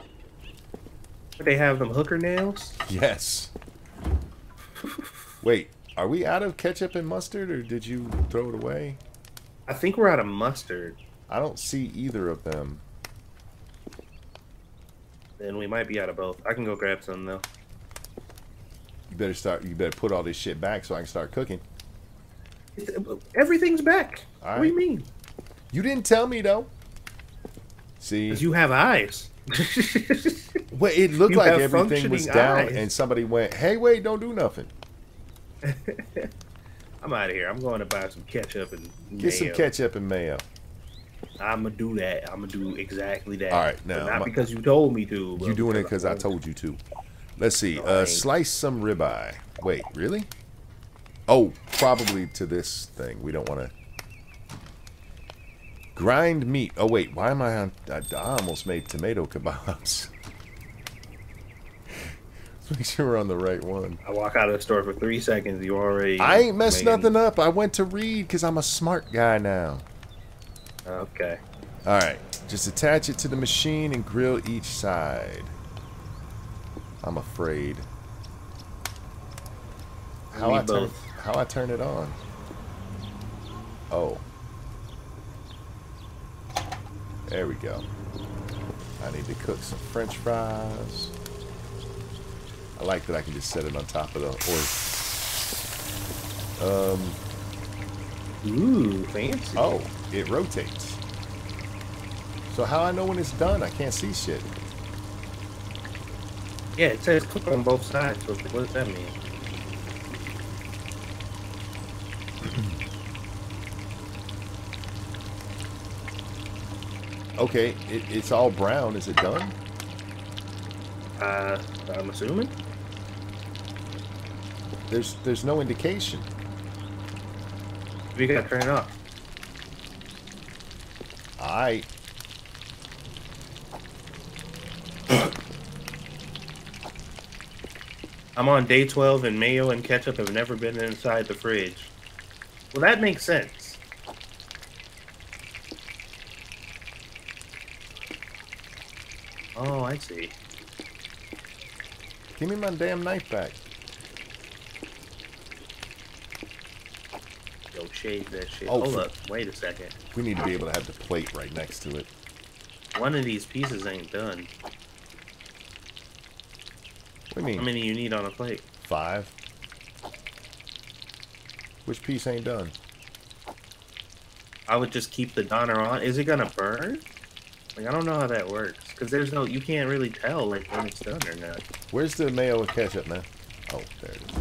They have them hooker nails? Yes. Wait, are we out of ketchup and mustard or did you throw it away? I think we're out of mustard. I don't see either of them. Then we might be out of both. I can go grab some though. You better start you better put all this shit back so I can start cooking. Everything's back. All What do you mean? You didn't tell me though. See, Because you have eyes. well, it looked you like everything was down, eyes. and somebody went, "Hey, wait, don't do nothing. I'm out of here. I'm going to buy some ketchup and mayo. Get some ketchup and mayo." I'm gonna do that. I'm gonna do exactly that. All right, But now, not my- because you told me to. but You doing it because I told you to. Let's see. No, Uh, slice some ribeye. Wait, really? Oh, probably to this thing. We don't want to. Grind meat. Oh wait, why am I on? I, I almost made tomato kebabs. Let's make sure we're on the right one. I walk out of the store for three seconds. You already. I ain't messed making- nothing up. I went to read because I'm a smart guy now. Okay. All right, just attach it to the machine and grill each side. I'm afraid. How I both. How I turn it on? Oh. There we go. I need to cook some french fries. I like that I can just set it on top of the or um Ooh, fancy. Oh, it rotates. So how I know when it's done? I can't see shit. Yeah, it says cook on both sides. What does that mean? Okay, it, it's all brown. Is it done? Uh, I'm assuming. There's there's no indication. We gotta turn it off. I I'm on day 12 and mayo and ketchup have never been inside the fridge. Well, that makes sense. Oh, I see. give me my damn knife back. Yo, shave that shit. Oh, Hold up. Wait a second. We need to be able to have the plate right next to it. One of these pieces ain't done. What do you mean? How many you need on a plate? Five. Which piece ain't done? I would just keep the doner on. Is it gonna burn? Like I don't know how that works because there's no. You can't really tell like when it's done or not. Where's the mayo and ketchup, man? Oh, there it is.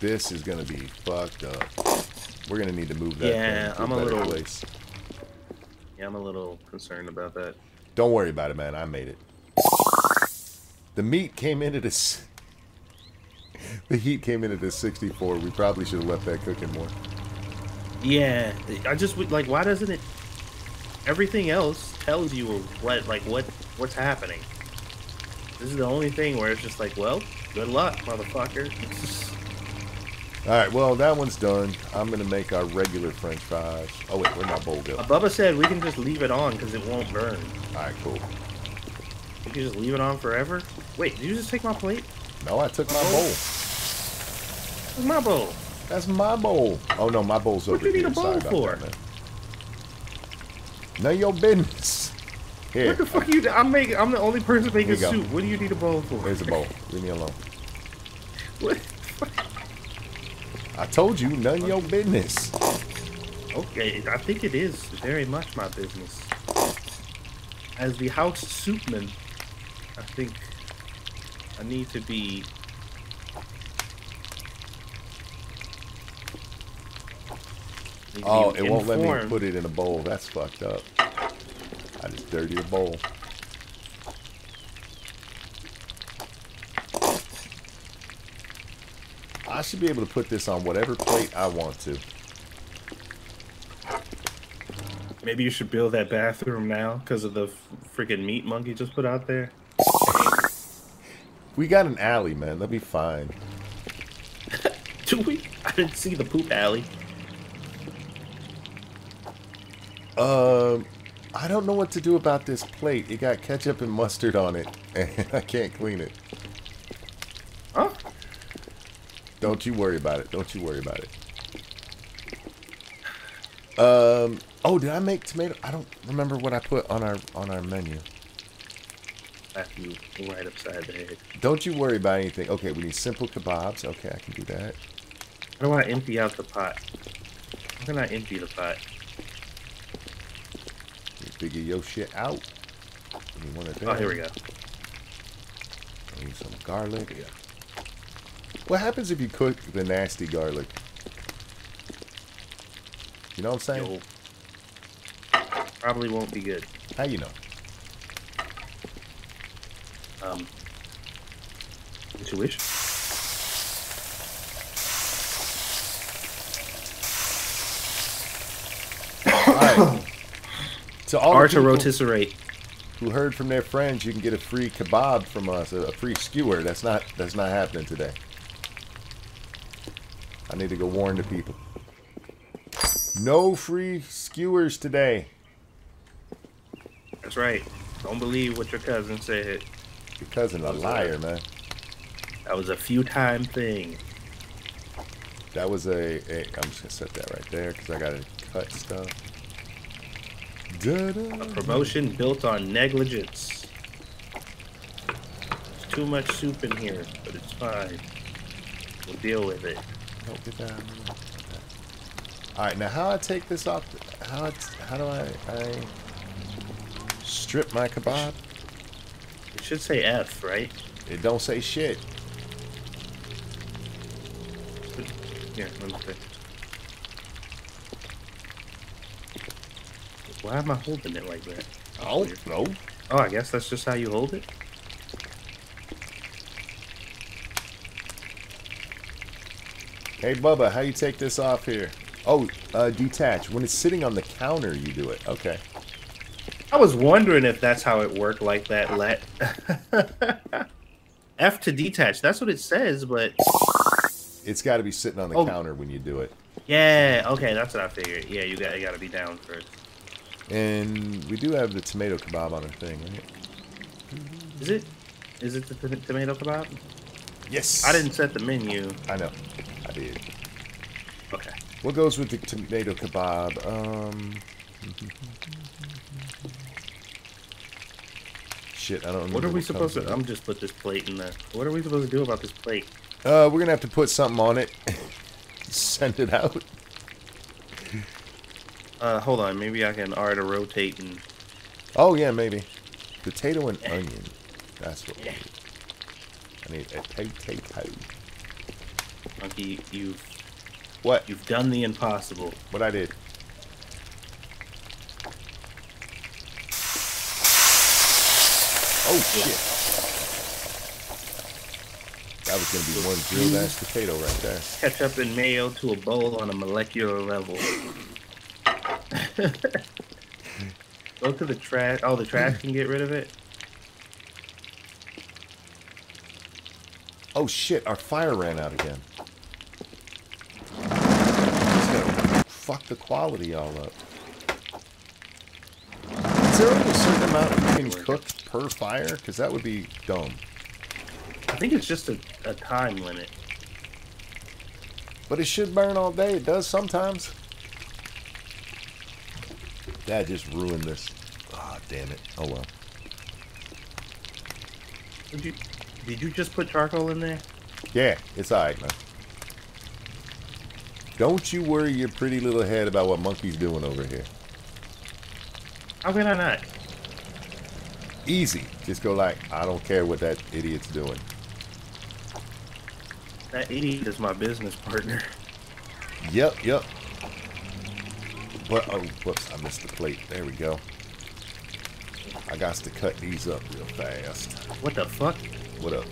This is gonna be fucked up. We're gonna need to move that. Yeah, I'm a little- Place. Yeah, I'm a little concerned about that. Don't worry about it, man. I made it. The meat came in at a. The heat came in at a 64. We probably should have left that cooking more. Yeah, I just would like. Why doesn't it? Everything else tells you what, like, what, what's happening. This is the only thing where it's just like, well, good luck, motherfucker. All right, well that one's done. I'm gonna make our regular French fries. Oh wait, where'd my bowl go? Uh, Bubba said we can just leave it on because it won't burn. All right, cool. You can just leave it on forever. Wait, did you just take my plate? No, I took my Oh. bowl. Where's my bowl? That's my bowl. Oh no, my bowl's What over you need a bowl for? that, man. None of your business. Here, What the fuck you? I'm making. I'm the only person making Here soup. What do you need a bowl for? there's a bowl. Leave me alone. What? I told you, none of your business. Okay, I think it is very much my business. As the house soupman, I think I need to be. need to be Oh, it won't let me put it in a bowl. That's fucked up. I just dirty a bowl. I should be able to put this on whatever plate I want to. Maybe you should build that bathroom now because of the freaking meat monkey just put out there. We got an alley, man. That'll be fine. Do we? I didn't see the poop alley. Um, I don't know what to do about this plate. It got ketchup and mustard on it, and I can't clean it. Huh? Don't you worry about it. Don't you worry about it. Um. Oh, did I make tomato? I don't remember what I put on our on our menu. You right upside the head. Don't you worry about anything. Okay, we need simple kebabs. Okay, I can do that. How do I empty out the pot? How can I empty the pot? Figure your shit out. Give me one of them. Oh, here we go. I need some garlic. What happens if you cook the nasty garlic? You know what I'm saying? Yo. Probably won't be good. How you know? Um, what you wish? All the Or to people rotisserate. who heard from their friends, you can get a free kebab from us, a, a free skewer. That's not that's not happening today. I need to go warn the people. No free skewers today. That's right. Don't believe what your cousin said. Your cousin a liar, man. That was a few time thing. That was a, a I'm just gonna set that right there because I gotta cut stuff. A promotion built on negligence. There's too much soup in here, but it's fine. We'll deal with it. No, get that out of the way. All right, now how I take this off? How how do I I strip my kebab? It should say F, right? It don't say shit. Here, let me see. Why am I holding it like that? Oh no. Oh, I guess that's just how you hold it. Hey Bubba, how you take this off here? Oh, uh, detach. When it's sitting on the counter, you do it. Okay. I was wondering if that's how it worked like that. Let F to detach. That's what it says, but It's got to be sitting on the Oh. counter when you do it. yeah, okay, that's what I figured. Yeah, you got you got to be down first. And we do have the tomato kebab on our thing, right? Is it? Is it the t- tomato kebab? Yes. I didn't set the menu. I know. I did. Okay. What goes with the tomato kebab? Um. Shit, I don't. What are we supposed to? I'm just put this plate in there. What are we supposed to do about this plate? Uh, we're gonna have to put something on it. Send it out. Uh, hold on. Maybe I can R to rotate and. Oh yeah, maybe. Potato and onion. That's what we need. I need a potato. Monkey, you've What? you've done the impossible. What I did? Oh shit! That was gonna be the one grilled ass potato right there. Ketchup and mayo to a bowl on a molecular level. Go to the trash. Oh, the trash can get rid of it. Oh shit! Our fire ran out again. Fuck the quality all up. Is there only a certain amount you can cook per fire? Because that would be dumb. I think it's just a, a time limit. But it should burn all day. It does sometimes. That just ruined this. Ah, damn it. Oh well. Did you did you just put charcoal in there? Yeah, it's alright, man. Don't you worry your pretty little head about what Monkey's doing over here. How can I not? Easy. Just go like, I don't care what that idiot's doing. That idiot is my business partner. Yep, yep. But oh, whoops! I missed the plate. There we go. I got to cut these up real fast. What the fuck? What up?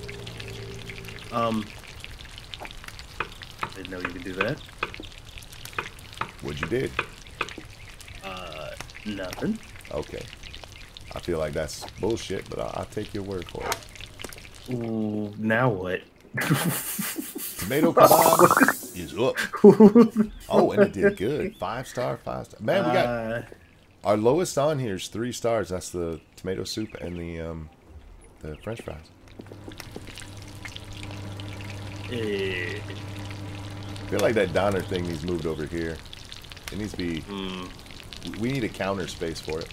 Um. I didn't know you could do that. What you did? Uh, nothing. Okay. I feel like that's bullshit, but I'll, I'll take your word for it. Ooh, now what? Tomato kebab is up. Oh, and it did good. Five star, five star. Man, we got Uh, our lowest on here is three stars. That's the tomato soup and the um the French fries. eh, I feel like that Doner thing needs moved over here. It needs to be. mm, We need a counter space for it.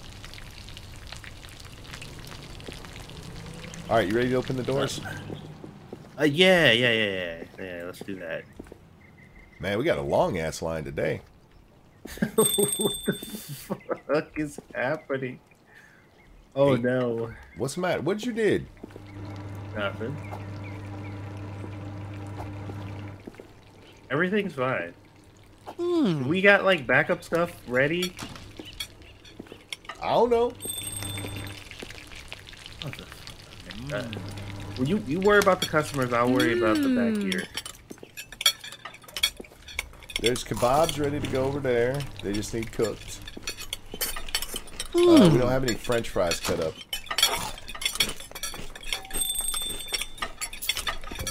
All right, you ready to open the doors? uh, yeah, yeah, yeah, yeah, yeah. Let's do that. Man, we got a long ass line today. what the fuck is happening? Oh Hey. no, What's the matter? What'd you did? nothing. Everything's fine. We got like backup stuff ready. I don't know. What the fuck? Uh, well, you you worry about the customers. I'll worry about the back Mm. here. There's kebabs ready to go over there. They just need cooked. Uh, we don't have any French fries cut up.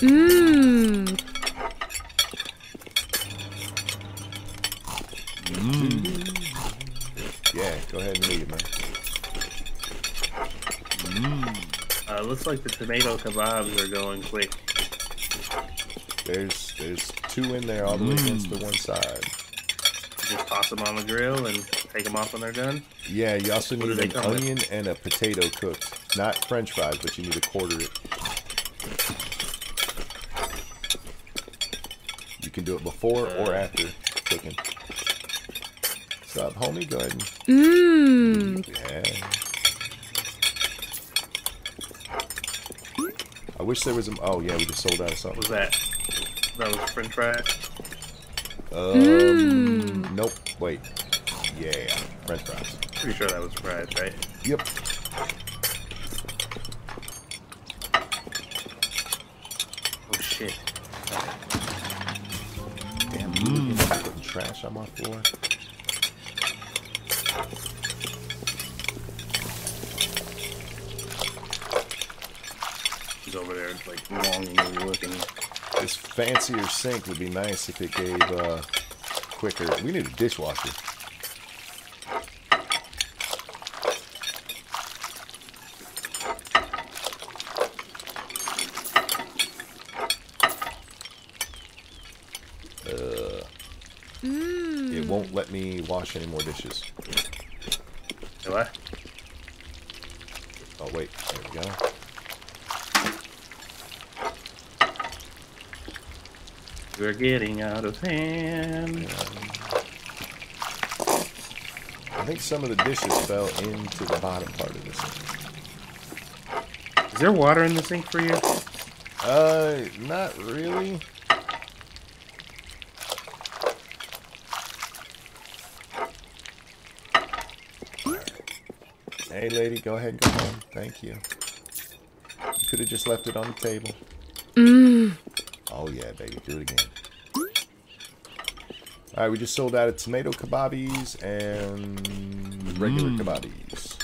Mmm. Yeah, go ahead and eat it, man. Uh, looks like the tomato kebabs are going quick. There's there's two in there all the way against the one side. Just toss them on the grill and take them off when they're done. Yeah, you also need they an come with? onion and a potato cooked. Not French fries, but you need to quarter it. You can do it before or Uh. after cooking. Stop, homie? Go ahead Mmm. Yeah. I wish there was a. Oh yeah, we just sold out of something. What was that? That was French fries. Um, Mm. nope. Wait. Yeah, French fries. Pretty sure that was fries, right? Yep. Oh shit. Damn, mm. putting trash on my floor. She's over there, like longingly looking. This fancier sink would be nice if it gave uh, quicker. We need a dishwasher. Uh, It won't let me wash any more dishes. Do I? Oh wait, there we go. We're getting out of hand. I think some of the dishes fell into the bottom part of this. Is there water in the sink for you? Uh, not really. Hey, lady, go ahead and go home. Thank you. You could have just left it on the table. Mmm. Yeah, baby. Do it again. All right, we just sold out of tomato kebabis and regular mm. kebabis.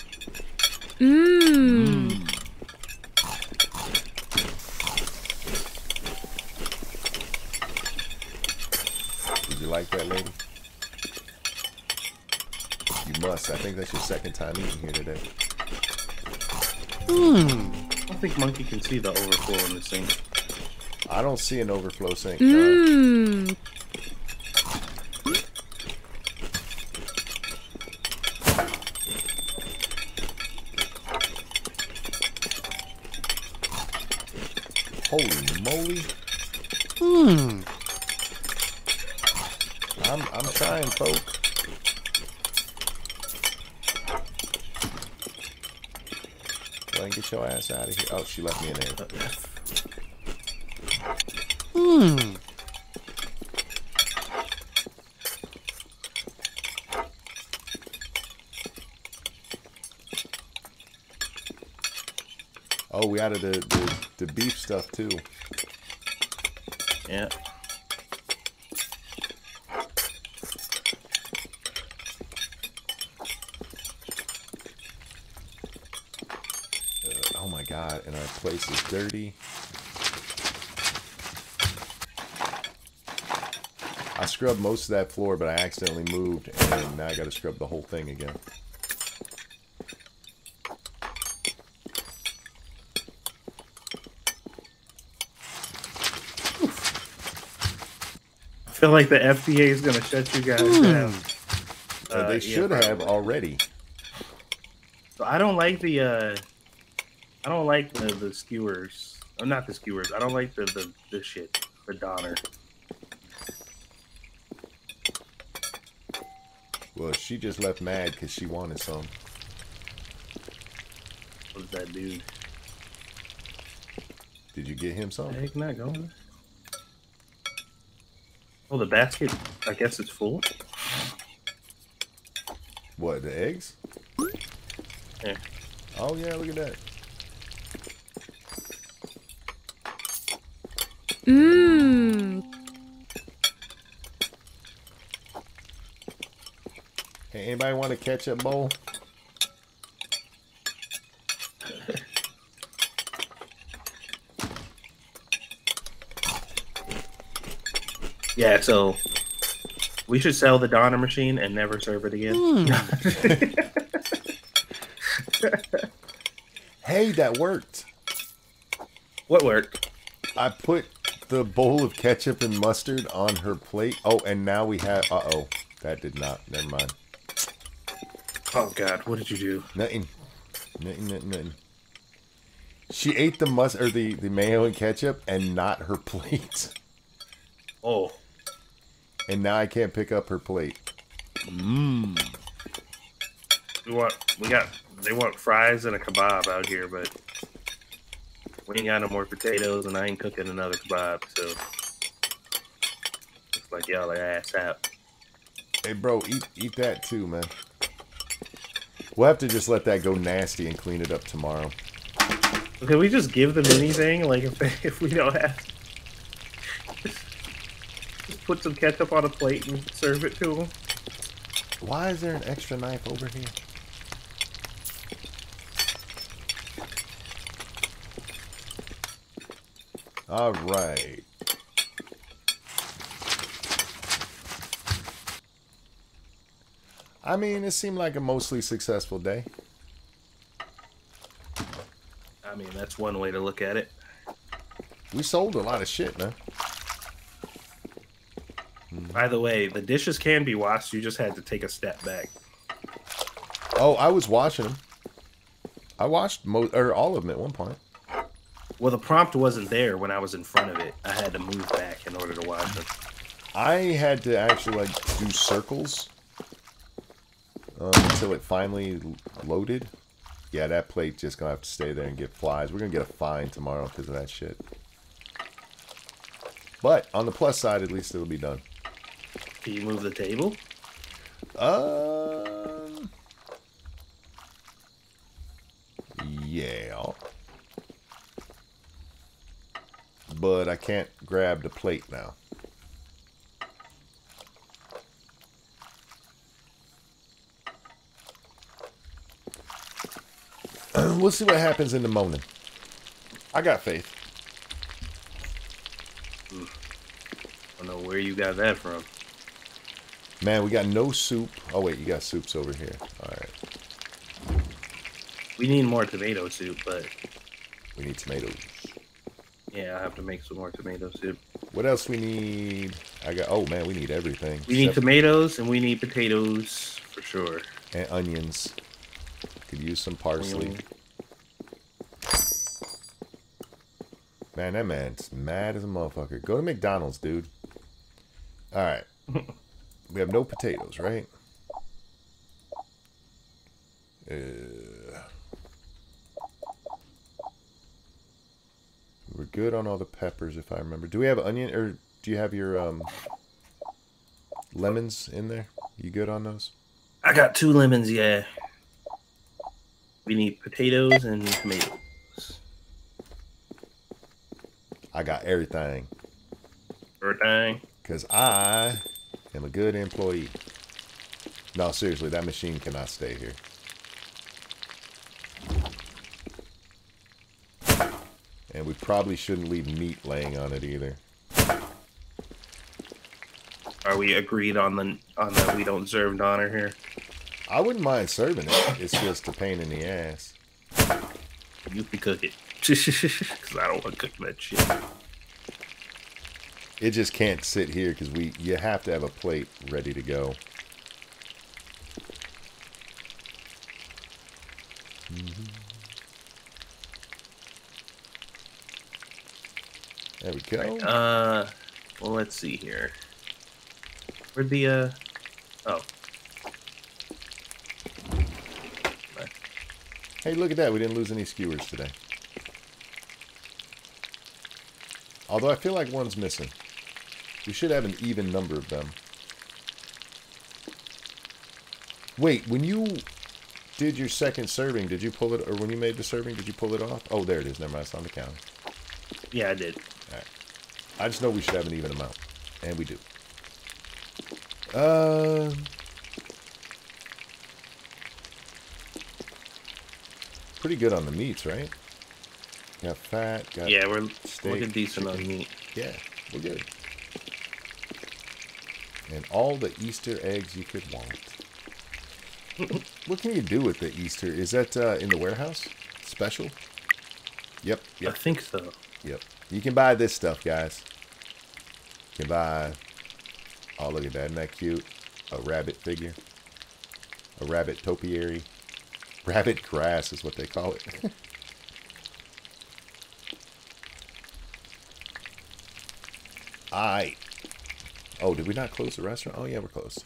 Mmm. Mm. Did you like that, lady? You must. I think that's your second time eating here today. Mmm. I think Monkey can see the overflow in the sink. I don't see an overflow sink. Mmm. Holy moly. Mmm. I'm I'm trying, folk. Go ahead and get your ass out of here. Oh, she left me in there. Added the, the, the beef stuff too. Yeah. Uh, oh my god, and our place is dirty. I scrubbed most of that floor, but I accidentally moved, and now I gotta scrub the whole thing again. Feel like the FDA is gonna shut you guys down. Uh, they yeah, should have already. So I don't like the uh I don't like the, the skewers. Oh, not the skewers. I don't like the the, the shit. The Doner. Well, she just left mad because she wanted some. What's that dude? Did you get him some? Heck not going. Oh the basket I guess it's full. What, the eggs? Yeah. Oh, yeah, look at that. Mmm. Hey, anybody want a ketchup bowl? Yeah, so we should sell the Doner machine and never serve it again. Hey, that worked. What worked? I put the bowl of ketchup and mustard on her plate. Oh, and now we have. Uh oh. That did not. Never mind. Oh god, what did you do? Nothing. Nothing, nothing, nothing. She ate the mustard, or the, the mayo and ketchup, and not her plate. Oh, And now I can't pick up her plate. Mmm. we want we got they want fries and a kebab out here, but we ain't got no more potatoes, and I ain't cooking another kebab, so it's like y'all are ass out. Hey, bro, eat eat that too, man. We'll have to just let that go nasty and clean it up tomorrow. Can we just give them anything? Like if if we don't have, put some ketchup on a plate and serve it to them. Why is there an extra knife over here? All right. I mean, it seemed like a mostly successful day. I mean, that's one way to look at it. We sold a lot of shit, man. By the way, the dishes can be washed. You just had to take a step back. Oh, I was watching them. I watched mo- or all of them at one point. Well, the prompt wasn't there when I was in front of it. I had to move back in order to watch them. I had to actually like do circles um, until it finally loaded. Yeah, that plate just gonna have to stay there and get flies. We're gonna get a fine tomorrow because of that shit. But on the plus side, at least it'll be done. Can you move the table? Um. Yeah. But I can't grab the plate now. we'll see what happens in the morning. I got faith. I don't know where you got that from. Man, we got no soup. Oh, wait, you got soups over here. All right. We need more tomato soup, but We need tomatoes. yeah, I have to make some more tomato soup. What else we need? I got. Oh man, we need everything. We need tomatoes and we need potatoes for sure. and onions. Could use some parsley. Onion. Man, that man's mad as a motherfucker. Go to McDonald's, dude. All right. we have no potatoes, right? Uh, we're good on all the peppers, if I remember. Do we have onion, or do you have your um, lemons in there? You good on those? I got two lemons, yeah. We need potatoes and tomatoes. I got everything. Everything. Because I am a good employee. No, seriously, that machine cannot stay here. And we probably shouldn't leave meat laying on it either. Are we agreed on the on that we don't serve honor here? I wouldn't mind serving it. It's just a pain in the ass. You can cook it. Because I don't want to cook that shit. It just can't sit here because we you have to have a plate ready to go. Mhm. There we go. Uh, well, let's see here. Where'd the, uh, oh. Hey, look at that. We didn't lose any skewers today. Although I feel like one's missing. We should have an even number of them. Wait, when you did your second serving, did you pull it, or when you made the serving, did you pull it off? Oh, there it is. Never mind. It's on the counter. Yeah, I did. I just know we should have an even amount. And we do. Uh, pretty good on the meats, right? Got fat, got Yeah, we're steak, looking decent on chicken. meat. Yeah, we're good. And all the Easter eggs you could want. what can you do with the Easter? Is that uh, in the warehouse? Special? Yep, I think so. yep. You can buy this stuff, guys. You can buy. Oh, look at that. Isn't that cute? A rabbit figure. A rabbit topiary. Rabbit grass is what they call it. Aight. Oh, did we not close the restaurant? Oh, yeah, we're closed.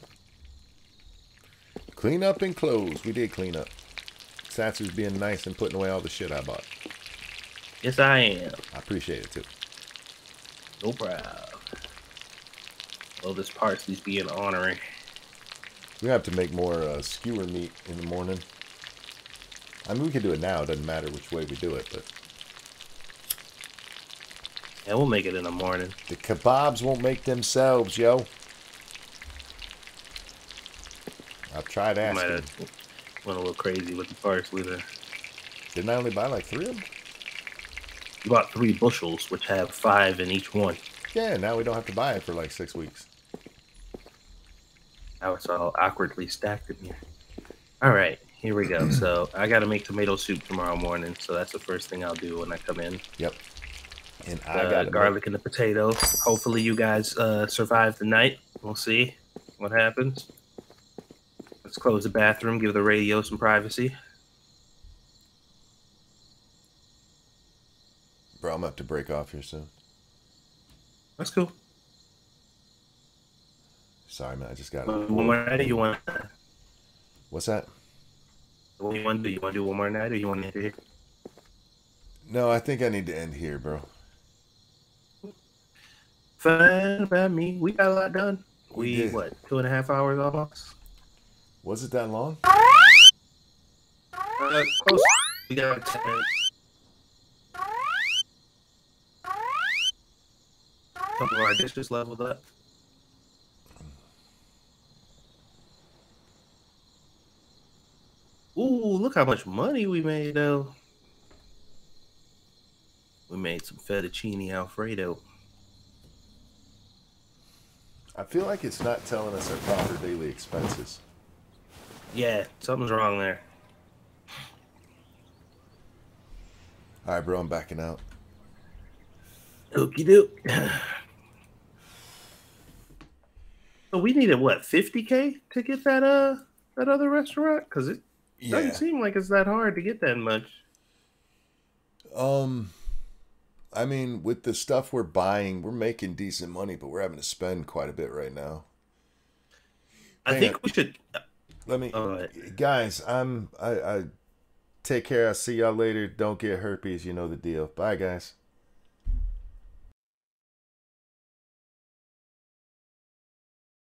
Clean up and close. We did clean up. Satsu's being nice and putting away all the shit I bought. Yes, I am. I appreciate it too. No problem. Well, this parsley's being honorary. We have to make more uh, skewer meat in the morning. I mean, we could do it now. It doesn't matter which way we do it, but Yeah, we'll make it in the morning. the kebabs won't make themselves, yo. I've tried I might asking. have went a little crazy with the parsley there. Didn't I only buy like three of them? You bought three bushels, which have five in each one. Yeah, now we don't have to buy it for like six weeks. Now it's all awkwardly stacked in here. All right, here we go. So I got to make tomato soup tomorrow morning. So that's the first thing I'll do when I come in. Yep. And I got garlic and the potato. Hopefully you guys uh, survive the night. We'll see what happens. Let's close the bathroom. Give the radio some privacy. Bro, I'm gonna have to break off here soon. That's cool. Sorry, man. I just got one more night, or you want? What's that? What you want to do? You want to do one more night, or you want to do? No, I think I need to end here, bro. Fine by me. We got a lot done. We We, what? Two and a half hours almost. Was it that long? Uh, close. We got ten minutes. Couple of our dishes leveled up. Ooh, look how much money we made though. We made some fettuccine alfredo. I feel like it's not telling us our proper daily expenses. Yeah, something's wrong there. All right, bro. I'm backing out. Okie doke. So we needed what, fifty k to get that uh that other restaurant? Because it Yeah. doesn't seem like it's that hard to get that much. Um, I mean, with the stuff we're buying, we're making decent money, but we're having to spend quite a bit right now. I Hang think on. we should. Let me, Oh, right. guys. I'm. I. I take care. I'll see y'all later. Don't get herpes. You know the deal. Bye, guys.